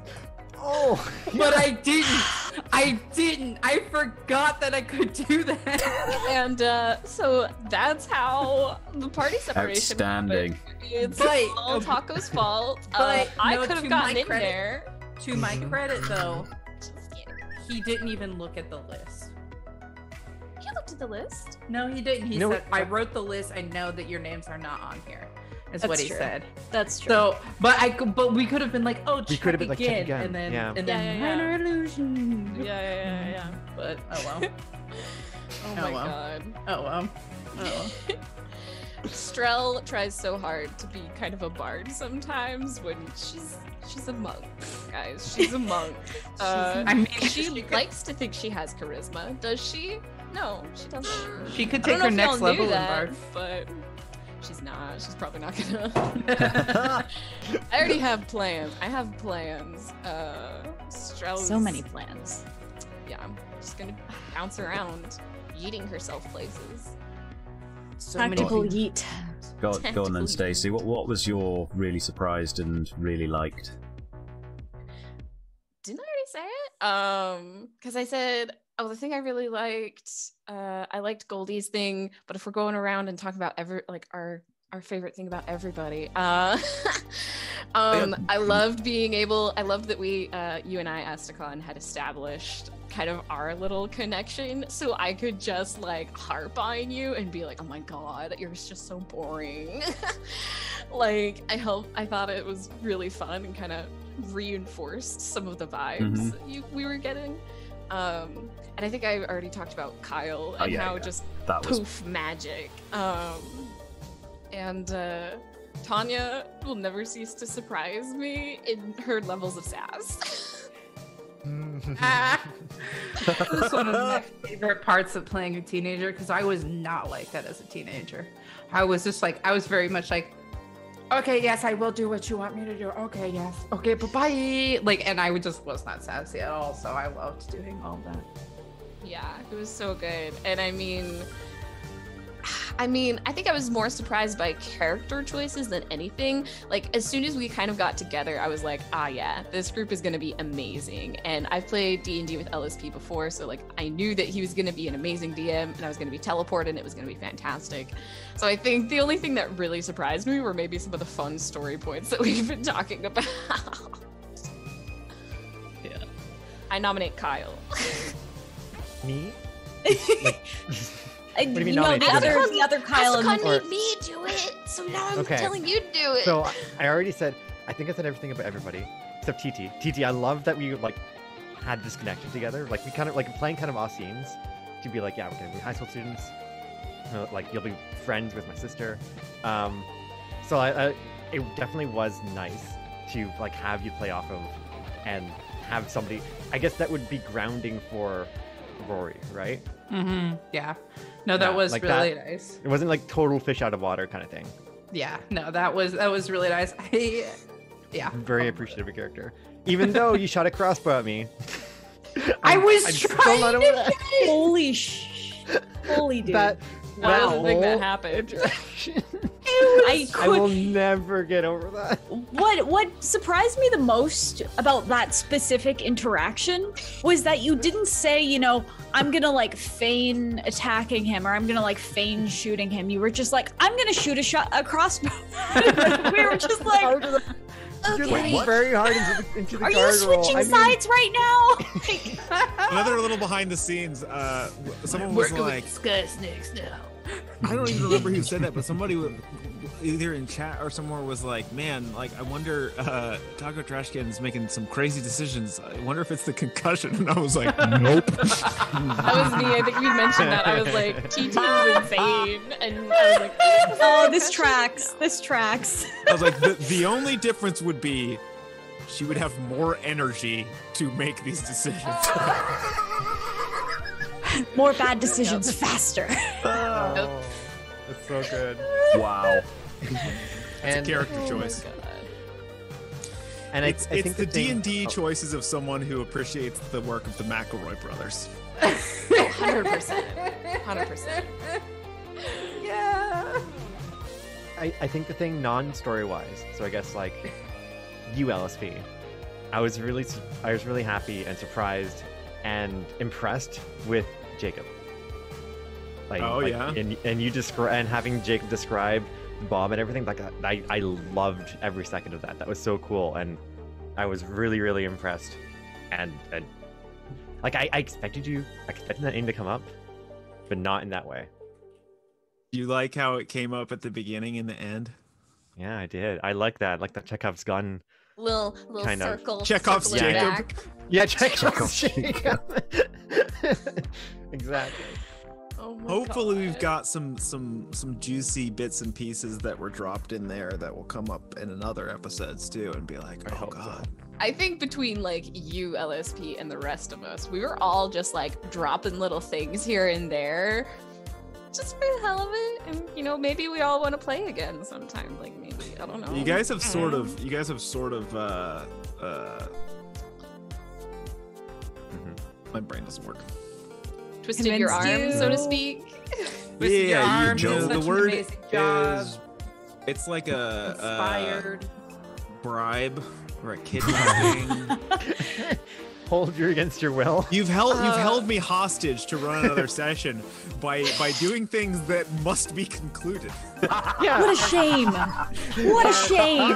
oh, But I didn't. I didn't. I forgot that I could do that. and uh, so that's how the party separation. Outstanding. happened. It's But- all Taco's fault. uh, but, I no, could have gotten in credit- there. to my credit though, he didn't even look at the list. He looked at the list. No, he didn't. He No, said, "I wrote the list. I know that your names are not on here." Is what he true. said. That's true. So, but I, but we could have been like, "Oh, check We could have been like, check again," again, and then, yeah. and Yeah, then yeah, yeah. minor illusion. Yeah, yeah, yeah, yeah. But oh well, Oh Oh, my well. god. oh well, oh well. Strel tries so hard to be kind of a bard sometimes when she's she's a monk, guys. She's a monk. Uh, I mean, she she likes to think she has charisma. Does she? No, she doesn't. She could take her next level knew in that, bard. but she's not. She's probably not gonna. I already have plans. I have plans. Uh, Strel's so many plans. Yeah, I'm just gonna bounce around, eating herself places. So many Tactical people. yeet. Go, go on then, Tactically. Stacey. What, what was your really surprised and really liked? Didn't I already say it? Um, because I said, oh, the thing I really liked, uh, I liked Goldie's thing. But if we're going around and talking about every like our our favorite thing about everybody, uh, um, I loved being able. I loved that we, uh, you and I, Asteconn, had established kind of our little connection, so I could just like harp on you and be like, oh my god, you're just so boring. like I hope I thought it was really fun and kind of reinforced some of the vibes Mhm. you, we were getting. Um, and I think I already talked about Kyle Oh, and yeah, how yeah. just That was poof magic. Um, and uh, Tanya will never cease to surprise me in her levels of sass. Ah. This was one of my favorite parts of playing a teenager because I was not like that as a teenager. I was just like, I was very much like, okay, yes, I will do what you want me to do. Okay, yes. Okay, bye bye. Like, and I just was not sassy at all. So I loved doing all that. yeah, it was so good. And I mean, I mean, I think I was more surprised by character choices than anything. Like as soon as we kind of got together, I was like, ah, yeah, this group is gonna be amazing. And I've played D and D with LSP before, so like I knew that he was gonna be an amazing DM, and I was gonna be teleported, and it was gonna be fantastic. So I think the only thing that really surprised me were maybe some of the fun story points that we've been talking about. yeah, I nominate Kyle. Me? I, do you mean know, nominate? the Does it- other, the other Kyle and Asteconn Or- made me do it, so now I'm Okay. telling you to do it. So I already said, I think I said everything about everybody except TT. TT, I love that we like had this connection together. Like we kind of like playing kind of off scenes to be like, yeah, we're gonna be high school students. Uh, Like you'll be friends with my sister. Um, so I, I, it definitely was nice to like have you play off of and have somebody. I guess that would be grounding for Rory, right? Mm-hmm. Yeah. No, that Yeah, was like really that- nice. It wasn't like total fish out of water kind of thing. Yeah. No, that was that was really nice. I, yeah. Very appreciative of your character. Even though you shot a crossbow at me. I I'm- was I'm still trying to holy sh, holy dude. That, That was that the thing that happened. interaction. I I will never get over that. What what surprised me the most about that specific interaction was that you didn't say, you know, I'm gonna like feign attacking him or I'm gonna like feign shooting him. You were just like, I'm gonna shoot a shot a crossbow. we were just like, You're Okay. looking very hard into the, into the are you card roll. switching I mean, sides right now? Another little behind the scenes. Uh, w- someone was like, discuss next now. I don't even remember who said that, but somebody w- either in chat or somewhere was like, "Man, like I wonder, uh, Taco Trashcan's making some crazy decisions. I wonder if it's the concussion." And I was like, "Nope." That was me. I think you mentioned that. I was like, TT is insane. And I was like, oh, this tracks. This tracks. I was like, the, "The only difference would be." She would have more energy to make these decisions. More bad decisions faster. Oh, that's so good. wow. And, Character oh choice. And I, It's, I it's think the the D thing- and D oh, choices of someone who appreciates the work of the McElroy brothers. 100%. 100%. Yeah. I, I think the thing non-story wise, so I guess like you LSP, I was really I was really happy and surprised and impressed with Jacob. Like, Oh, like, yeah? and and you describe and having Jacob describe Bob and everything like I I loved every second of that. That was so cool and I was really really impressed and and like I, I expected you I expected that name to come up, but not in that way. You like how it came up at the beginning and the end? Yeah, I did. I like that. Like that Chekhov's gun Little little Kind of. circle. Chekhov's circling Jacob. back. Yeah, Chekhov's Jacob. exactly. Oh my Hopefully, we've got some some some juicy bits and pieces that were dropped in there that will come up in another episodes too, and be like, I "Oh hope so. God." I think between like you, LSP, and the rest of us, we were all just like dropping little things here and there, just for the hell of it. And you know, maybe we all want to play again sometime. Like maybe I don't know. You guys have sort Mm. of you guys have sort of uh uh Mhm. my brain doesn't work. twisted your arm, Convinced so to speak. Twisted your Yeah, you- arm, Joe, did the word is it's like a, a Inspired. bribe or a kidnapping. Hold you against your will. You've held you've Uh. held me hostage to run another session by by doing things that must be concluded. Yeah. What a shame. What a shame.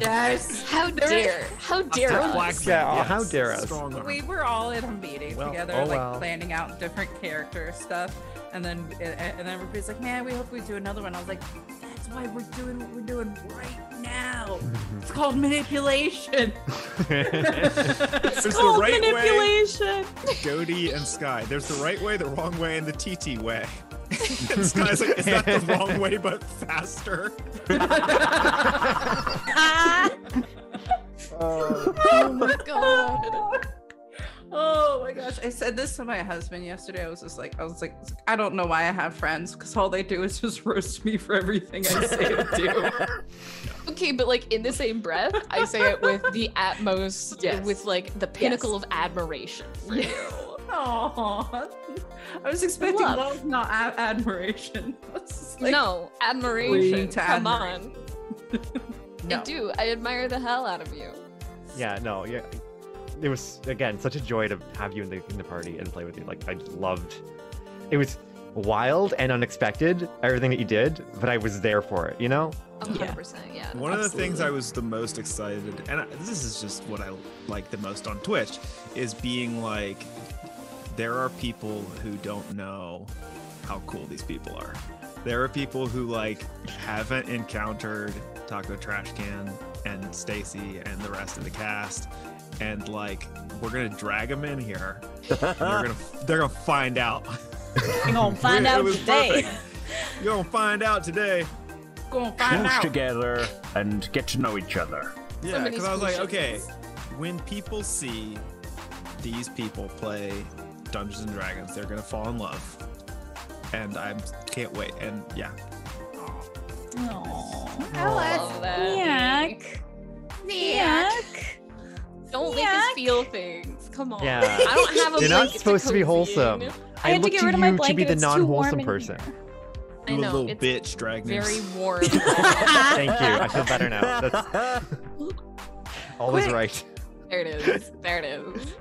yes. How dare? How dare us? Black Yeah, Belt, how dare us. We were all in a meeting Well, together, oh like well. planning out different character stuff, and then and, and then everybody's like, "Man, we hope we do another one." I was like, "That's why we're doing what we're doing right now. It's called manipulation." This is the Called right way. manipulation. god. Jody and Sky. There's the right way, the wrong way, and the TT way. and Sky's like, is that the wrong way but faster? Oh, oh my god. Oh my gosh. I said this to my husband yesterday. I was just like, I was like, I don't know why I have friends because all they do is just roast me for everything I say and do. Okay, but like in the same breath, I say it with the utmost, Yes. with like the pinnacle of admiration for you. Aww. I was expecting Love. love, not a- admiration. I was just like, no, admiration. To Come admiration. on. no. I do. I admire the hell out of you. Yeah, no, yeah. It was again such a joy to have you in the in the party and play with you. Like I just loved. It was wild and unexpected everything that you did, but I was there for it. You know? Hundred percent, yeah. One of the things I was the most excited, and I, this is just what I like the most on Twitch, is being like, there are people who don't know how cool these people are. There are people who like haven't encountered Taco Trash Can and Stacy and the rest of the cast, and like we're gonna drag them in here. they're gonna they're gonna find out. You're gonna find out today. perfect. You're gonna find out today. Gonna find Push out. together and get to know each other. Yeah, many because I was like, okay, when people see these people play Dungeons and Dragons, they're gonna fall in love, and I can't wait. And yeah, Aw. love that. Yuck. Yuck. Don't make us feel things. Come on. Yeah. I don't have a You're not supposed to be wholesome. in. I I had to look get to rid of my you to blanket. be the it's too non-wholesome warm person. I you know. little it's bitch, Dragnerz. very warm. Thank you. I feel better now. That's always Quick. right. there it is. There it is.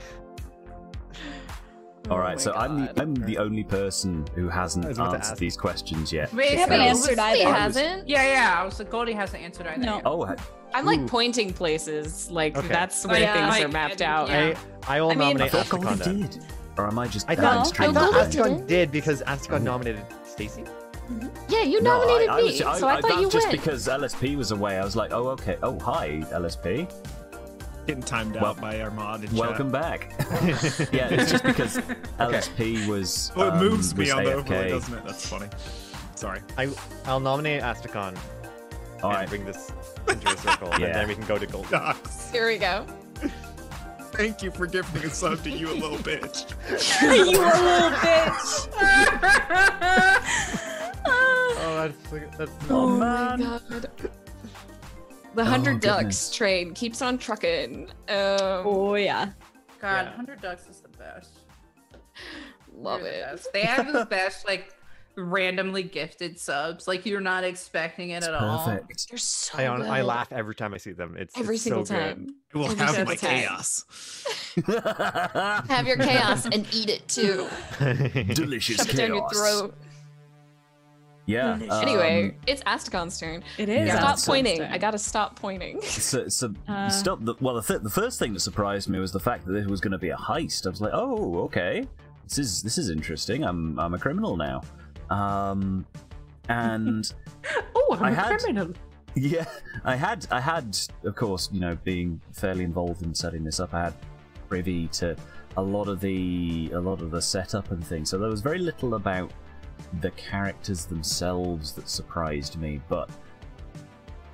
All Oh right, my so I'm the, I'm the only person who hasn't was about to answered these questions yet. Wait, I haven't answered either. He hasn't. Yeah, yeah. I was like, Goldie hasn't answered either. No. yet. Oh, ha- I'm like Ooh. pointing places. Like Okay. that's Oh, where yeah, things like, are mapped I- out. yeah. I I will I mean- I nominate thought Goldie did. Or am I just I thought, stream I thought Goldie cred? Didn't. did because Asteconn mm-hmm. nominated Stacy. Mm-hmm. Yeah, you No, I- nominated I me, was- I- so I, I- thought that's you just went. because LSP was away. I was like, oh, okay. Oh, hi, LSP. Getting timed Well- out by our mod. In Welcome back. yeah, it's just because LSP was. Chat. Oh, it um, moves me was on the overlay, doesn't it? That's funny. Sorry. I I'll nominate Asteconn All and right. bring this into a circle, Yeah. and then we can go to Gold. Docs. Here we go. Thank you for giving a sub to you, a little bitch. you a little bitch. Oh, that's that's Oh, man. my god. The hundred ducks goodness. train keeps on trucking. Um, oh yeah. God, Yeah. Hundred Ducks is the best. love They're the it. best. They have the best, like, randomly gifted subs. Like, you're not expecting it It's at all. perfect. They're so I on, I laugh every time I see them. It's every it's single so good. time. You will Every have single my time. chaos. Have your chaos and eat it too. Delicious Shove it down your chaos. throat. Yeah. anyway, um, it's Asteconn's turn. It is. Yeah. Stop Asteconn's pointing. turn. I gotta stop pointing. So, so Uh, stop. The, well, the, th- the first thing that surprised me was the fact that it was going to be a heist. I was like, oh, okay, this is this is interesting. I'm I'm a criminal now. Um, and Oh, I'm I a had- criminal. yeah, I had I had of course you know being fairly involved in setting this up. I had privy to a lot of the a lot of the setup and things. So there was very little about the characters themselves that surprised me, but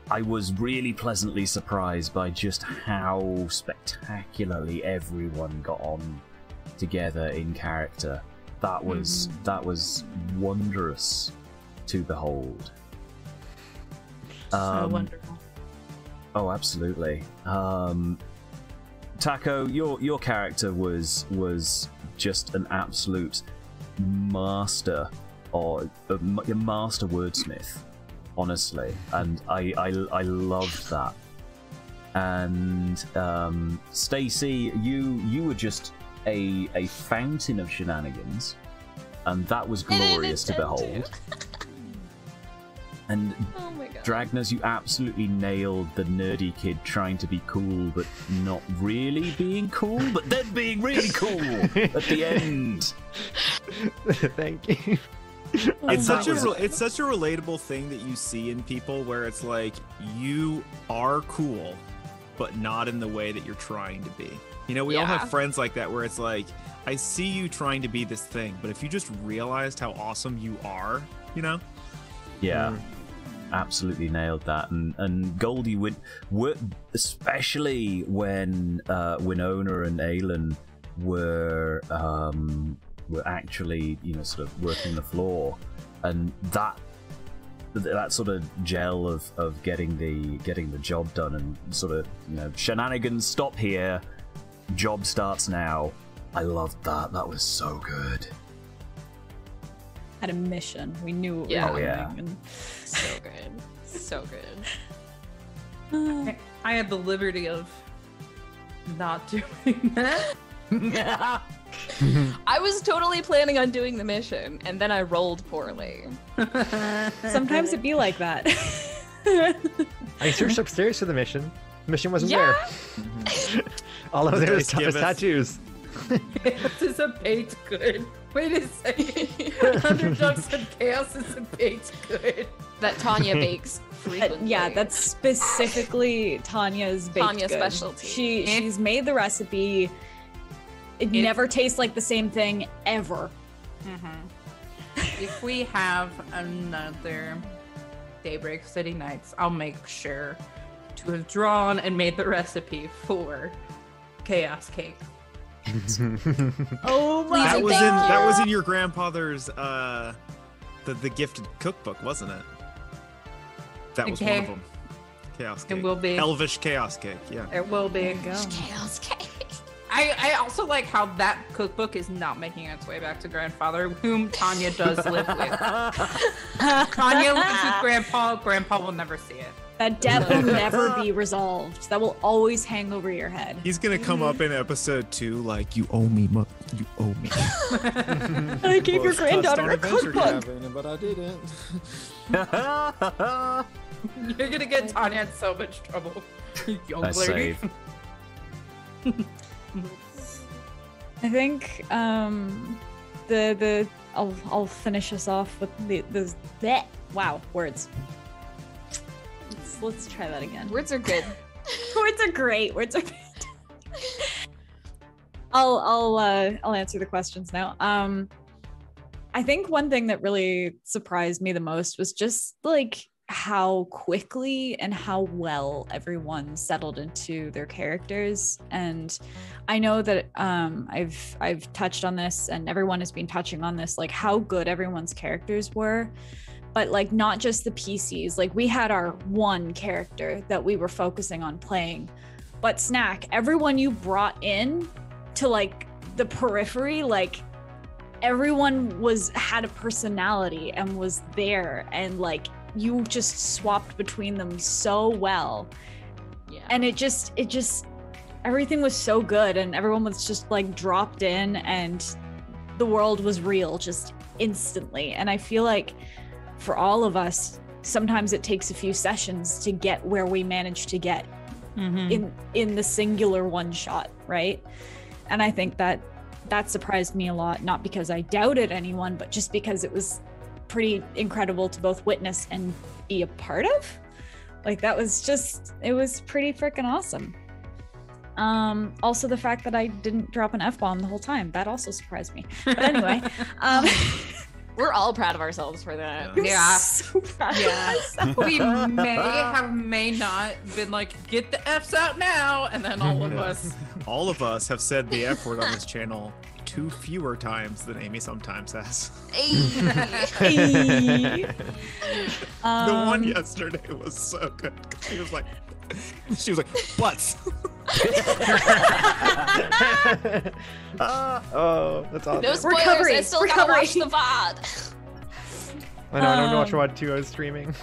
I was really pleasantly surprised by just how spectacularly everyone got on together in character. That was that was wondrous to behold. so Um, wonderful. Oh, absolutely. Um, Taco, your your character was was just an absolute master, or a, m- a master wordsmith, honestly, and I I, I loved that. And um, Stacy, you you were just a a fountain of shenanigans, and that was glorious to behold. And Oh my. Dragnerz, you absolutely nailed the nerdy kid trying to be cool, but not really being cool, but then being really cool at the end. Thank you. It's such a re- it's such a relatable thing that you see in people where it's like you are cool, but not in the way that you're trying to be. You know, we all have friends like that where it's like, I see you trying to be this thing, but if you just realized how awesome you are, you know, Yeah, Mm. absolutely nailed that. And and Goldie would, would especially when uh, Winona and Aelin were um, were actually you know sort of working the floor, and that that sort of gel of, of getting the getting the job done and sort of you know shenanigans stop here, job starts now. I loved that. That was so good. Had a mission. We knew it Yeah. was Oh, yeah. coming, So good. So good. and- I- I had the liberty of not doing that. I was totally planning on doing the mission, and then I rolled poorly. Sometimes it be like that. I searched upstairs for the mission. The mission wasn't Yeah. there. All over there is Dice give toughest us- tattoos. Chaos is a baked good. Wait a second. Underdog said chaos is a baked good. that Tanya bakes Uh, frequently. yeah, that's specifically Tanya's baked Tanya's good. specialty. She she's made the recipe. It, It- never tastes like the same thing ever. If we have another Daybreak City Nights, I'll make sure to have drawn and made the recipe for Chaos Cake. Oh my that was in thank that was in your grandfather's uh, the the gifted cookbook, wasn't it? That was one of them. Chaos It cake. will be. Elvish chaos cake. Yeah. It will be. go. Chaos cake. I, I also like how that cookbook is not making its way back to grandfather, whom Tanya does live with. Tanya lives with grandpa. Grandpa will never see it. That debt will never be resolved. That will always hang over your head. He's gonna come up in episode two like you owe me, mo- you owe me. I gave your Well, it's touched granddaughter a Adventure cookbook. Cabin, but I didn't. You're gonna get Tanya in so much trouble. Young Nice lady. I think um the the I'll I'll finish us off with the the bleh. wow words. Let's, let's try that again. Words are good. words are great. Words are good. I'll I'll uh, I'll answer the questions now. Um, I think one thing that really surprised me the most was just like how quickly and how well everyone settled into their characters and i know that um i've i've touched on this and everyone has been touching on this like how good everyone's characters were. But like not just the pcs like we had our one character that we were focusing on playing. But snack everyone you brought in to like the periphery like everyone was had a personality and was there and like you just swapped between them so well. Yeah. and it just it just everything was so good and everyone was just like dropped in and the world was real just instantly. And i feel like for all of us sometimes it takes a few sessions to get where we managed to get mm-hmm. in in the singular one shot right? And i think that that surprised me a lot not because i doubted anyone but just because it was pretty incredible to both witness and be a part of. Like that was just it was pretty freaking awesome um also the fact that i didn't drop an f-bomb the whole time that also surprised me but anyway um We're all proud of ourselves for that. Yeah. Yeah. so proud Yeah. we may have may not been like get the f's out now and then all of us All of us have said the F word on this channel two fewer times than Amy sometimes has. Hey. the one Um, yesterday was so good. She was like, she was like, butts. oh, that's awesome. No spoilers. Recovery, I still recovery. gotta watch the VOD. I know, I don't know which um, one two I was streaming.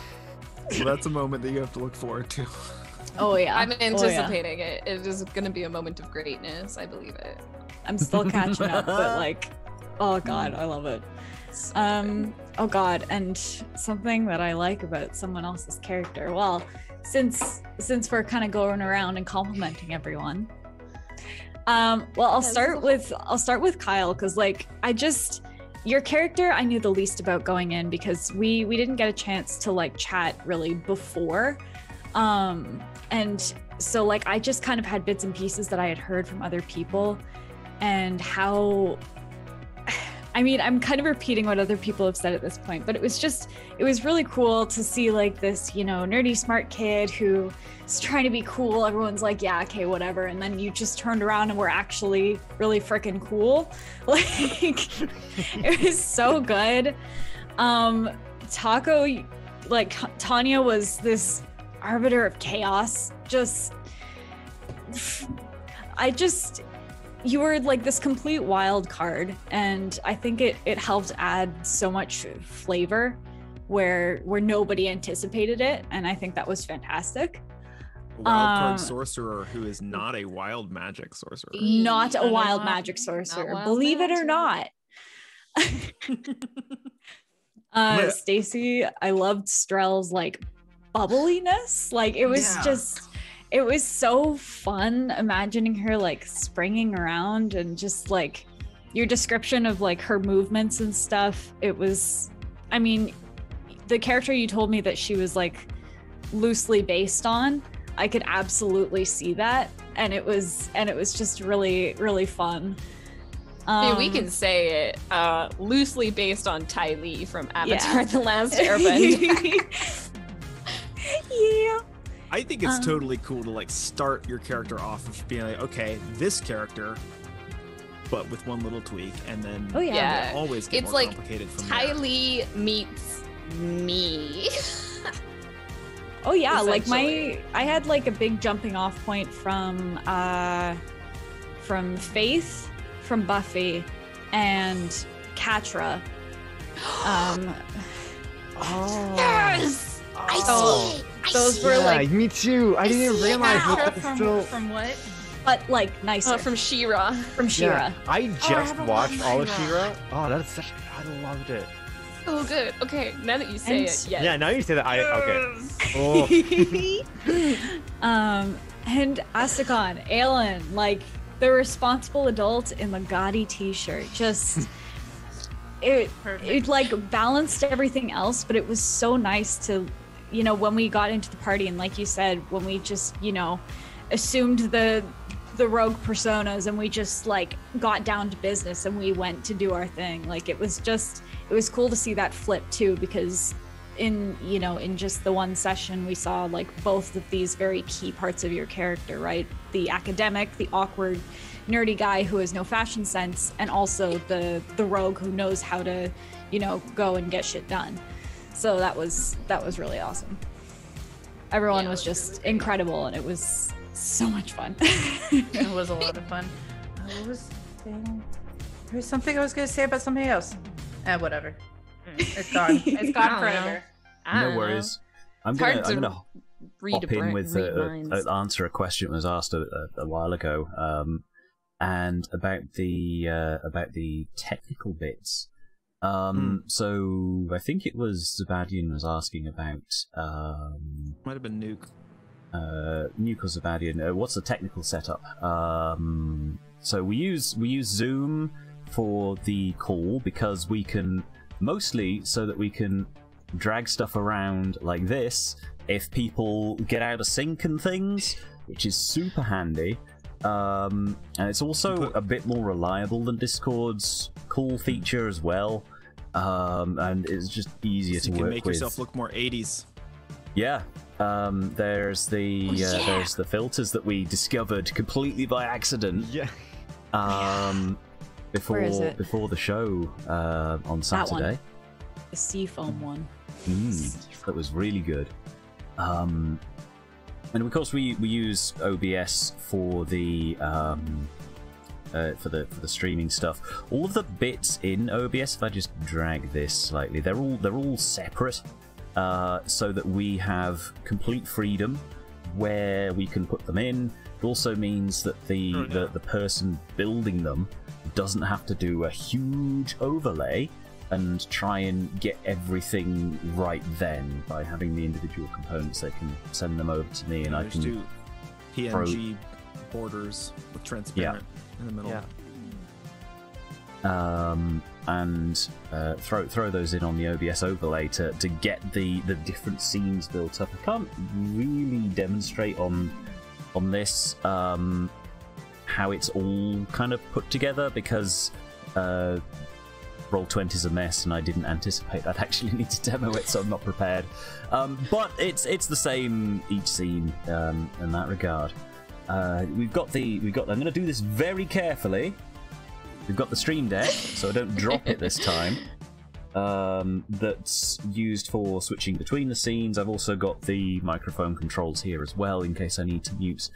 so that's a moment that you have to look forward to. oh yeah I'm Oh, yeah. anticipating it. It is going to be a moment of greatness. I believe it. i'm still catching up but like oh god i love it So Um, oh god, and something that I like about someone else's character. Well, since since we're kind of going around and complimenting everyone. Um, well, I'll start with I'll start with Kyle cuz like I just your character I knew the least about going in because we we didn't get a chance to like chat really before. Um and so like I just kind of had bits and pieces that I had heard from other people and how I mean, I'm kind of repeating what other people have said at this point, but it was just, it was really cool to see like this, you know, nerdy smart kid who is trying to be cool. Everyone's like, yeah, okay, whatever. And then you just turned around and were actually really freaking cool. Like, it was so good. Um, Taco, like, Tanya was this arbiter of chaos. Just, I just, you were like this complete wild card and i think it it helped add so much flavor where where nobody anticipated it and i think that was fantastic Wild card Um, sorcerer who is not a wild magic sorcerer. not a wild wild- magic sorcerer wild believe it or not uh stacy i loved Strel's like bubbliness like it was Yeah. just it was so fun imagining her like springing around and just like your description of like her movements and stuff it was i mean the character you told me that she was like loosely based on i could absolutely see that and it was and it was just really really fun mean, we Um, can say it uh, loosely based on Ty Lee from Avatar: Yeah. The Last Airbender. yeah I think it's Um, totally cool to like start your character off of being like, okay, this character, but with one little tweak, and then oh yeah, Yeah. it'll always get It's more like complicated from Ty. Lee meets me. Oh yeah, like my. I had like a big jumping off point from uh from Faith, from Buffy, and Catra. Um Oh. Yes! I Oh. see it! I Those were! Yeah, like- me too. I didn't see it realize now. that from, still. from what? but like nicer Oh, from She-Ra. from She-Ra. Yeah, I just haven't watched watched all of She-Ra. She-Ra. Oh, that's such. I loved it. Oh, good. Okay, now that you say And- it, yes. Yeah, now you say that. I okay. Oh, um and Asteconn, Aelin, like the responsible adult in the gaudy t-shirt. Just it Perfect. it like balanced everything else, but it was so nice to you know, when we got into the party and like you said, when we just, you know, assumed the the rogue personas and we just like got down to business and we went to do our thing. Like it was just it was cool to see that flip too because in you know in just the one session we saw like both of these very key parts of your character right the academic the awkward nerdy guy who has no fashion sense and also the the rogue who knows how to you know go and get shit done so that was that was really awesome everyone Yeah, was was just incredible and it was so much fun It was a lot of fun. What was saying? There was something I was gonna say about something else. Eh, whatever. It's gone. it's gone forever. No worries. I'm gonna hard I'm gonna Read pop a in with read a, a, a- answer a question that was asked a, a, a while ago, um, and about the uh, about the technical bits. Um, So I think it was Zabadian was asking about um, might have been Nuke. uh, Nuke or Zabadian. Uh, what's the technical setup? Um, so we use we use Zoom for the call because we can mostly so that we can drag stuff around like this if people get out of sync and things, which is super handy. Um, and it's also a bit more reliable than Discord's call feature as well. Um, and it's just easier So to you can work make with. yourself look more 80s. Yeah. Um, there's the Oh, uh, yeah. there's the filters that we discovered completely by accident yeah. um, before Where is it? before the show uh, on That one. Saturday. the seafoam one Mm, that was really good. Um, and of course, we we use OBS for the um, uh, for the for the streaming stuff. All of the bits in OBS, if I just drag this slightly, they're all they're all separate, uh, so that we have complete freedom where we can put them in. It also means that the, Oh, yeah. the the person building them doesn't have to do a huge overlay and try and get everything right then by having the individual components. They can send them over to me, and I Just can do PNG borders with transparent in the middle. Yeah. um, and uh, throw throw those in on the OBS overlay to, to get the, the different scenes built up. I can't really demonstrate on on this, um, how it's all kind of put together because uh, Roll20 is a mess and I didn't anticipate I'd actually need to demo it, so I'm not prepared. Um, but it's it's the same each scene um, in that regard. Uh, we've got the we've got. I'm going to do this very carefully. We've got the stream deck, so I don't drop it this time. Um, that's used for switching between the scenes. I've also got the microphone controls here as well, in case I need to mute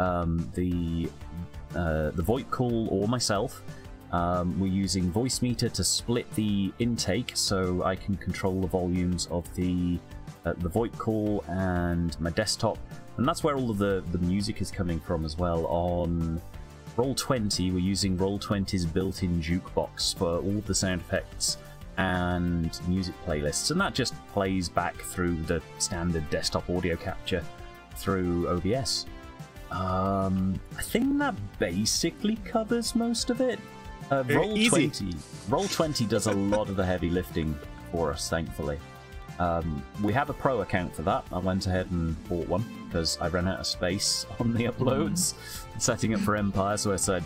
um, the uh, the VoIP call or myself. Um, we're using Voicemeeter to split the intake, so I can control the volumes of the uh, the VoIP call and my desktop, and that's where all of the the music is coming from as well. On Roll20, we're using Roll20's built-in jukebox for all the sound effects and music playlists, and that just plays back through the standard desktop audio capture through OBS. Um, I think that basically covers most of it. Uh, roll easy. twenty. Roll twenty does a lot of the heavy lifting for us, thankfully. Um, we have a pro account for that. I went ahead and bought one because I ran out of space on the uploads, setting it for Empire. So I said,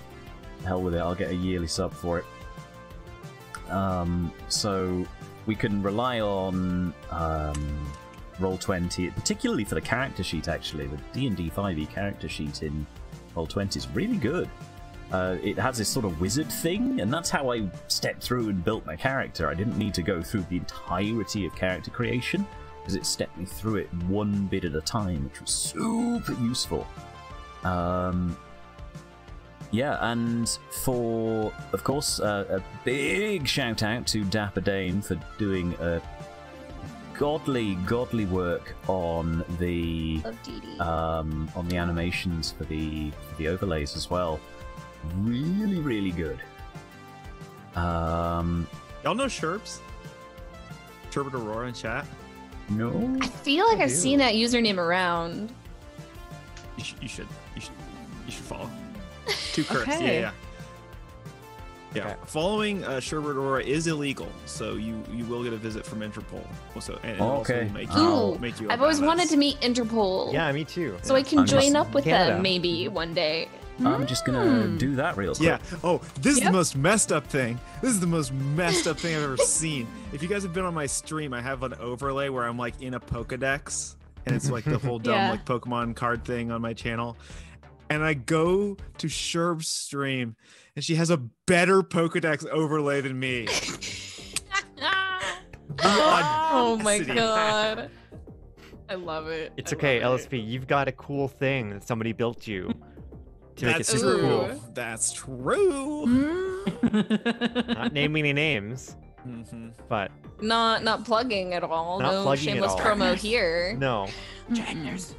"Hell with it! I'll get a yearly sub for it." Um, so we can rely on um, Roll20, particularly for the character sheet. Actually, the D and D 5e character sheet in Roll20 is really good. Uh, it has this sort of wizard thing, and that's how I stepped through and built my character. I didn't need to go through the entirety of character creation, because it stepped me through it one bit at a time, which was super useful. Um, yeah, and for, of course, uh, a big shout out to Dapper Dane for doing a godly, godly work on the Love Dee Dee. um, on the animations for the for the overlays as well. Really, really good. Um, Y'all know Sherbs? Sherbert Aurora in chat. no, I feel like I I've do. seen that username around. You, sh- you should you should you should follow. Two curse. Okay. Yeah, yeah. Yeah, Okay. following uh, Sherbert Aurora is illegal, so you you will get a visit from Interpol. Also, and it Oh, also okay. will make Ooh, you make you. a I've always wanted to meet Interpol. Yeah, me too. So I can I'm join up with Canada. them maybe one day. I'm just gonna Hmm. do that real quick. Yeah. Oh, this is the most messed up thing. This is the most messed up thing I've ever seen. If you guys have been on my stream, I have an overlay where I'm like in a Pokedex, and it's like the whole dumb Yeah. like Pokemon card thing on my channel. And I go to Sherb's stream, and she has a better Pokedex overlay than me. oh my god. I love it. It's I okay, love it. LSP. You've got a cool thing that somebody built you to make it That's super true. cool. That's true. Not naming any names, Mhm. but Not not plugging at all. Not no plugging at shameless all. promo here. no. Dragnerz.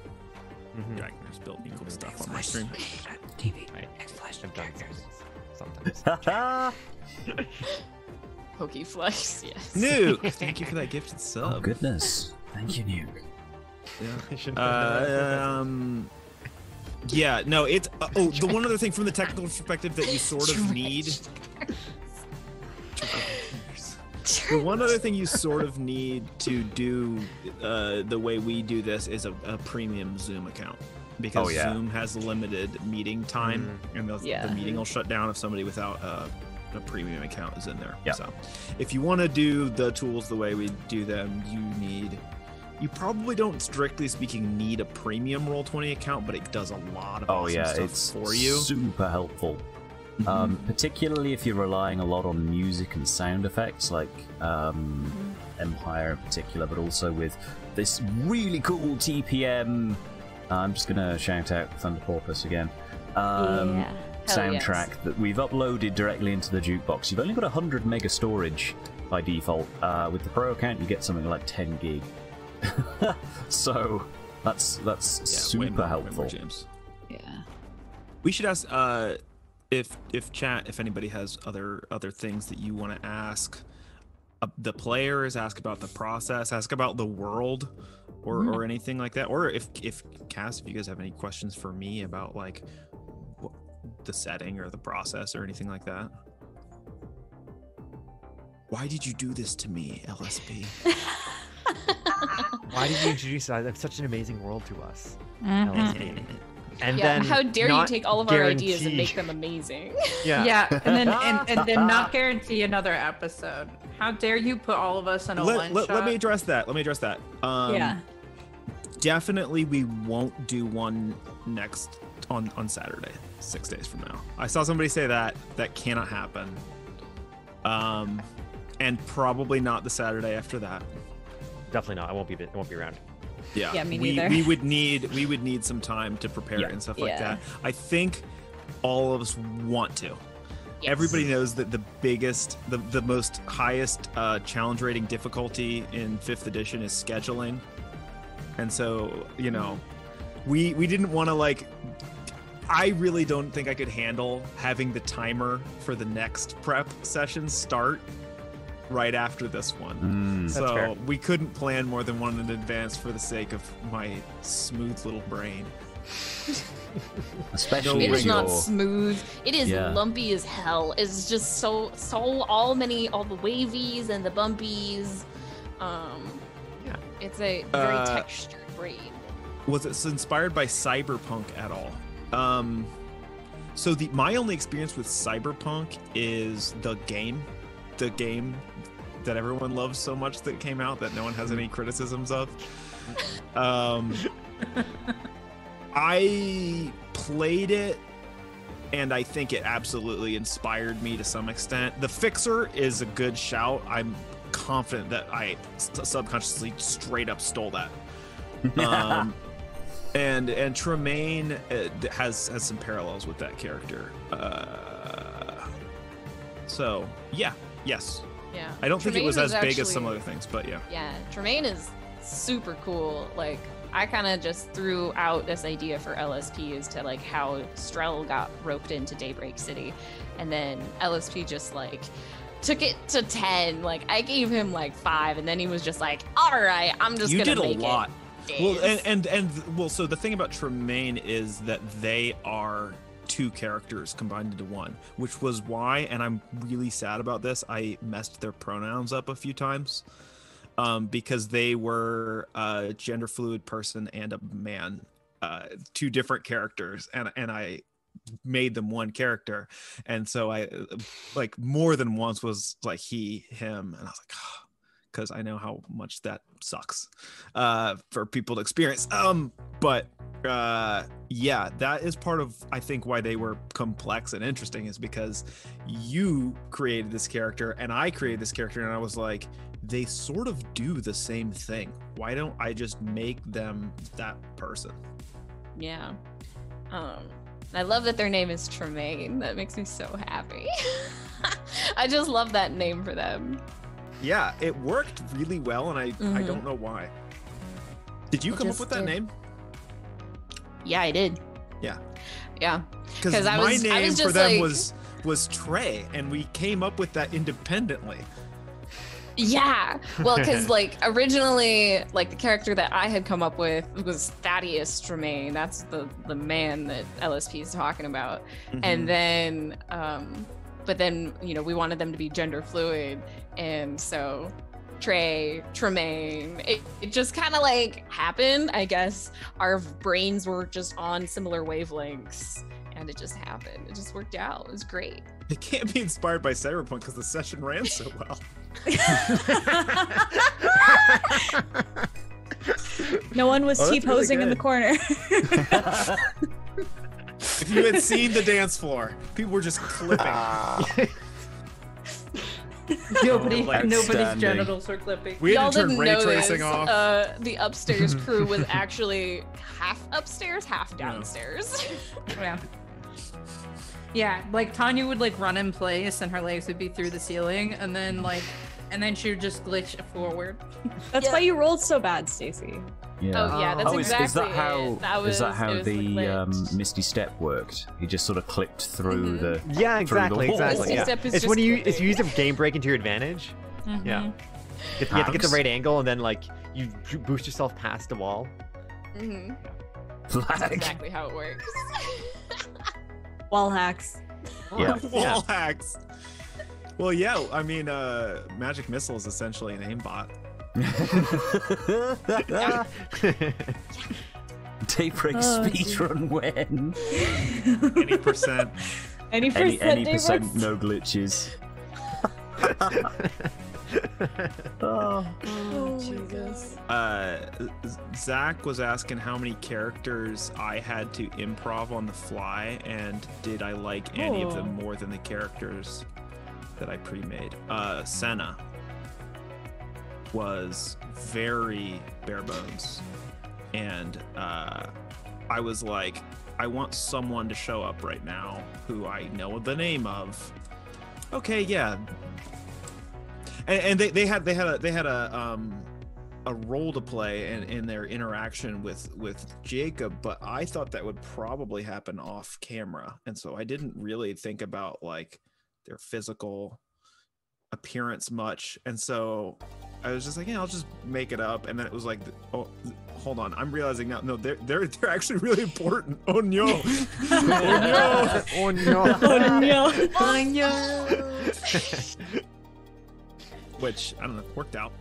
Mhm. Dragnerz built me cool stuff on my stream. I've done sometimes. oh, Pokeflex, yes. Nuke, thank you for that gifted sub. Oh, goodness. Thank you, Nuke. I should- Uh, um, yeah, no, it's uh, oh the one other thing from the technical perspective that you sort of need. The one other thing you sort of need to do uh, the way we do this is a, a premium Zoom account because Oh, yeah. Zoom has limited meeting time, and the, Yeah. the meeting will shut down if somebody without uh, a premium account is in there. Yeah. So, if you want to do the tools the way we do them, you need. You probably don't, strictly speaking, need a premium Roll20 account, but it does a lot of Oh awesome yeah, stuff it's for you. super helpful. Um, particularly if you're relying a lot on music and sound effects, like um, Empire in particular, but also with this really cool TPM. uh, I'm just gonna shout out Thunder Porpoise again. Um, Yeah. Hell yes. soundtrack that we've uploaded directly into the jukebox. You've only got 100 mega storage by default. Uh, with the Pro account, you get something like 10 gig. so that's that's Yeah, way super more- way more, helpful. James. Yeah. We should ask uh, if if chat if anybody has other other things that you want to ask uh, the players, ask about the process, ask about the world, or or anything like that. Or if if Cass, if you guys have any questions for me about like wh- the setting or the process or anything like that. Why did you do this to me, LSP? Why did you introduce such an amazing world to us? Mhm. And yeah, then how dare you take all of our ideas and make them amazing? Yeah. Yeah, and then and, and then not guarantee another episode. How dare you put all of us in a Let, one let, shot? let me address that. Let me address that. Um, yeah. Definitely, we won't do one next on on Saturday, six days from now. I saw somebody say that that cannot happen. Um, and probably not the Saturday after that. Definitely not. I won't be. I won't be around. Yeah, Yeah, me we, neither. we would need we would need some time to prepare Yeah. and stuff like Yeah. that. I think all of us want to. Everybody knows that the biggest, the, the most highest uh, challenge rating difficulty in fifth edition is scheduling, and so you know, we we didn't want to like. I really don't think I could handle having the timer for the next prep session start right after this one. Mm. So we couldn't plan more than one in advance for the sake of my smooth little brain. Especially It with not smooth. It is Yeah. lumpy as hell. It's just so so all many all the wavies and the bumpies. Um, Yeah. it's a very Uh, textured braid. Was it inspired by cyberpunk at all? Um, so the my only experience with cyberpunk is the game, the game that everyone loves so much that came out that no one has any criticisms of. Um, I played it and I think it absolutely inspired me to some extent. The Fixer is a good shout. I'm confident that I subconsciously straight up stole that. Um, and and Tremaine uh, has has some parallels with that character. Uh, so yeah, yes. Yeah. I don't think it Tremaine was as big as some other things, but yeah. Yeah, Tremaine is super cool. Like I kind of just threw out this idea for LSP as to like how Strel got roped into Daybreak City, and then LSP just like took it to ten. Like I gave him like five, and then he was just like, "All right, I'm just you gonna did a make lot. it." Well, and, and and well, so the thing about Tremaine is that they are two characters combined into one, which was why, and I'm really sad about this. I messed their pronouns up a few times, um, because they were a gender fluid person and a man, uh, two different characters, and and I made them one character, and so I like more than once was like he, him, and I was like. Because I know how much that sucks uh, for people to experience. Um, but uh, yeah, that is part of I think why they were complex and interesting is because you created this character and I created this character, and I was like, they sort of do the same thing. Why don't I just make them that person? yeah. Um, I love that their name is Tremaine. That makes me so happy. I just love that name for them. Yeah, it worked really well, and I I Mhm. don't know why. Did you come up with that did. name? Yeah, I did. Yeah. Yeah. Because I my was- I name was for them like- was was Trey, and we came up with that independently. Yeah. Well, because like originally, like the character that I had come up with was Thaddeus Tremaine. That's the the man that LSP is talking about. Mm-hmm. And then, um, but then you know we wanted them to be gender fluid, and so Trey Tremaine. It it just kind of like happened. I guess our brains were just on similar wavelengths. And it just happened. It just worked out. It was great. It can't be inspired by Cyberpunk because the session ran so well. No one was Oh, T posing really in the corner. If you had seen the dance floor, people were just clipping. Nobody, nobody's genitals are clipping. we had Y'all to turn didn't ray know tracing this. off. Uh, the upstairs crew was actually half upstairs, half downstairs. Yeah. Yeah, like Tanya would like run in place and her legs would be through the ceiling, and then like, and then she would just glitch forward. That's Yeah. why you rolled so bad, Stacy. Yeah. Oh yeah, that's oh, is, exactly is that how it. That was, is that how it was the um. Misty Step worked? He just sort of clipped through Mhm. the. Yeah, the exactly, wall. exactly. Misty Yeah. Step is It's just when you it's you use a game break into your advantage. Yeah. Mhm. You have to get the right angle, and then like you boost yourself past the wall. Mhm. That's exactly how it works. Wall hacks. Yeah. Wall hacks. Well, yeah. I mean, uh, magic missile is essentially an aimbot. Daybreak Oh, speedrun when? Any percent. Any percent, Any, any Daybreak? percent no glitches. oh. Oh, Jesus. Uh, Zach was asking how many characters I had to improv on the fly, and did I like any of them Oh. more than the characters that I pre-made? Uh, Senna was very bare bones, and uh, I was like, I want someone to show up right now who I know the name of. Okay, yeah. And, and they, they had they had a they had a um a role to play in, in their interaction with with Jacob, but I thought that would probably happen off camera, and so I didn't really think about like their physical appearance much, and so I was just like, yeah, I'll just make it up, and then it was like, oh, hold on, I'm realizing now, no, they're they're they're actually really important. Oh no, oh oh no. Oh no. Oh no. no, which I don't know, worked out.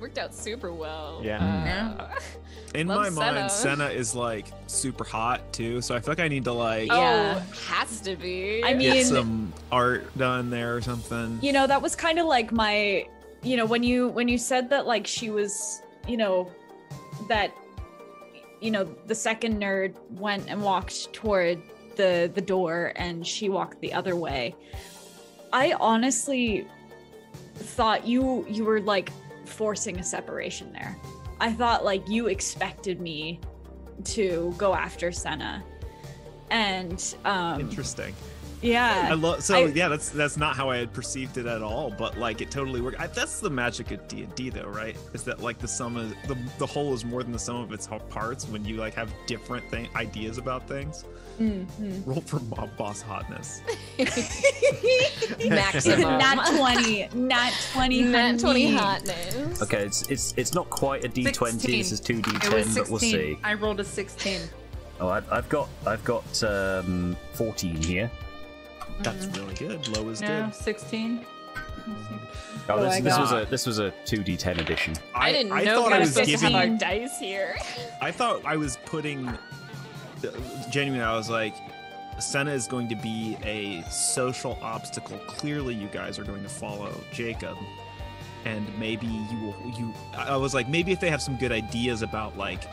Worked out super well. Yeah. Uh, In Love my mind, Senna. Senna is like super hot too, so I feel like I need to like. Yeah. Oh, has to be. I get mean- some art done there or something. You know, that was kind of like my, you know, when you when you said that like she was, you know, that you know, the second nerd went and walked toward the the door and she walked the other way. I honestly thought you you were like forcing a separation there. I thought like you expected me to go after Senna. And um Interesting. yeah. I love. So I- yeah, that's that's not how I had perceived it at all. But like, it totally worked. I, that's the magic of D and D, though, right? Is that like the sum of the the whole is more than the sum of its parts. When you like have different thing ideas about things. Mhm. Roll for mob boss hotness. maximum. Nat 20. Nat 20. Not 20 hotness. Okay, it's it's it's not quite a D20. 16. This is 2d10, but we'll see. I rolled a 16. Oh, I've, I've got I've got um 14 here. That's really good. Low is No, good. 16. Oh, this, I this was a this was a 2D10 edition. I didn't I know thought we I were was supposed to giving. have our dice here. I thought I was putting. Genuinely, I was like, Senna is going to be a social obstacle. Clearly, you guys are going to follow Jacob, and maybe you will. You, I was like, maybe if they have some good ideas about like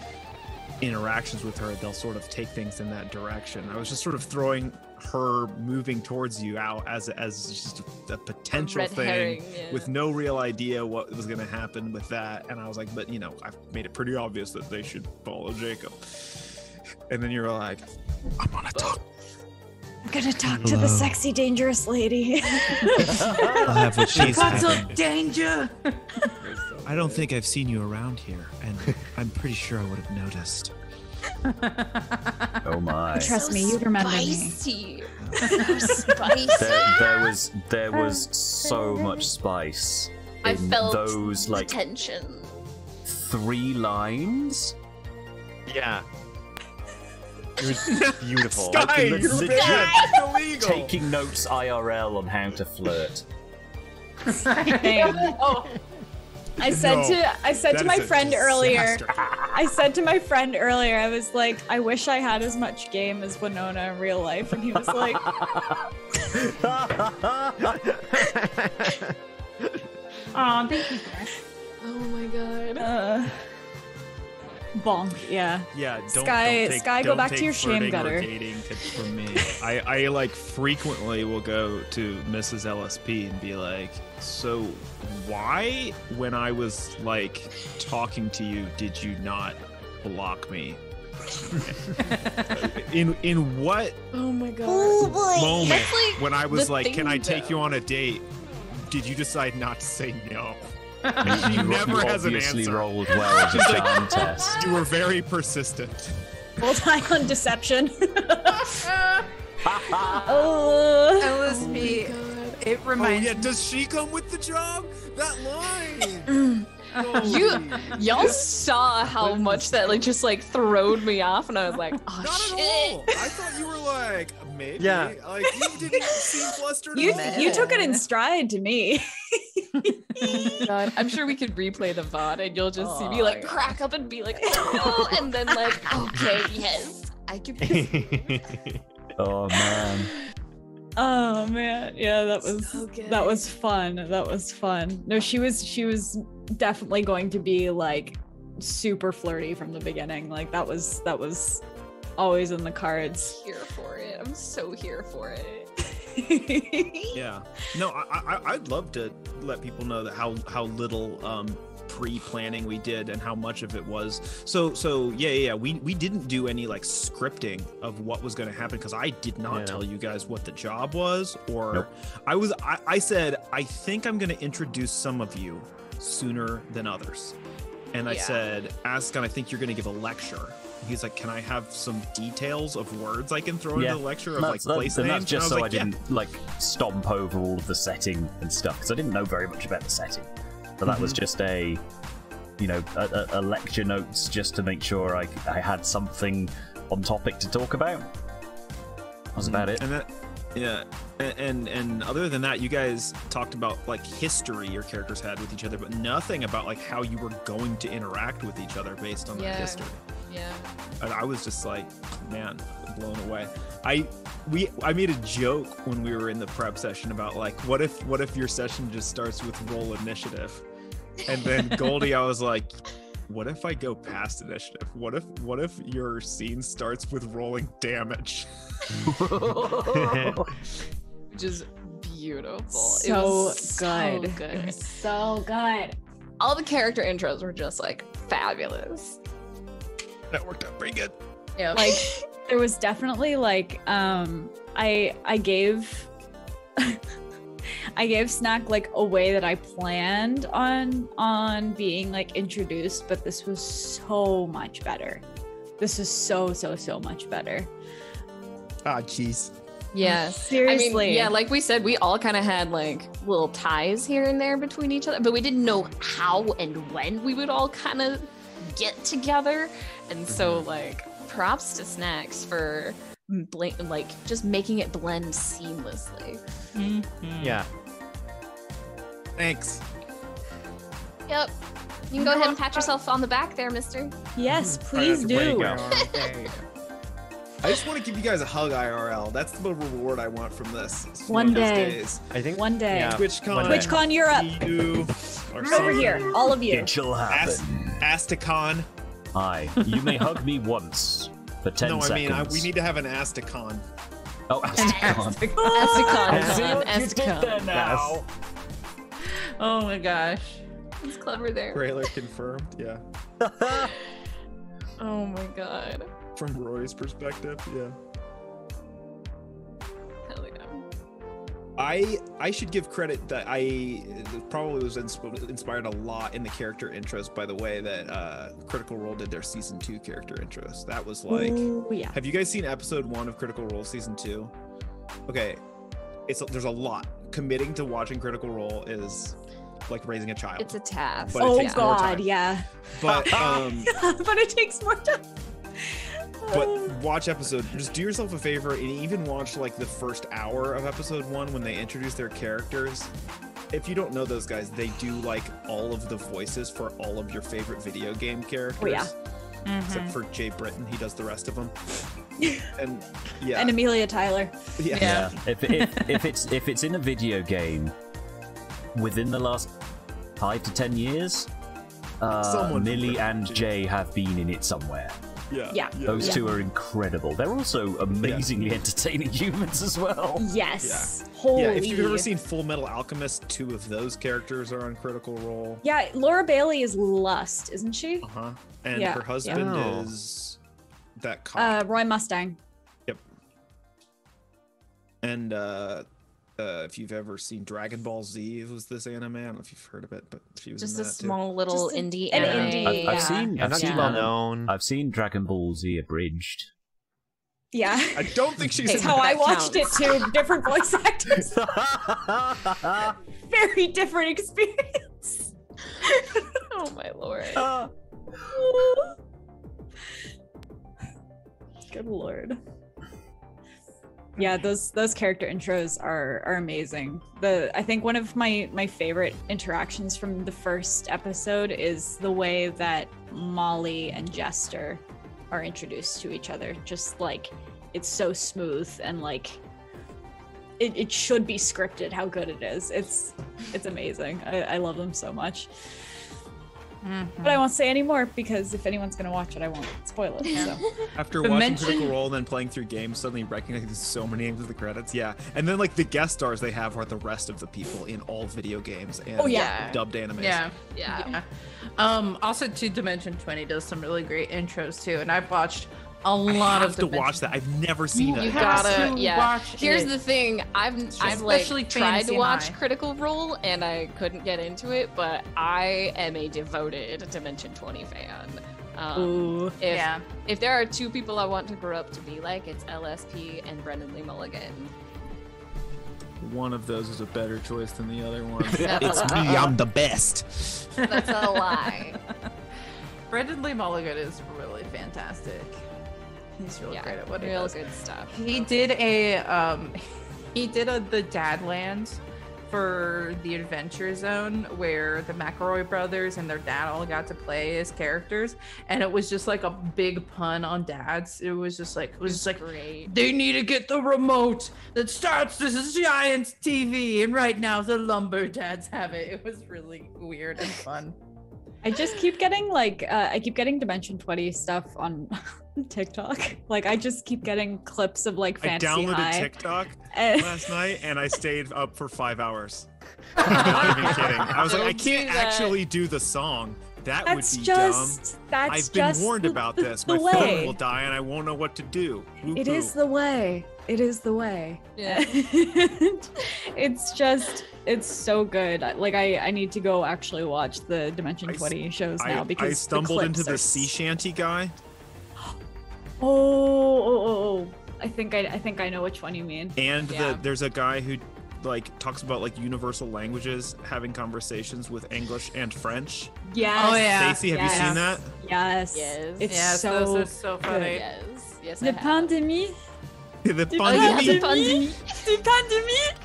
interactions with her, they'll sort of take things in that direction. I was just sort of throwing her moving towards you out as as just a potential Red thing herring, yeah. with no real idea what was going to happen with that. And I was like, but you know, I've made it pretty obvious that they should follow Jacob. And then you're like, I'm gonna talk. I'm gonna talk to the sexy, dangerous lady. I'll have what she's having. danger! I don't think I've seen you around here, and I'm pretty sure I would have noticed. Oh my. Trust So me, you'd remember me. spicy. So spicy. There, there was there was so much spice I in felt those like tension. three lines. Yeah. It was beautiful. Sky, le- you're legit illegal. Taking notes IRL on how to flirt. Same. I said No, to I said to my is a friend earlier. I said to my friend earlier. I was like, I wish I had as much game as Winona in real life, and he was like, Aw, thank you, Chris. Oh my god. uh, bonk. Yeah. Yeah, don't, Sky- don't take, Sky, go don't back to your shame gutter. dating tips from me. I, I like frequently will go to Mrs. LSP and be like, so why when I was like talking to you did you not block me? in in what Oh my god. Oh moment like when I was like, "Can I thing, take you on a date?" Did you decide not to say no? You, She you never has an obviously answer. rolled well as a charm test. You were very persistent. Full time on deception. Oh. LSP, oh it oh, reminds. Oh yeah, does she come with the job? That line. me. You y'all saw how much that like just like throwed me off, and I was like, oh Not shit. at all. I thought you were like maybe. Yeah. Like you didn't seem flustered You at all. you took it in stride to me. God, I'm sure we could replay the VOD and you'll just see me Oh, like yeah. crack up and be like, oh, and then like, okay, yes, I can. Oh man. Oh man, yeah, that was So that was fun. That was fun. No, she was she was definitely going to be like super flirty from the beginning. Like that was that was always in the cards. here for it. I'm so here for it. Yeah. No, I, I I'd love to let people know that how how little um pre-planning we did and how much of it was so so yeah yeah, yeah. we we didn't do any like scripting of what was going to happen because i did not Yeah. tell you guys what the job was or Nope. i was I, I said i think i'm going to introduce some of you sooner than others and i Yeah. said ask and i think you're going to give a lecture he's like can i have some details of words i can throw Yeah. into the lecture of like that- place and names that's just and so was I like, yeah. didn't like stomp over all of the setting and stuff because I didn't know very much about the setting. So that was Mm-hmm. just a, you know, a, a, a lecture notes just to make sure I, I had something on topic to talk about. That was about it. And that, yeah, and, and and other than that, you guys talked about like history your characters had with each other, but nothing about like how you were going to interact with each other based on Yeah. that history. Yeah. And I was just like, man, blown away. I we I made a joke when we were in the prep session about like, what if what if your session just starts with roll initiative, and then Goldie, I was like. What if I go past initiative? What if what if your scene starts with rolling damage? Which is beautiful. It So was good. So It good. was so good. All the character intros were just like fabulous. That worked out pretty good. Yeah. Like there was definitely like um I I gave I gave Snack like a way that I planned on on being like introduced, but this was so much better. This is so so so much better. Ah, jeez. Yes. Seriously. I mean, yeah, like we said, we all kind of had like little ties here and there between each other, but we didn't know how and when we would all kind of get together. And so, like, props to Snacks for bl- like just making it blend seamlessly. Mm-hmm. yeah. Thanks. Yep. You can go ahead and pat yourself on the back there, mister. Yes, mm-hmm. please that's the way to do. go. I just want to give you guys a hug IRL. That's the reward I want from this. It's One day. days. I think One day. Yeah. TwitchCon. One day. TwitchCon Europe. You are Over here, all of you. It shall Ast- Asticon. Hi. You may hug me once for ten No, I mean I, we need to have an Asticon. Oh, Asticon. Esticon, I see man. what you did there Esticon. now. Oh my gosh. It's clever there. Trailer confirmed. Yeah. Oh my god. From Roy's perspective, yeah. I I should give credit that I probably was insp- inspired a lot in the character intros by the way that uh Critical Role did their season two character intros. That was like Ooh, yeah. Have you guys seen episode one of Critical Role season two? Okay, it's there's a lot. Committing to watching Critical Role is like raising a child. It's a task. Oh god, yeah. but um, but it takes more time. But watch episode. Just do yourself a favor and even watch like the first hour of episode one when they introduce their characters. If you don't know those guys, they do like all of the voices for all of your favorite video game characters. Oh, yeah. Except for Jay Britton, he does the rest of them. and yeah, And Amelia Tyler. yeah. Yeah. if, if, if it's if it's in a video game within the last five to ten years, uh, Someone Millie and Jay have been in it somewhere. Yeah, Yeah. Those Yeah. two are incredible. They're also amazingly entertaining humans as well. Yes. Holy. Yeah, if you've ever seen Full Metal Alchemist, two of those characters are on Critical Role. Yeah, Laura Bailey is Lust, isn't she? Uh huh. And Yeah, her husband yeah. is that cop. Uh, Roy Mustang. Yep. And uh, uh, if you've ever seen Dragon Ball Z, it was this anime. I don't know if you've heard of it, but she was Just in a that small little Just indie an anime. indie, I've, I've seen Yeah, I've not seen too well um, known. I've seen Dragon Ball Z abridged. Yeah. I don't think she's Hey, That's how that. I watched counts. it too. Different voice actors. Very different experience. oh my lord. Good lord. Yeah those those character intros are are amazing. The i think one of my my favorite interactions from the first episode is the way that molly and jester are introduced to each other. Just like it's so smooth and like it, it should be scripted how good it is. It's it's amazing. I, I love them so much but i won't say any more because if anyone's gonna watch it i won't spoil it so After But watching mention- Critical Role and then playing through games, suddenly recognizing so many names of the credits. Yeah, and then like the guest stars they have are the rest of the people in all video games and Oh, yeah. dubbed anime. Yeah. Yeah. Yeah. Um, also, two Dimension 20 does some really great intros too, and I've watched a I lot have of to Dimension- watch that. I've never seen You it. You gotta, yeah. watch Here's it. the thing: I've I've like tried to watch High. Critical Role and I couldn't get into it, but I am a devoted Dimension 20 fan. Um, Ooh. if Yeah. if there are two people I want to grow up to be like, it's LSP and Brennan Lee Mulligan. One of those is a better choice than the other one. It's me. I'm the best. That's a lie. Brennan Lee Mulligan is really fantastic. He's really yeah, great at what he real does. good stuff. He did a um, he did a the Dadland for the Adventure Zone where the McElroy brothers and their dad all got to play as characters, and it was just like a big pun on dads. It was just like it was just like great. they need to get the remote that starts this giant TV, and right now the lumber dads have it. It was really weird and fun. I just keep getting like uh, I keep getting Dimension 20 stuff on TikTok. Like I just keep getting clips of like I Fantasy downloaded High. TikTok and- last night and I stayed up for five hours. I'm not even kidding. I was like, I can't do actually do the song. That that's would be just dumb. that's I've been just warned the- about this. The My phone will die and I won't know what to do. It is the way. It is the way. Yeah. it's just it's so good. Like I I need to go actually watch the Dimension I s- 20 shows I, now because I the stumbled into clips are the sea shanty guy. Oh, oh, oh, oh. I think I I think I know which one you mean. And Yeah. the, there's a guy who like talks about like universal languages, having conversations with English and French. Yes. Oh, yeah. Stacey, have yes. you seen that? Yes. Yes. It's yes, so those so funny. Yes. Yes. I Le have. pandémie. the Le Oh, yeah, the pandemic. pandemic.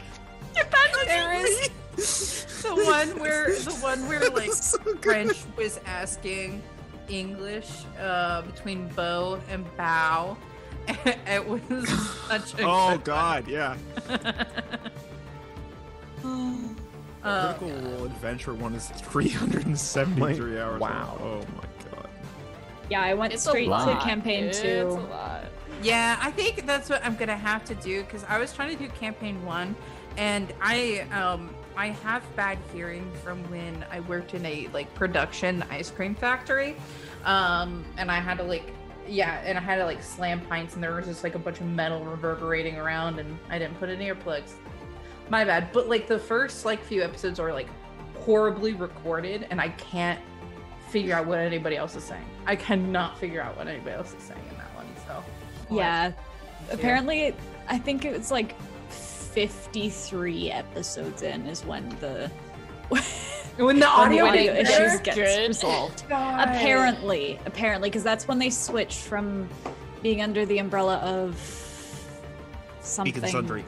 Le pandémie. Le There pandémie. is the one where the one where like So. French was asking English uh, between bow and bow. it was such a Oh good God, yeah. one. The Uh, Critical Role Adventure one is 373 My- hours. wow. long. Oh my God. Yeah, I went It's straight to campaign it's two. a lot. yeah, I think that's what I'm gonna have to do because I was trying to do campaign one, and I um I have bad hearing from when I worked in a like production ice cream factory, um, and I had to like yeah, and I had to like slam pints, and there was just like a bunch of metal reverberating around, and I didn't put in earplugs. My bad. But like the first like few episodes are like horribly recorded, and I can't figure out what anybody else is saying. I cannot figure out what anybody else is saying in that one. So Yeah. Apparently, I think it was like 53 episodes in is when the when the when audio, the audio issues work, gets Good. resolved. God. Apparently, apparently, because that's when they switched from being under the umbrella of something. Geek and Sundry.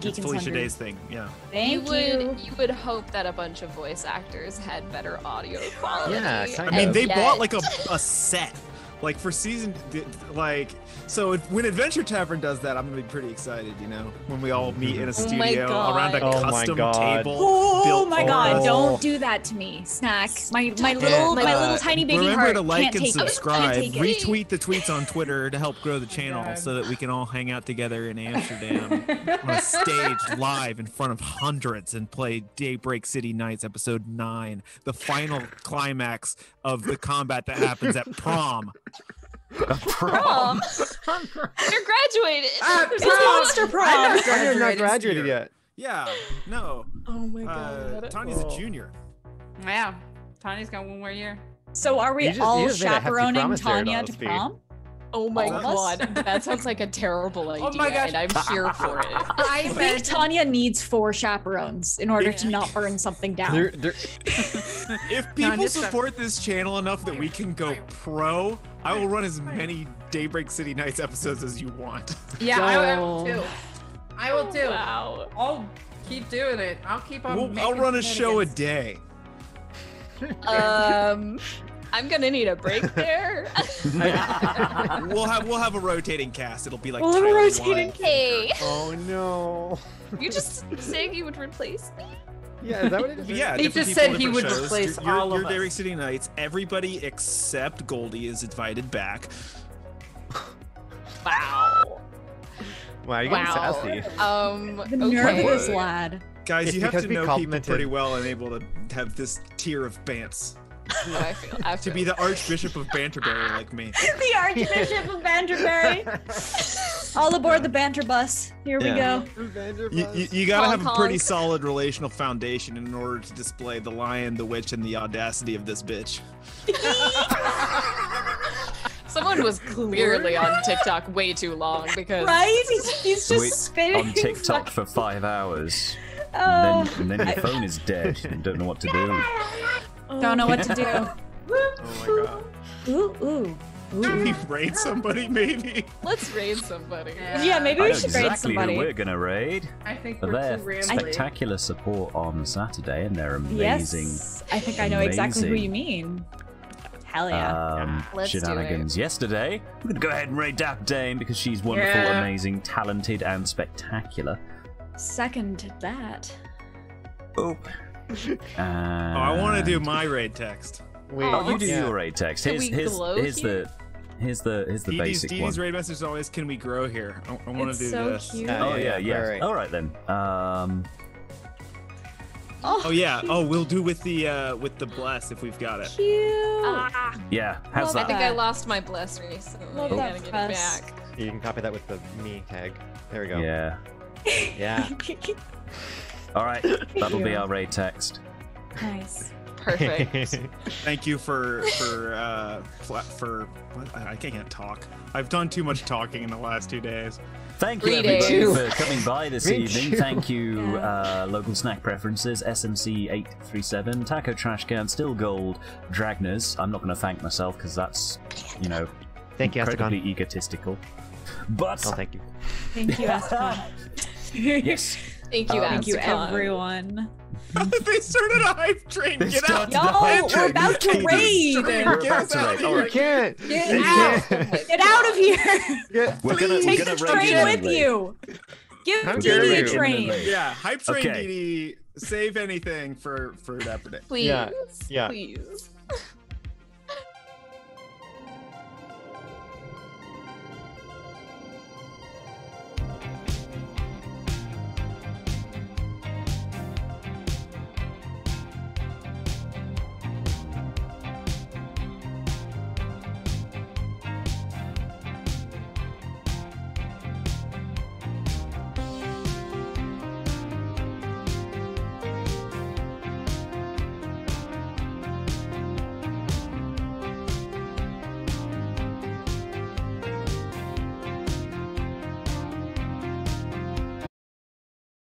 Geek It's and Felicia Sundry. Day's thing. Yeah. Thank you you. would you would hope that a bunch of voice actors had better audio quality. Yeah, kind I mean, they and bought like a, a set, like for season, like so. If, when Adventure Tavern does that, I'm gonna be pretty excited. You know, when we all meet in a Oh studio around a God. Oh my custom God. table. Oh built my god! us. Don't do that to me, snack. My my little my uh, little tiny baby remember heart to like can't and take subscribe. it. Can't take it. Retweet the tweets on Twitter to help grow the channel, God. so that we can all hang out together in Amsterdam on a stage live in front of hundreds and play Daybreak City Nights episode nine, the final climax of the combat that happens at prom. Prom. You're graduated. Uh, It's prom. monster prom. I'm not I'm not graduated yet. Yeah, no. oh my Uh, god. Tanya's a junior. Yeah, Tanya's got one more year. So are we just- all just made a hefty chaperoning Tanya to Donald Speed. prom? Oh my All god. That sounds like a terrible idea, Oh my gosh. and I'm here for it. I I think Tanya needs four chaperones in order to not burn something down. There, there, If people just support this channel enough that we can go pro, I will run as many Daybreak City Nights episodes as you want. Yeah, I will would too. I will too. Wow. I'll keep doing it. I'll keep on. We'll, making I'll run a show a day. Um, I'm gonna need a break there. We'll have we'll have a rotating cast. It'll be like We'll have a rotating cast. Oh no. you just saying you would replace me? Yeah, is that what it is? Yeah, He just people, said he would shows. replace You're- you're, all of you're Derek us. City Nights. Everybody except Goldie is invited back. Wow. Wow, you're getting Wow. sassy. Um. The nerve of this lad. Guys, It's you have to know people pretty well and able to have this tier of bants. No, I feel. I To be the Archbishop of Banterbury like me. the Archbishop of Banterbury. All aboard the banter bus. Here Yeah. we go. You, you, you gotta Honk, have a pretty honk. solid relational foundation in order to display the lion, the witch, and the audacity of this bitch. Someone was clearly on TikTok way too long because Right? He's, he's just Wait, spinning. on TikTok for five hours. Oh. And then, and then your phone is dead and don't know what to do. Don't know what to do. Oh my god. Ooh, ooh. Can we raid somebody, maybe? let's raid somebody. Yeah, maybe I we know should raid somebody. who we're gonna raid. I think For we're their too rambly. spectacular support on Saturday and they're amazing Yes, I think I know exactly who you mean. Hell yeah. um, Let's do it. shenanigans yesterday. We're gonna go ahead and raid Dap Dame because she's wonderful, Yeah. amazing, talented, and spectacular. Second that. Oh. Oh, I want to do my raid text. Wait, Oh, you do yeah. your raid text. Can Here's we here's, glow here's here? the here's the here's the Dee basic Dee one. Dee's raid message is always, can we grow here? I, I want to do so this. cute. Yeah, Oh yeah, yeah. right, right. All right then. Um, Oh yeah. Oh, we'll do with the uh with the bless if we've got it. Cute. Ah, yeah. How's I that? think I lost my bless recently. Love I that gotta get it back. You can copy that with the me tag. There we go. Yeah. Yeah. All right. That'll be our raid text. nice. Perfect. Thank you for for uh for what? I I can't talk. I've done too much talking in the last two days. Thank you Greetings. everybody for coming by this Me evening. too. Thank you, Yeah. uh, local snack preferences, SMC eight three seven, Taco Trash Can, Still Gold, Dragnerz. I'm not going to thank myself because that's, you know, Thank you, incredibly Asteconn. egotistical. But Oh, thank you. Thank you, Asteconn. yes, Thank you, Uh, Thank you, everyone. they started a hype train. They Get out! started Yo, a hype we're train. about to Get raid. We're We're Get about to out raid. of All Can't. Get out. Get out of here. Get- we're gonna Take we're the gonna train with imminently. you. Give How Dee dare a train. Yeah, hype train Okay. DD. Save anything for for Dapper Day. Please. Yeah, yeah. Please.